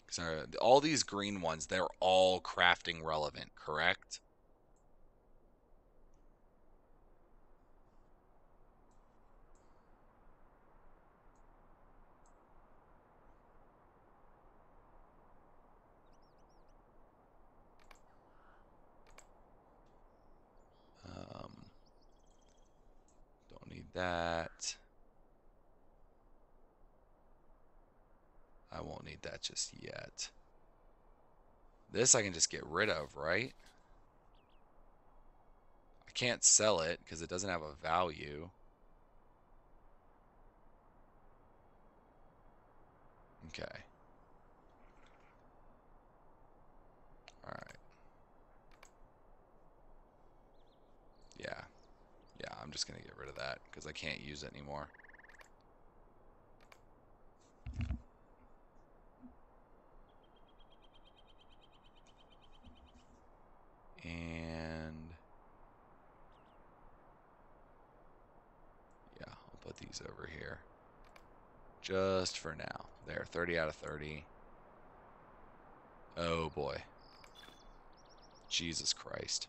So all these green ones, they're all crafting relevant, correct? Um, don't need that. I won't need that just yet. This I can just get rid of, right? I can't sell it because it doesn't have a value. Okay. Alright. Yeah. Yeah, I'm just going to get rid of that because I can't use it anymore. And yeah, I'll put these over here just for now. There, 30 out of 30. Oh boy. Jesus Christ.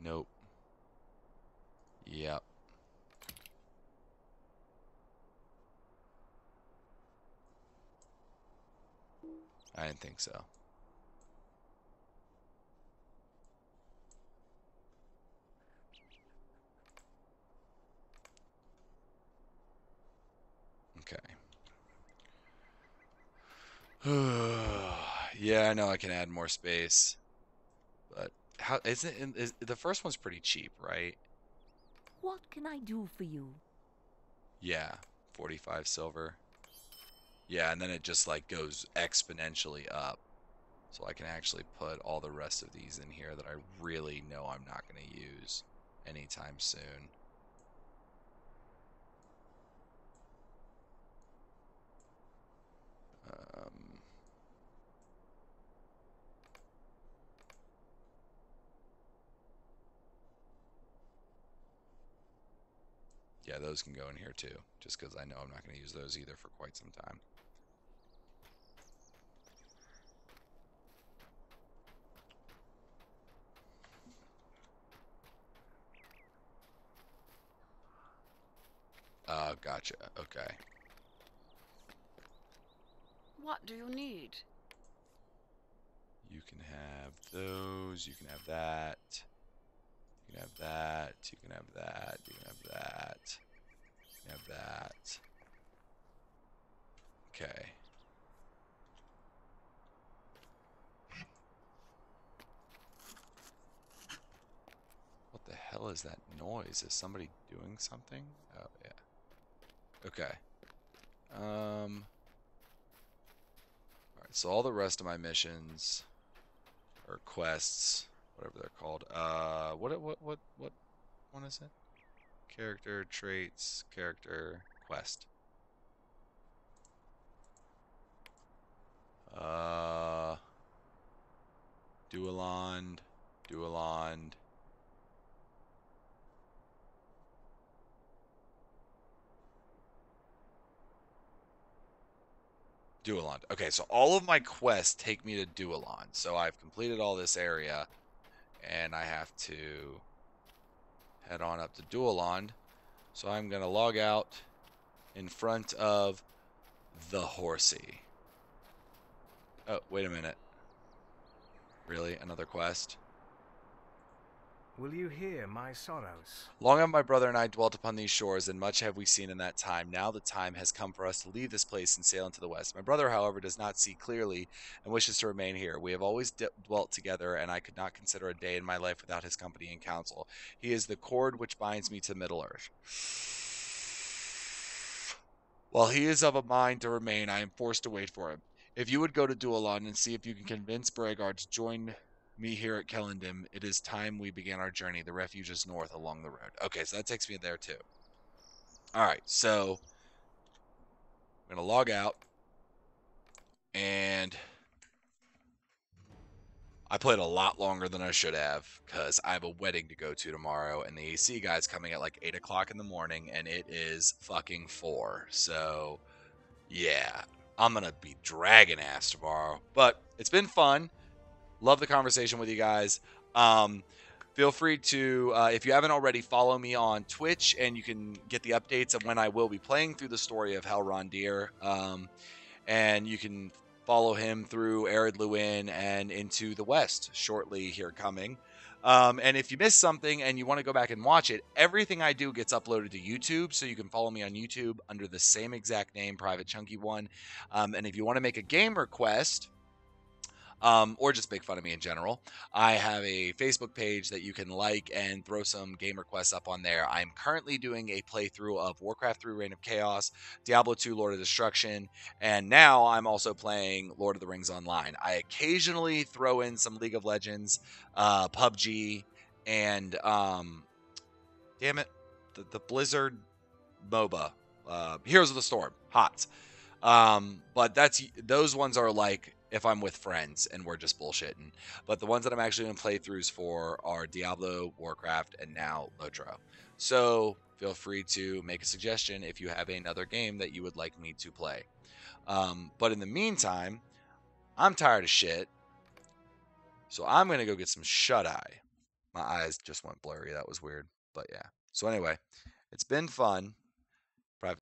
Nope. Yep. I didn't think so. Okay. yeah, I know I can add more space, but how isn't it- is the first one's pretty cheap, right? What can I do for you? Yeah, 45 silver. Yeah, and then it just like goes exponentially up. So I can actually put all the rest of these in here that I really know I'm not going to use anytime soon. Um, yeah, those can go in here too, just because I know I'm not going to use those either for quite some time. Uh, gotcha. Okay. What do you need? You can have those. You can have that. You can have that. You can have that. You can have that. You can have that. Okay. What the hell is that noise? Is somebody doing something? Oh, yeah. Okay. Um. Alright, so all the rest of my missions or quests, whatever they're called. Uh, what what what what one is it? Character traits, character quest. Uh, Duillond, Duillond. Duillond. Okay, so all of my quests take me to Duillond. So I've completed all this area, and I have to head on up to Duillond. So I'm going to log out in front of the horsey. Oh, wait a minute. Really? Another quest? Will you hear my sorrows? Long have my brother and I dwelt upon these shores, and much have we seen in that time. Now the time has come for us to leave this place and sail into the west. My brother, however, does not see clearly and wishes to remain here. We have always dwelt together, and I could not consider a day in my life without his company and counsel. He is the cord which binds me to Middle Earth. While he is of a mind to remain, I am forced to wait for him. If you would go to Duillond and see if you can convince Braegard to join me here at Celondim, it is time we began our journey. The refuge is north along the road. Okay, so that takes me there too. All right, so I'm gonna log out, and I played a lot longer than I should have because I have a wedding to go to tomorrow, and the AC guy's coming at like eight o'clock in the morning, and it is fucking four. So, yeah, I'm gonna be dragging ass tomorrow. But it's been fun. Love the conversation with you guys. Um, feel free to, uh, if you haven't already, follow me on Twitch, and you can get the updates of when I will be playing through the story of Helrondir. Um, and you can follow him through Ered Luin and into the West shortly here coming. Um, and if you missed something and you want to go back and watch it, everything I do gets uploaded to YouTube, so you can follow me on YouTube under the same exact name, Private Chunky One. Um, and if you want to make a game request, um, or just make fun of me in general, I have a Facebook page that you can like and throw some game requests up on there. I'm currently doing a playthrough of Warcraft 3 Reign of Chaos, Diablo 2 Lord of Destruction, and now I'm also playing Lord of the Rings Online. I occasionally throw in some League of Legends, uh, PUBG, and um, damn it, the, the Blizzard MOBA, uh, Heroes of the Storm, HOTS. Um, but that's those ones are like if I'm with friends and we're just bullshitting. But the ones that I'm actually doing playthroughs for are Diablo, Warcraft, and now Lotro. So feel free to make a suggestion if you have another game that you would like me to play. Um, but in the meantime, I'm tired of shit. So I'm going to go get some shut eye. My eyes just went blurry. That was weird. But yeah. So anyway, it's been fun.